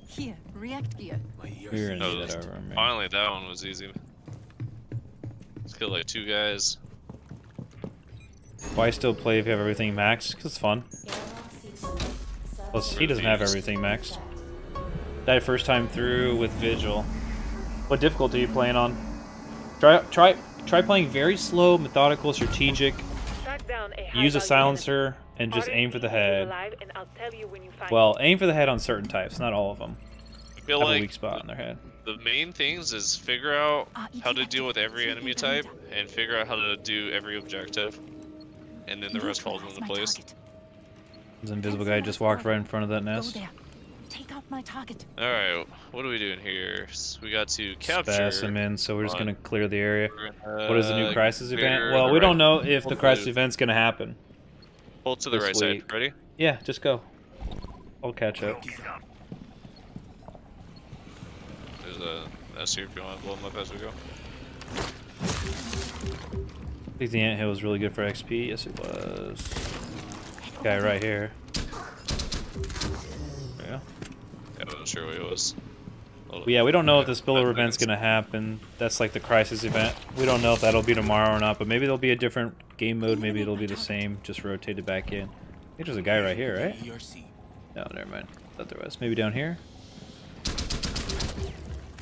Here. React gear. We're gonna no, that over. man. finally, that one was easy. Let's kill like two guys. Why still play if you have everything maxed? Cause it's fun. Plus, he doesn't have everything maxed. Died first time through with Vigil. What difficulty are you playing on? Try try try playing very slow, methodical, strategic. Track down a Use a silencer and just aim for the head. alive, and I'll tell you when you find Well, aim for the head on certain types, not all of them. I feel Have a like weak spot in their head. the main things is figure out how to deal with every enemy type and figure out how to do every objective, and then the rest falls into place. This invisible guy just walked right in front of that nest. There. Take out my target. All right, what are we doing here? S- We got to capture. Specimen, so we're just gonna clear the area. We're gonna, What is the new uh, crisis event? Well, the we don't know if the crisis the- event's gonna happen. Hold to the this right side. Ready? Yeah, just go. I'll catch up. There's a S here if you want to blow them up as we go. I think the anthill was really good for XP. Yes, it was. Guy right here. Yeah. Yeah, I wasn't sure what it was. Hold But yeah, we don't know if the Five spillover event's minutes. gonna happen. That's like the crisis event. We don't know if that'll be tomorrow or not, but maybe there'll be a different game mode. Maybe it'll be the same, just rotated back in. I think there's a guy right here, right? No, never mind. Thought there was. Maybe down here.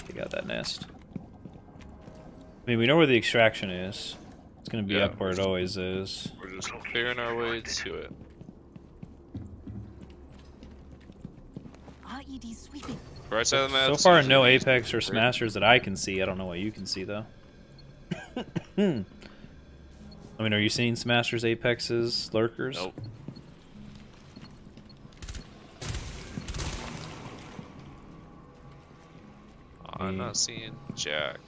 Take out that nest. I mean, we know where the extraction is. It's gonna be Yeah, up where it always is. We're just clearing our way to it. RED sweeping. Right side of the map. So far, no the Apex or? Smashers that I can see. I don't know what you can see though. I mean, are you seeing Smashers, Apexes, Lurkers? Nope. I'm Hmm. not seeing Jack.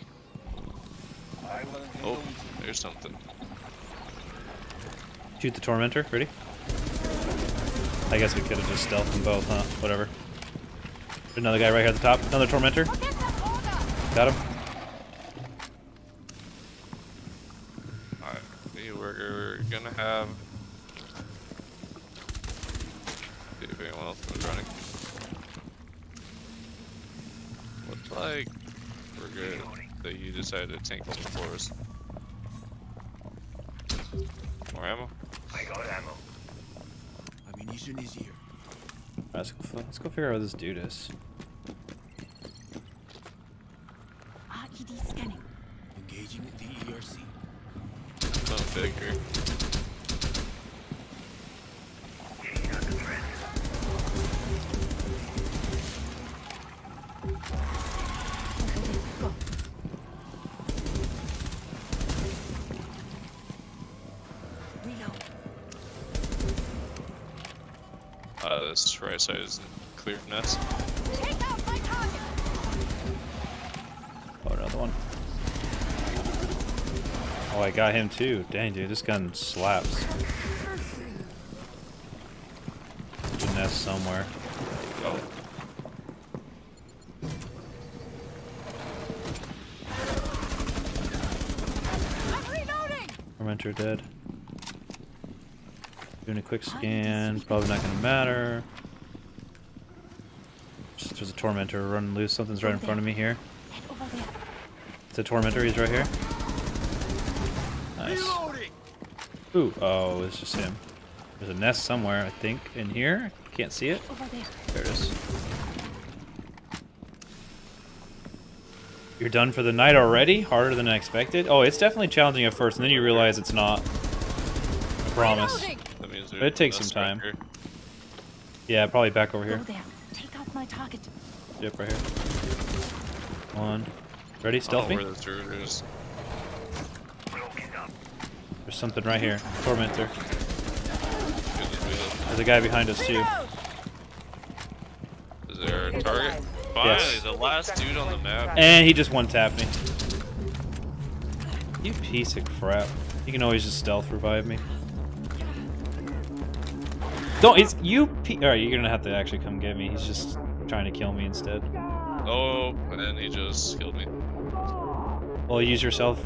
Oh, there's something. Shoot the Tormentor. Ready? I guess we could have just stealthed them both, huh? Whatever. Another guy right here at the top. Another Tormentor. Got him. Alright, we we're gonna have. See if anyone else was running. Looks like we're good that you decided to tank some for us. More ammo? I got ammo. Ammunition is here. Let's go, let's go figure out what this dude is. RED scanning. Engaging the ERC. No figure. Go. Reload. Uh, this right side is clear nest. Oh, another one. Oh, I got him too. Dang, dude, this gun slaps. Nest somewhere. Oh, Tormentor dead. Doing a quick scan. Probably not gonna matter. Just- There's a Tormentor running loose. Something's right in front of me here. It's a Tormentor. He's right here. Nice. Ooh. Oh, it's just him. There's a nest somewhere, I think, in here. Can't see it. Over there. There it is. You're done for the night already? Harder than I expected? Oh, it's definitely challenging at first, and then you realize it's not. I promise. But it takes some time. right. Yeah, probably back over Go here. there. Take out my target. Yep, right here. One. Ready? I don't Stealth know me? where the turret is. There's something right here. Tormentor. Good to do that. There's a guy behind us, too. Is there a target? Finally, Yes. the last dude on the map. And he just one tapped me. You piece of crap. You can always just stealth revive me. Don't, it's you. Pe- Alright, you're gonna have to actually come get me. He's just trying to kill me instead. Oh, and he just killed me. Well, use yourself.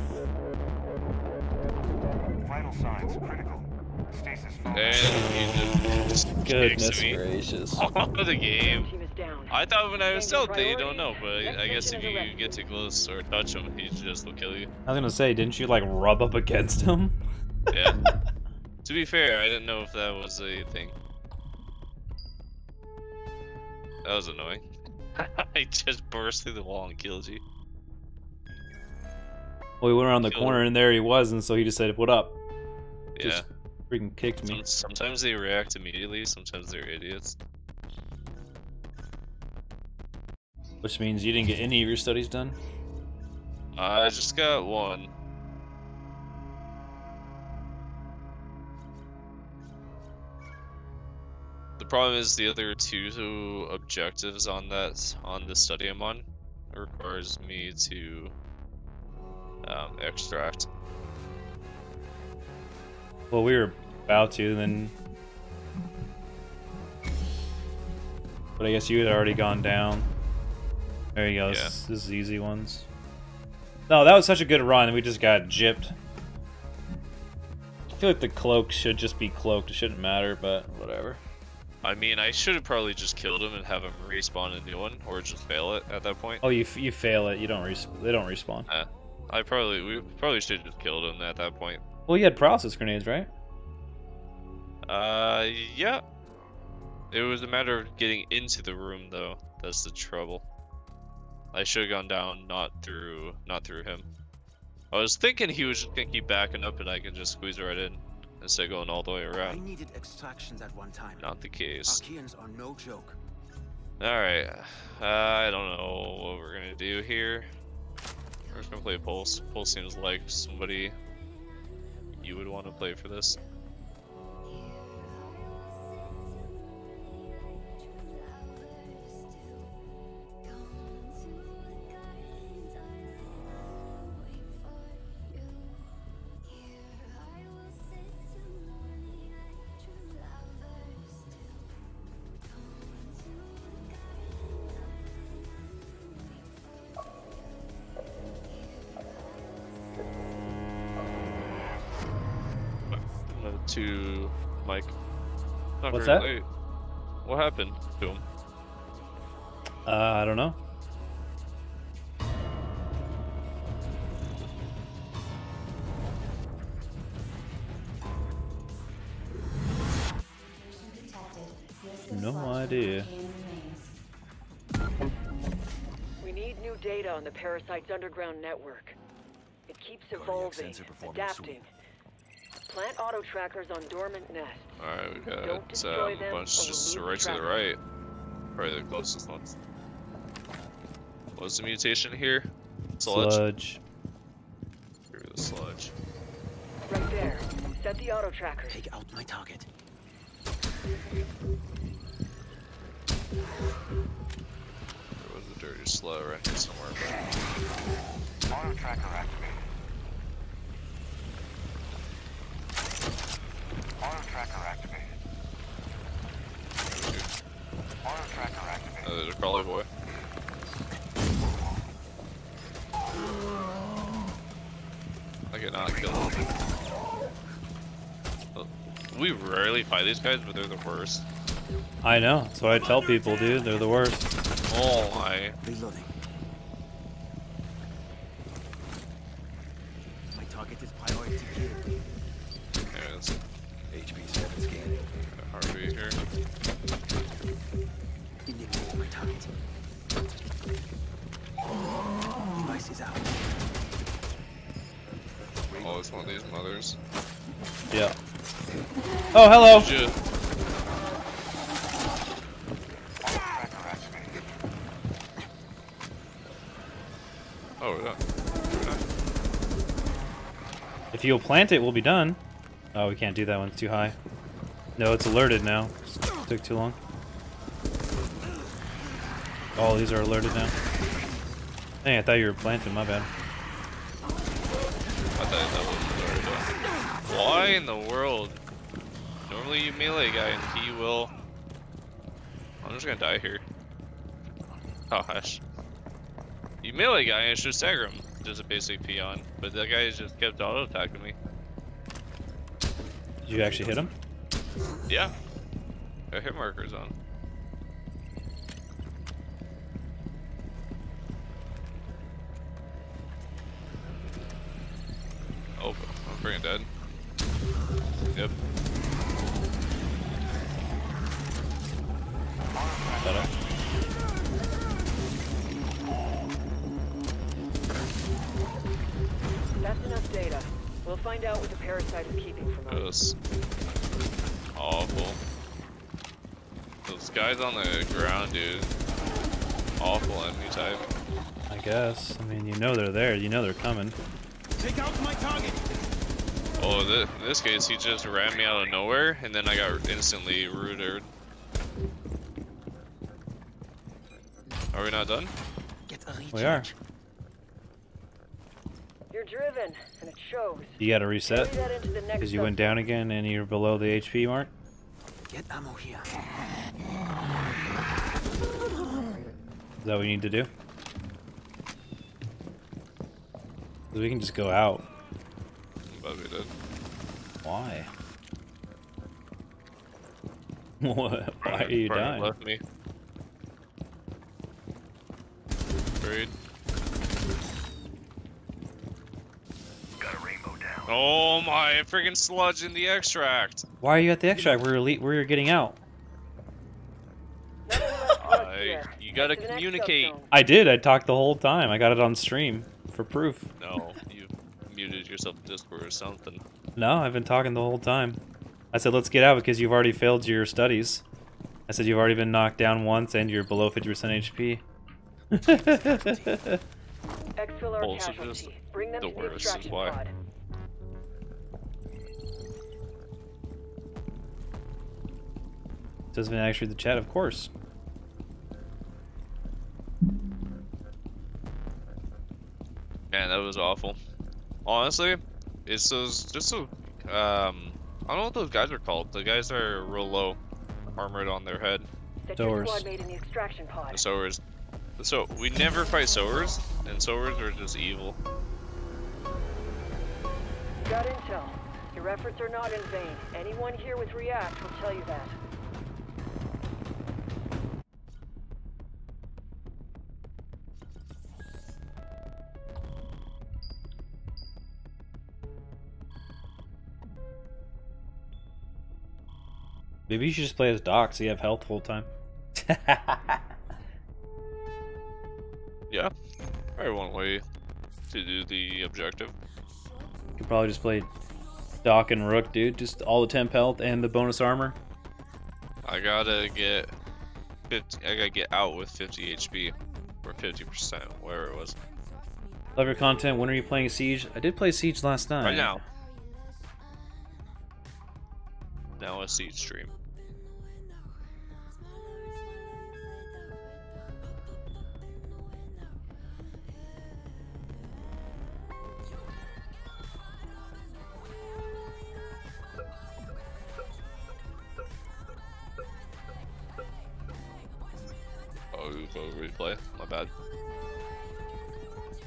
Vital signs critical. Stasis. And he just, just Goodness me gracious. off of the game. Team is down. I thought when I was Changing stealth that you don't know, but Next I guess if you rescue. get too close or touch him, he just will kill you. I was gonna say, didn't you like rub up against him? Yeah. to be fair, I didn't know if that was a thing. That was annoying. I just burst through the wall and killed you. Well, we went around the Killed corner him. and there he was, and so he just said, "What up?" Yeah. Just freaking kicked me. Sometimes they react immediately, sometimes they're idiots. Which means you didn't get any of your studies done. I just got one. The problem is the other two objectives on that on the study I'm on requires me to um, extract. Well, we were about to, then. But I guess you had already gone down. There you go. Yeah. This, this is easy ones. No, that was such a good run. We just got gypped. I feel like the cloak should just be cloaked. It shouldn't matter, but whatever. I mean, I should have probably just killed him and have him respawn a new one, or just fail it at that point. Oh, you f- you fail it. You don't res- They don't respawn. Uh, I probably we probably should have just killed him at that point. Well, you had process grenades, right? Uh, yeah. It was a matter of getting into the room, though. That's the trouble. I should have gone down, not through, not through him. I was thinking he was just gonna keep backing up, and I could just squeeze right in instead of going all the way around. I needed extractions at one time. Not the case. Archaeans are no joke. All right. Uh, I don't know what we're gonna do here. We're just gonna play Pulse. Pulse seems like somebody you would want to play for this. To Mike. Not What's that? late. What happened to him? Uh, I don't know. No idea. We need new data on the parasite's underground network. It keeps evolving, sensor performing adapting. Plant auto trackers on dormant nests. Alright, we got Don't um, a bunch just we'll right to the right. Probably the closest ones. What's the mutation here? Sludge? Sludge. Here the sludge. Right there. Set the auto trackers. Take out my target. There was a dirty slug right here somewhere. Auto tracker activated. Auto tracker activated. Auto tracker activated. Uh, there's a crawler boy. I get not kill him. Uh, We rarely fight these guys, but they're the worst. I know. That's what I tell people, dude. They're the worst. Oh my. Reloading. Out. Oh, it's one of these mothers. Yeah. Oh, hello. Shit. Auto tracker activated. Oh, we're. We're done. If you'll plant it, we'll be done. Oh, we can't do that one. It's too high. No, it's alerted now. Took too long. Oh, these are alerted now. Dang, I thought you were planting. My bad. I thought that was already done. Why in the world? Normally you melee guy and he will. I'm just gonna die here. Oh, gosh. You melee guy and it's just stagger him. Just a basic peon. But that guy just kept auto attacking me. Did you actually hit him? Yeah. Got hit markers on. Oh, I'm freaking dead. Yep. Better. That's enough data. We'll find out what the parasite is keeping from us. Just awful. Those guys on the ground, dude. Awful enemy type. I guess. I mean, you know they're there. You know they're coming. Take out my target. Oh, th in this case, he just ran me out of nowhere, and then I got instantly rooted. Are we not done? Get a. We are. You're driven, and it shows. You got to reset that into the next because you went down again and you're below the HP mark. Get ammo here. Is that what you need to do? 'Cause we can just go out. But we did. Why? what? Why are you Partner dying? Left me. Buried. Got a rainbow down. Oh my freaking sludge in the extract! Why are you at the extract? We're elite. We're getting out. None of us left I, you gotta Head to the next communicate. I did. I talked the whole time. I got it on stream for proof. No, you muted yourself in Discord or something. No, I've been talking the whole time. I said, let's get out because you've already failed your studies. I said, you've already been knocked down once and you're below 50% HP. Exfil our Also casualty. Bring them the to the worst extraction why. pod. Says Van actually the chat, of course. Man, that was awful. Honestly, it's those just so um I don't know what those guys are called. The guys are real low, armored on their head. Sowers. squad mate in the extraction pod. The sowers. So we never fight sowers, and sowers are just evil. Got intel. Your efforts are not in vain. Anyone here with React will tell you that. Maybe you should just play as Doc so you have health the whole time. Yeah, probably one way to do the objective. You could probably just play Doc and Rook, dude. Just all the temp health and the bonus armor. I gotta get 50, I gotta get out with 50 HP or 50%, whatever it was. Love your content. When are you playing Siege? I did play Siege last night. Right now. Now a seed stream. Oh, go replay. My bad.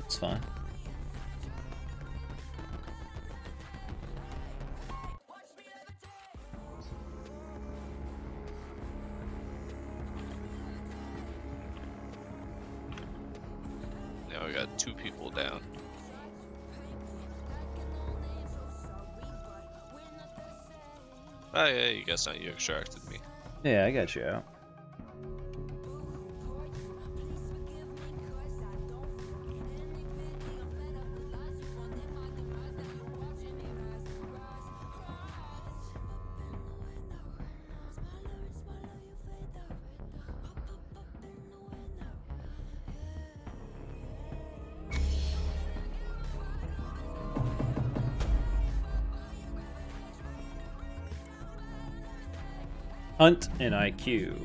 It's fine. Two people down. Oh yeah, you guess not you extracted me. Yeah, I got you out. Hunt and IQ.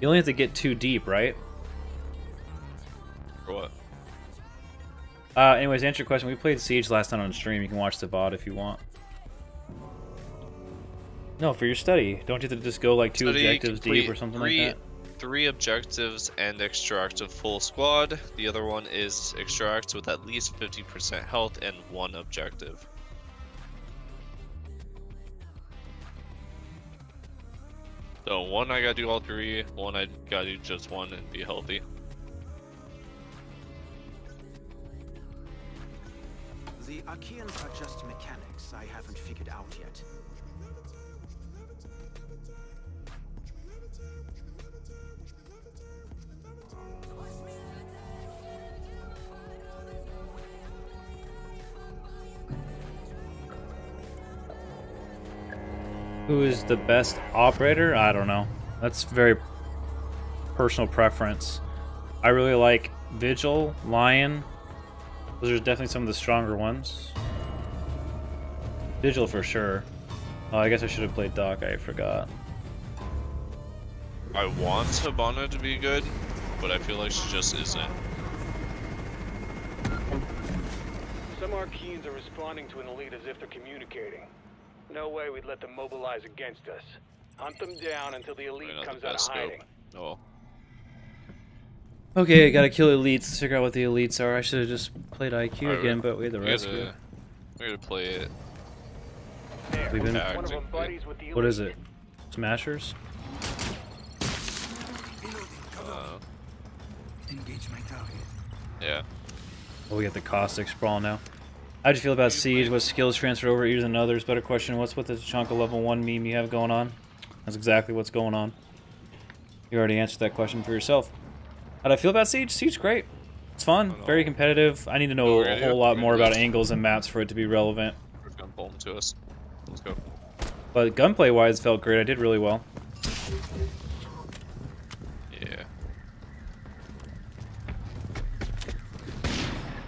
You only have to get too deep, right? For what? Uh, anyways, answer your question. We played Siege last night on stream. You can watch the VOD if you want. No, for your study. Don't you have to just go like two Study objectives deep or something three, like that? Three objectives and extract a full squad. The other one is extract with at least 50% health and one objective. So one I gotta do all three, one I gotta do just one and be healthy. The Archaeans are just mechanics I haven't figured out yet. Who is the best operator? I don't know. That's very personal preference. I really like Vigil, Lion. Those are definitely some of the stronger ones. Vigil for sure. Oh, I guess I should have played Doc. I forgot. I want Hibana to be good, but I feel like she just isn't. Some Archaeans are responding to an elite as if they're communicating. No way we'd let them mobilize against us. Hunt them down until the elite Probably comes the out of best scope. hiding. Oh, Okay, gotta kill elites. Let's figure out what the elites are. I should have just played IQ Alright, again, but we had the we rescue. gotta, we gotta play it. There, We've been- one of them Tactically. with the What is it? Smashers? Uh, Engage my target. yeah. Oh, we got the caustic sprawl now. How'd you feel about Siege? What skills transferred over easier than others? Better question, what's with this chunk of level 1 meme you have going on? That's exactly what's going on. You already answered that question for yourself. How'd I feel about Siege? Siege, great. It's fun, very competitive. I need to know Oh, a whole lot more about angles and maps for it to be relevant. Gonna to us. Let's go. But gunplay wise, felt great. I did really well. Yeah.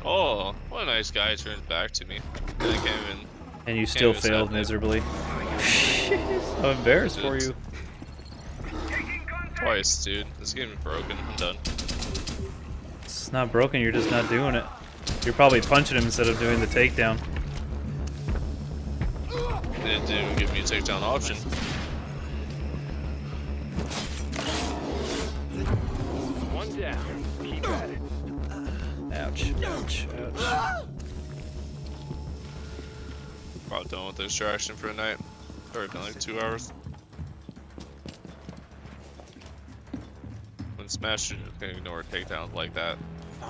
Oh, a nice guy turns back to me. I can't even. And you still even failed miserably. I'm embarrassed for you. Twice, dude. This game is broken. I'm done. It's not broken, you're just not doing it. You're probably punching him instead of doing the takedown. It didn't even give me a takedown option. One down. Ouch, ouch, ouch. About done with the distraction for the night. Or done like two hours. When Smash gonna ignore takedowns like that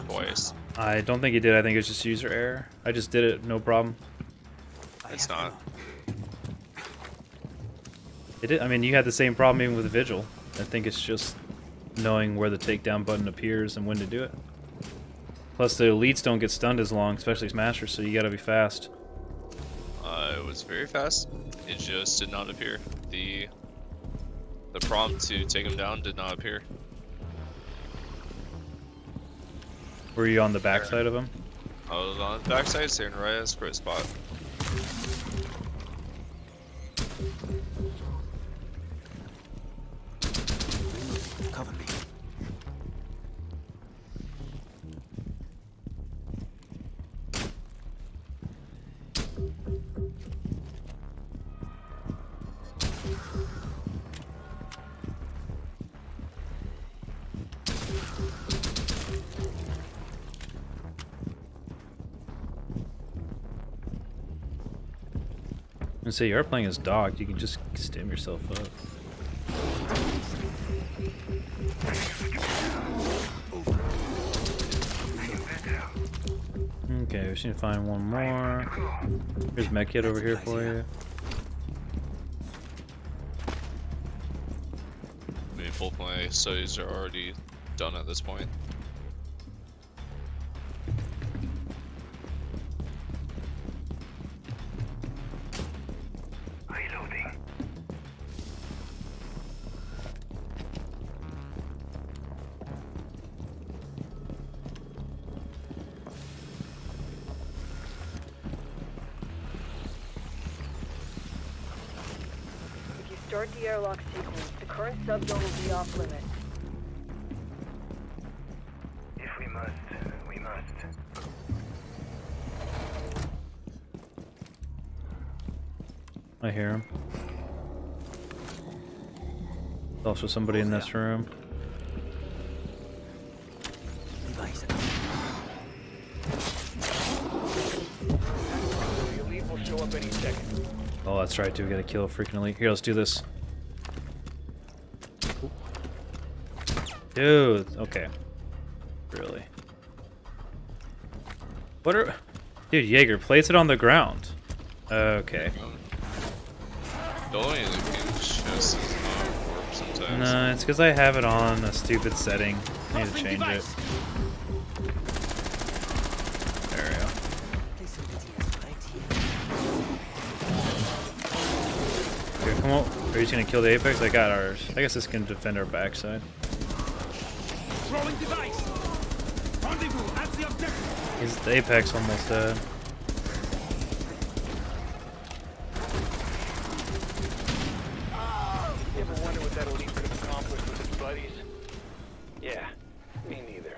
twice. I don't think he did, I think it's just user error. I just did it, no problem. It's not. It did, I mean, you had the same problem even with Vigil. I think it's just knowing where the takedown button appears and when to do it. Plus, the elites don't get stunned as long, especially as masters, so you gotta be fast. Uh, it was very fast. It just did not appear. The the prompt to take him down did not appear. Were you on the backside of him? I was on the backside, staring right at his first spot. And say you are playing as you can just stim yourself up. Okay, we just need to find one more. Here's Medkit over here for you. I mean, both my studies are already done at this point. Airlock sequence, the current subzone will be off limits. If we must, we must. I hear him. There's also somebody in this room. Device. The elite will show up any second. Oh, that's right, too. We gotta kill a freaking elite. Here, let's do this. Dude, okay. Really? What are... Dude, Jaeger, place it on the ground. Okay. The only thing that can just is not warp sometimes. No, it's because I have it on a stupid setting. I need to change it. There we go. Here, come on. Are you just gonna kill the Apex? I got ours. I guess this can defend our backside. Throwing device. Rendezvous at the objective. Is the Apex almost dead? You ever wonder what that elite could have accomplished with its buddies? Yeah, me neither.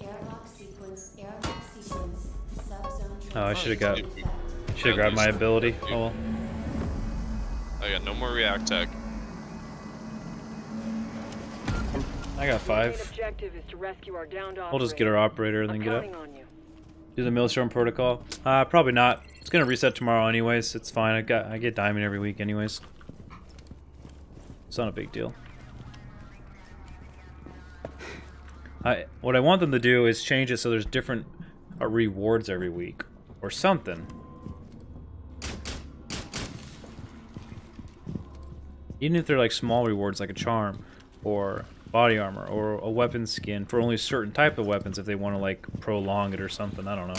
Airlock sequence, airlock sequence, subzone. Oh, I should have got. Transition Should grab my ability. Oh. I got no more react tech. I got five. objective is to rescue our downed We'll just get our operator and then get up. counting on you. Do the Maelstrom protocol? Uh, probably not. It's gonna reset tomorrow anyways. It's fine. I got I get diamond every week anyways. It's not a big deal. I what I want them to do is change it so there's different uh, rewards every week or something. Even if they're like small rewards like a charm or body armor or a weapon skin for only certain type of weapons if they want to like prolong it or something. I don't know.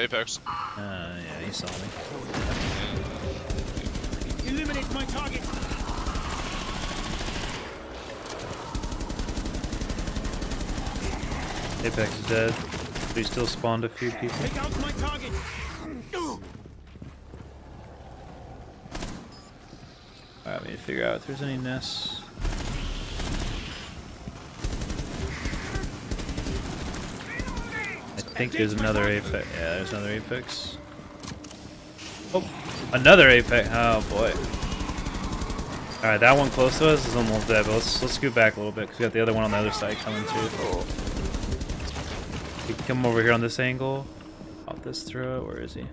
Apex. Uh, yeah, he saw me. Eliminate my target! Apex is dead. But he still spawned a few people. Take out my target! Alright, we need to figure out if there's any nests. I think there's another apex. Yeah, there's another apex. Oh, another apex. Oh boy. All right, that one close to us is almost dead. But let's let's scoot back a little bit because we got the other one on the other side coming too. He can come over here on this angle. Pop this throw. Where is he? Your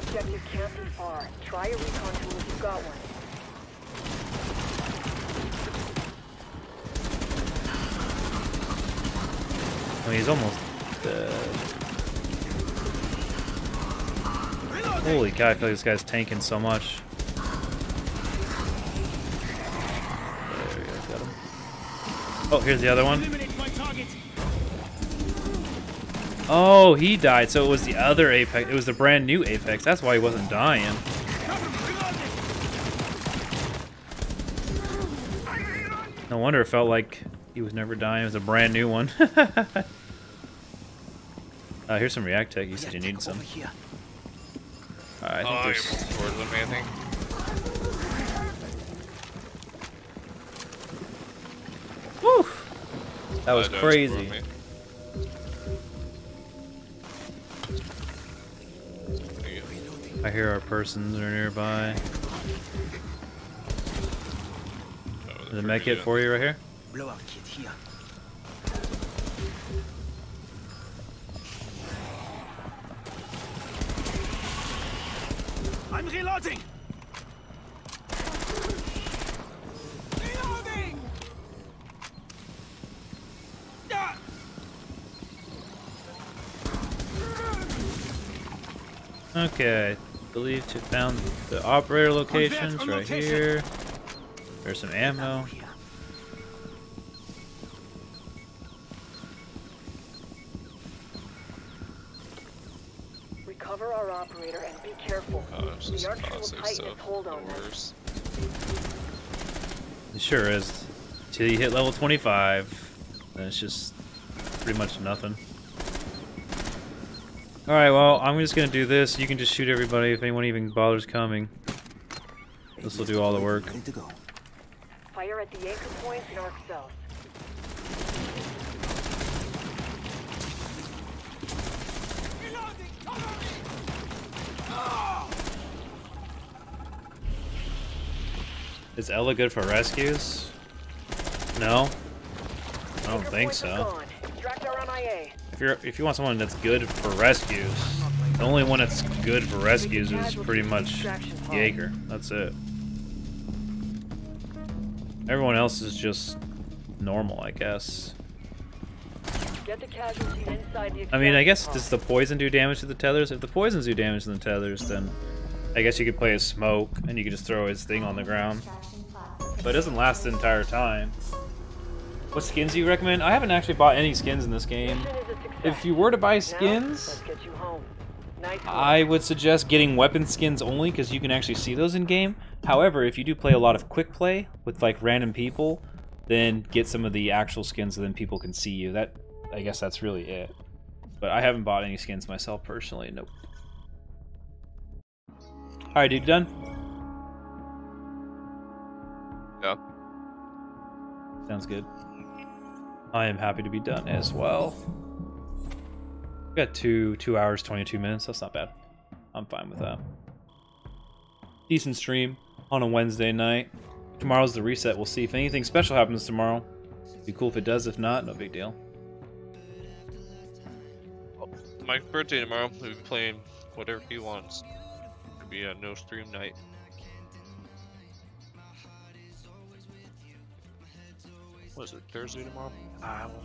objective can't be far. Try a recon tool if you've got one. Oh, he's almost dead. Holy cow, I feel like this guy's tanking so much. There we go, got him. Oh, here's the other one. Oh, he died, so it was the other Apex. It was the brand new Apex. That's why he wasn't dying. No wonder it felt like he was never dying. It was a brand new one. uh, here's some React Tech. You said you need some. I oh, think you're there's... with me, I think. Woo! That was crazy. I hear our persons are nearby. Oh, There's a they're med kit for you right here. Blowout kit here. I'm reloading! Reloading! Ah! Okay, I believe to found the operator locations right location. here. There's some ammo. Here. Recover our operator and be careful. Oh, it's the just Archer will tighten stuff. its hold on The It sure is. Till you hit level 25, then it's just pretty much nothing. Alright, well, I'm just gonna do this. You can just shoot everybody if anyone even bothers coming. This will do all the work. Ready to go. Fire at the anchor points in Arc South. Is Ela good for rescues? No? I don't think points are so. If you're if you want someone that's good for rescues, the only one that's good for rescues is pretty much Jaeger. That's it. Everyone else is just normal, I guess. Get the casualty inside the I mean, I guess does the poison do damage to the tethers? If the poisons do damage to the tethers, then I guess you could play a smoke and you could just throw his thing on the ground. But it doesn't last the entire time. What skins do you recommend? I haven't actually bought any skins in this game. Mission is a success. If you were to buy skins, let's get you home. Nice. I would suggest getting weapon skins only because you can actually see those in game. However, if you do play a lot of quick play with like random people, then get some of the actual skins so then people can see you. That I guess that's really it. But I haven't bought any skins myself personally. Nope. All right, dude, done. Yeah. Sounds good. I am happy to be done as well. We got two two hours twenty two minutes. That's not bad. I'm fine with that. Decent stream on a Wednesday night. Tomorrow's the reset. We'll see if anything special happens tomorrow. Be cool if it does. If not, no big deal. My birthday tomorrow. We'll be playing whatever he wants. It'll be a no stream night. What is it? Thursday tomorrow? Ah, we'll,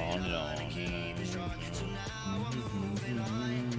on and on. Mm-hmm. Mm-hmm.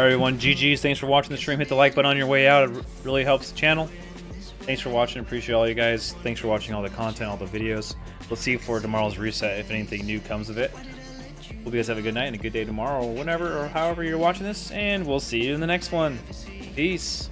Right, everyone. GG's. Thanks for watching the stream. Hit the like button on your way out. It really helps the channel. Thanks for watching. Appreciate all you guys. Thanks for watching all the content, all the videos. We'll see for tomorrow's reset if anything new comes of it. Hope you guys have a good night and a good day tomorrow, or whenever or however you're watching this. And we'll see you in the next one. Peace.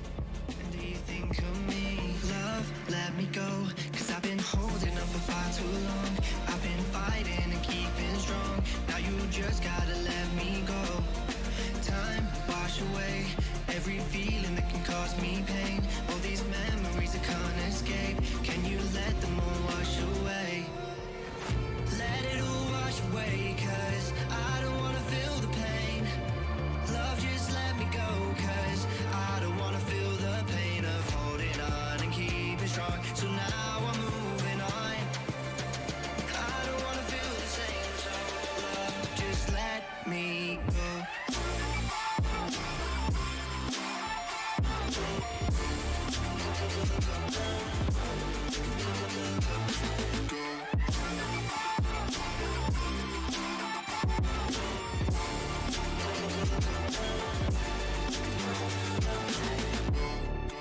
Keeping